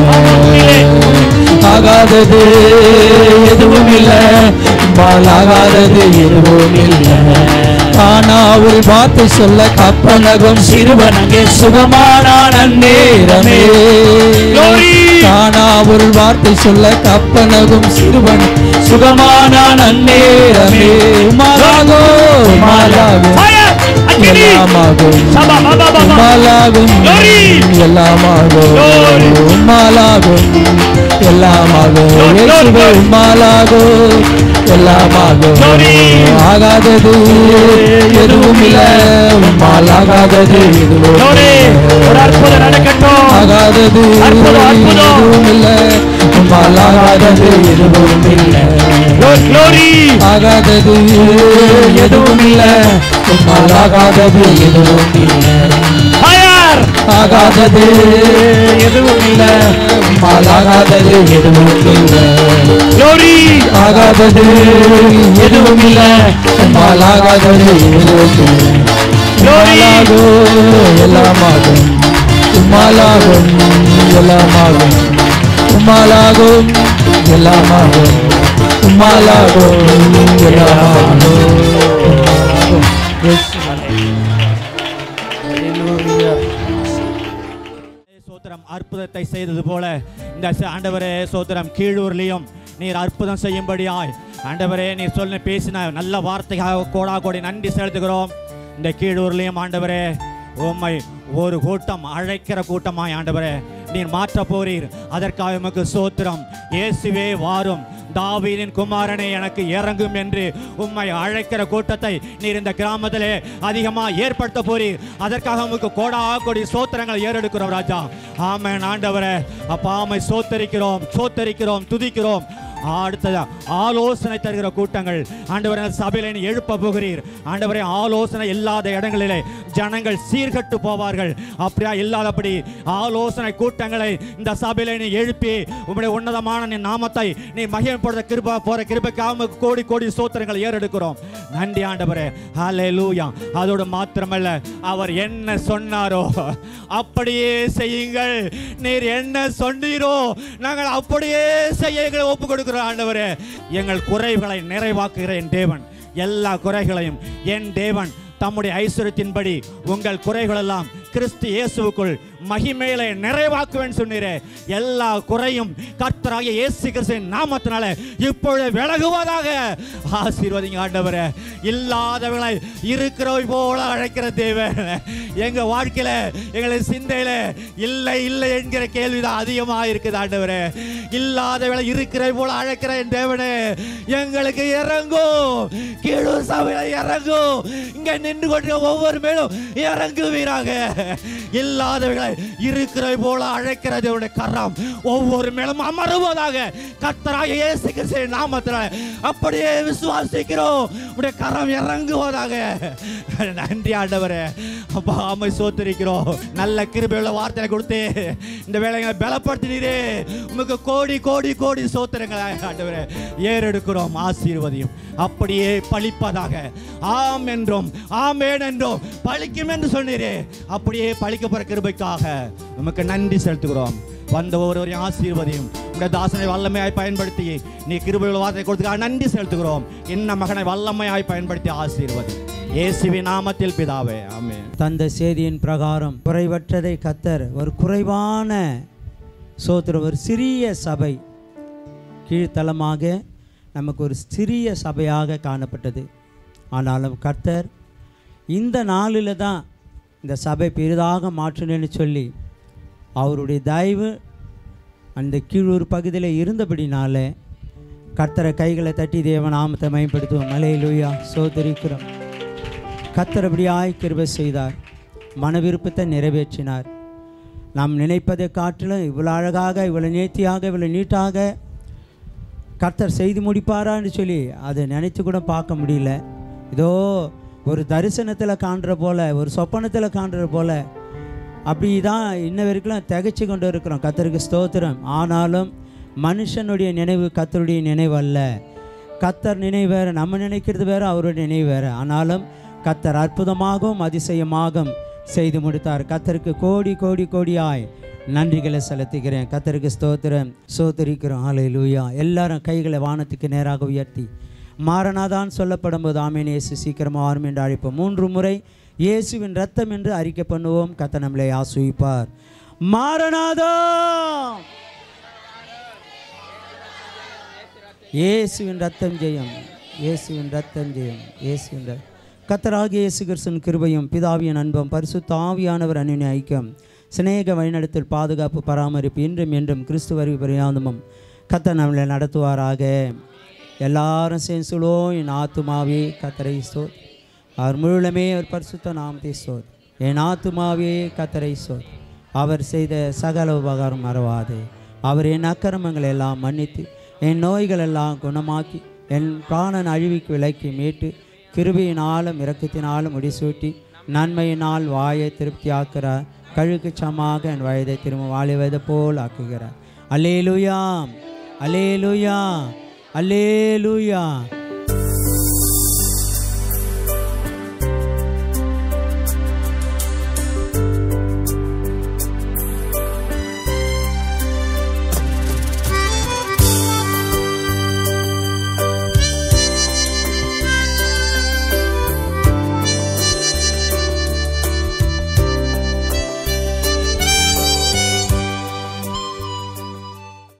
ஆகாதது எதுவும் இல்ல உம்மால் ஆகாதது எதுவும் இல்லை காணாவில் வார்த்தை சொல்ல கப்பனகம் சிறுவனங்கே சுகமானான் அந்நேரமே Glory! காணாவில் வார்த்தை சொல்ல கப்பனகும் சிறுவன் உமாலாகோ உமாலாகும் Fire! அக்கினி! எல்லாமாகும் உம்மாலாகும்! எல்லாமாகும்! உம்மாலாகும். எல்லாமாகும் இயேசுவே. உம்மாலாகும். எல்லாமாகும்! ஆகாதது எதுவும் இல்ல உம்மால் ஆகாதது எதுவும் ஆகாதது. எதுவும் இல்ல உம்மால் ஆகாதது எதுவும் இல்ல! ஆகாதது எதுவும் இல்ல உம்மால் ஆகாதது எதுவும் இல்ல! ஆகாதது எதுவும் இல்ல. ஆகாதது எதுவும் இல்ல! ஆகாதது எதுவும் இல்ல. ஆகாதது எதுவும் இல்லை. உம்மாலாகும் எல்லாமாகும். உம்மாலாகும் எல்லாமாகும். உம்மாலாகும் எல்லாமாகும். malago kirano சோத்திரம் அற்புதத்தை செய்தது போல இந்த ஆண்டவரே சோத்திரம் கீழூர்லேயும் நீர் அற்புதம் செய்யும்படியாய். ஆண்டவரே நீர் சொல்ல பேசின நல்ல வார்த்தைக்காக கோடா கோடி நன்றி செலுத்துகிறோம். இந்த கீழூர்லேயும் ஆண்டவரே உம்மை ஒரு கூட்டம் அழைக்கிற கூட்டமாய் ஆண்டவரே நீர் மாற்ற போறீர். அதற்காக உமக்கு சோத்திரம். இயேசுவே வாரும். தாவீதின் குமாரனை எனக்கு இறங்கும் என்று உம்மை அழைக்கிற கூட்டத்தை நீர் இந்த கிராமத்திலே அதிகமாக ஏற்படுத்த போறீர் அதற்காக உமக்கு கோடா கோடி சோத்திரங்கள் ஏறெடுக்கிறோம் ராஜா. ஆமன் ஆண்டவரே. அப்பா ஆமை சோத்தரிக்கிறோம் சோத்தரிக்கிறோம் துதிக்கிறோம். அடுத்தது ஆலோசனை தருகிற கூட்டங்கள். ஆண்டவரை சபையில எழுப்ப போகிறீர். ஆண்டவரை ஆலோசனை இல்லாத இடங்களிலே ஜனங்கள் சீர்கட்டு போவார்கள். அப்படியா இல்லாதபடி ஆலோசனை கூட்டங்களை இந்த சபையில நீ எழுப்பி உங்களுடைய உன்னதமான நீ நாமத்தை நீ மகிமைப்படுத்த கிருபா போற கிருபைக்காக கோடி கோடி சோத்திரங்கள் ஏறெடுக்கிறோம். நன்றி ஆண்டவரே. லூயா அதோடு மாத்திரமல்ல அவர் என்ன சொன்னாரோ அப்படியே செய்யுங்கள். நீர் என்ன சொன்னீரோ நாங்கள் அப்படியே செய்ய ஒப்பு கொடுக்கிறோம். ஆண்டவரே எங்கள் குறைகளை நிறைவாக்குகிற என் தேவன். எல்லா குறைகளையும் என் தேவன் தம்முடைய ஐஸ்வர்யத்தின்படி உங்கள் குறைகளெல்லாம் கிறிஸ்து இயேசுவுக்குள் மகிமையில நிறைவாக்குவேன் சொன்னீரே. எல்லா குறையும் கர்த்தராக இயேசு கிறிஸ்துவின் நாமத்தினால இப்பொழுது விலகுவதாக ஆசீர்வதிங்க ஆண்டவரே. இல்லாதவங்களை இருக்கிறவை போல அழைக்கிற தேவன். எங்க வாழ்க்கையில எங்களை சிந்தையில இல்லை இல்லை என்கிற கேள்விதான் அதிகமாக இருக்குது ஆண்டவரே. இல்லாதவளை இருக்கிறவை போல அழைக்கிற என் தேவனே எங்களுக்கு இறங்கும். கீழூர் சபையில இறங்கும். இங்க நின்று கொண்டு ஒவ்வொரு மேலும் இறங்குவீராக. இல்லாதவர்களை இருக்கிறவை போல அழைக்கிற தேவனுடைய கரம். ஒவ்வொரு மேலும் அமருவதாக கர்த்தராக இயேசு கிறிஸ்துவின் நாமத்தில் அப்படியே விசுவாசிக்கிறோம். உடைய கரம் இறங்குவதாக. நன்றி ஆண்டவரே. அப்பா ஆமை சோத்திருக்கிறோம். நல்ல கிருபையுள்ள வார்த்தை கொடுத்து இந்த வேலைகளை பலப்படுத்தினீரே. உமக்கு கோடி கோடி கோடி சோத்திரங்களை ஆண்டவரே ஏறெடுக்கிறோம் ஆசீர்வதியும். அப்படியே பழிப்பதாக. ஆம் என்றும் ஆமேன் என்றும் பழிக்கும் என்று சொன்னீரே. அப்படி அப்படியே பழிக்க போற கிருபைக்காக உமக்கு நன்றி செலுத்துகிறோம். வந்த ஒருவரையும் ஆசீர்வதியும். உடைய தாசனை வல்லமையாய் பயன்படுத்தி நீ கிருபையுள்ள வார்த்தை கொடுத்துக்காக நன்றி செலுத்துகிறோம். என்ன மகனை வல்லமையாய் பயன்படுத்தி ஆசீர்வதி. இயேசுவி நாமத்தில் பிதாவே. ஆமே தந்த செய்தியின் பிரகாரம் குறைவற்றதை கத்தர் ஒரு குறைவான சோத்திர ஒரு சிறிய சபை கீழ்த்தளமாக நமக்கு ஒரு சிறிய சபையாக காணப்பட்டது. ஆனாலும் கர்த்தர் இந்த நாளில் தான் இந்த சபை பெரிதாக மாற்றினேன்னு சொல்லி அவருடைய தயவு அந்த கீழூர் பகுதியில் இருந்தபடினால கத்தரை கைகளை தட்டி தேவ நாமத்தை மேம்படுத்துவோம் மலையிலுயா சோதரிக்கிறோம். கத்தரபடியாய் கிருபை செய்தார். மன விருப்பத்தை நிறைவேற்றினார். நாம் நினைப்பதை காட்டிலும் இவ்வளோ அழகாக இவ்வளோ நேர்த்தியாக இவ்வளோ நீட்டாக கர்த்தர் செய்து முடிப்பாரான்னு சொல்லி அதை நினைத்து கூட பார்க்க முடியல. இதோ ஒரு தரிசனத்தில் காண்ற போல் ஒரு சொப்பனத்தில் காண்ற போல் அப்படி தான் இன்ன வரைக்கும் திகச்சு கொண்டு இருக்கிறோம். கத்தருக்கு ஸ்தோத்திரம். ஆனாலும் மனுஷனுடைய நினைவு கத்தருடைய நினைவு அல்ல. கத்தர் நினைவு வேறு நம்ம நினைக்கிறது வேறு அவருடைய நினைவு வேறு. ஆனாலும் கத்தர் அற்புதமாகவும் அதிசயமாகவும் செய்து முடித்தார். கத்தருக்கு கோடி கோடி கோடியாய் நன்றிகளை செலுத்துகிறேன். கத்தருக்கு ஸ்தோத்திரம். சோத்தரிக்கிறோம். ஆலை லூயா எல்லாரும் கைகளை வானத்துக்கு நேராக உயர்த்தி. மாறனாதான் சொல்லப்படும் போது ஆமேன். இயேசு சீக்கிரமாக வரும் என்று அழைப்போம். மூன்று முறை இயேசுவின் ரத்தம் என்று அறிக்கை பண்ணுவோம். கத்த நம்மளை ஆசுவிப்பார் மாறனாதா இயேசுவின் ரத்தம் ஜெயம். இயேசுவின் ரத்தம் ஜெயம். இயேசுவின் கத்தராக இயேசு கிருஷ்ணன் கிருபையும் பிதாவியின் அன்பும் பரிசு தாவியானவர் அணினி ஐக்கியம் சிநேக வழிநடத்தல் பாதுகாப்பு பராமரிப்பு இன்றும் என்றும் கிறிஸ்துவரி வருகை பரியாந்தமும் கத்த நம்மளை நடத்துவாராக. எல்லாரும் சேர்ந்து சொல்லுவோம் என் ஆத்துமாவே கத்தரை சோத் அவர் முழுமே அவர் பரிசுத்த நாமத்தை சோத் என் ஆத்துமாவே கத்தரை சோத் அவர் செய்த சகல உபகாரம் மறவாது. அவர் என் அக்கிரமங்களை எல்லாம் மன்னித்து என் நோய்கள் எல்லாம் குணமாக்கி என் பிராணன் அழிவுக்கு விலக்கி மீட்டு கிருபியினாலும் இரக்கத்தினாலும் முடிசூட்டி நன்மையினால் வாயை திருப்தியாக்குறார் கழுக்கு சமாக என் வயதை திரும்ப வாழிவதை போல் ஆக்குகிறார். அல்லேலுயா. லுயாம் அல்லேலூயா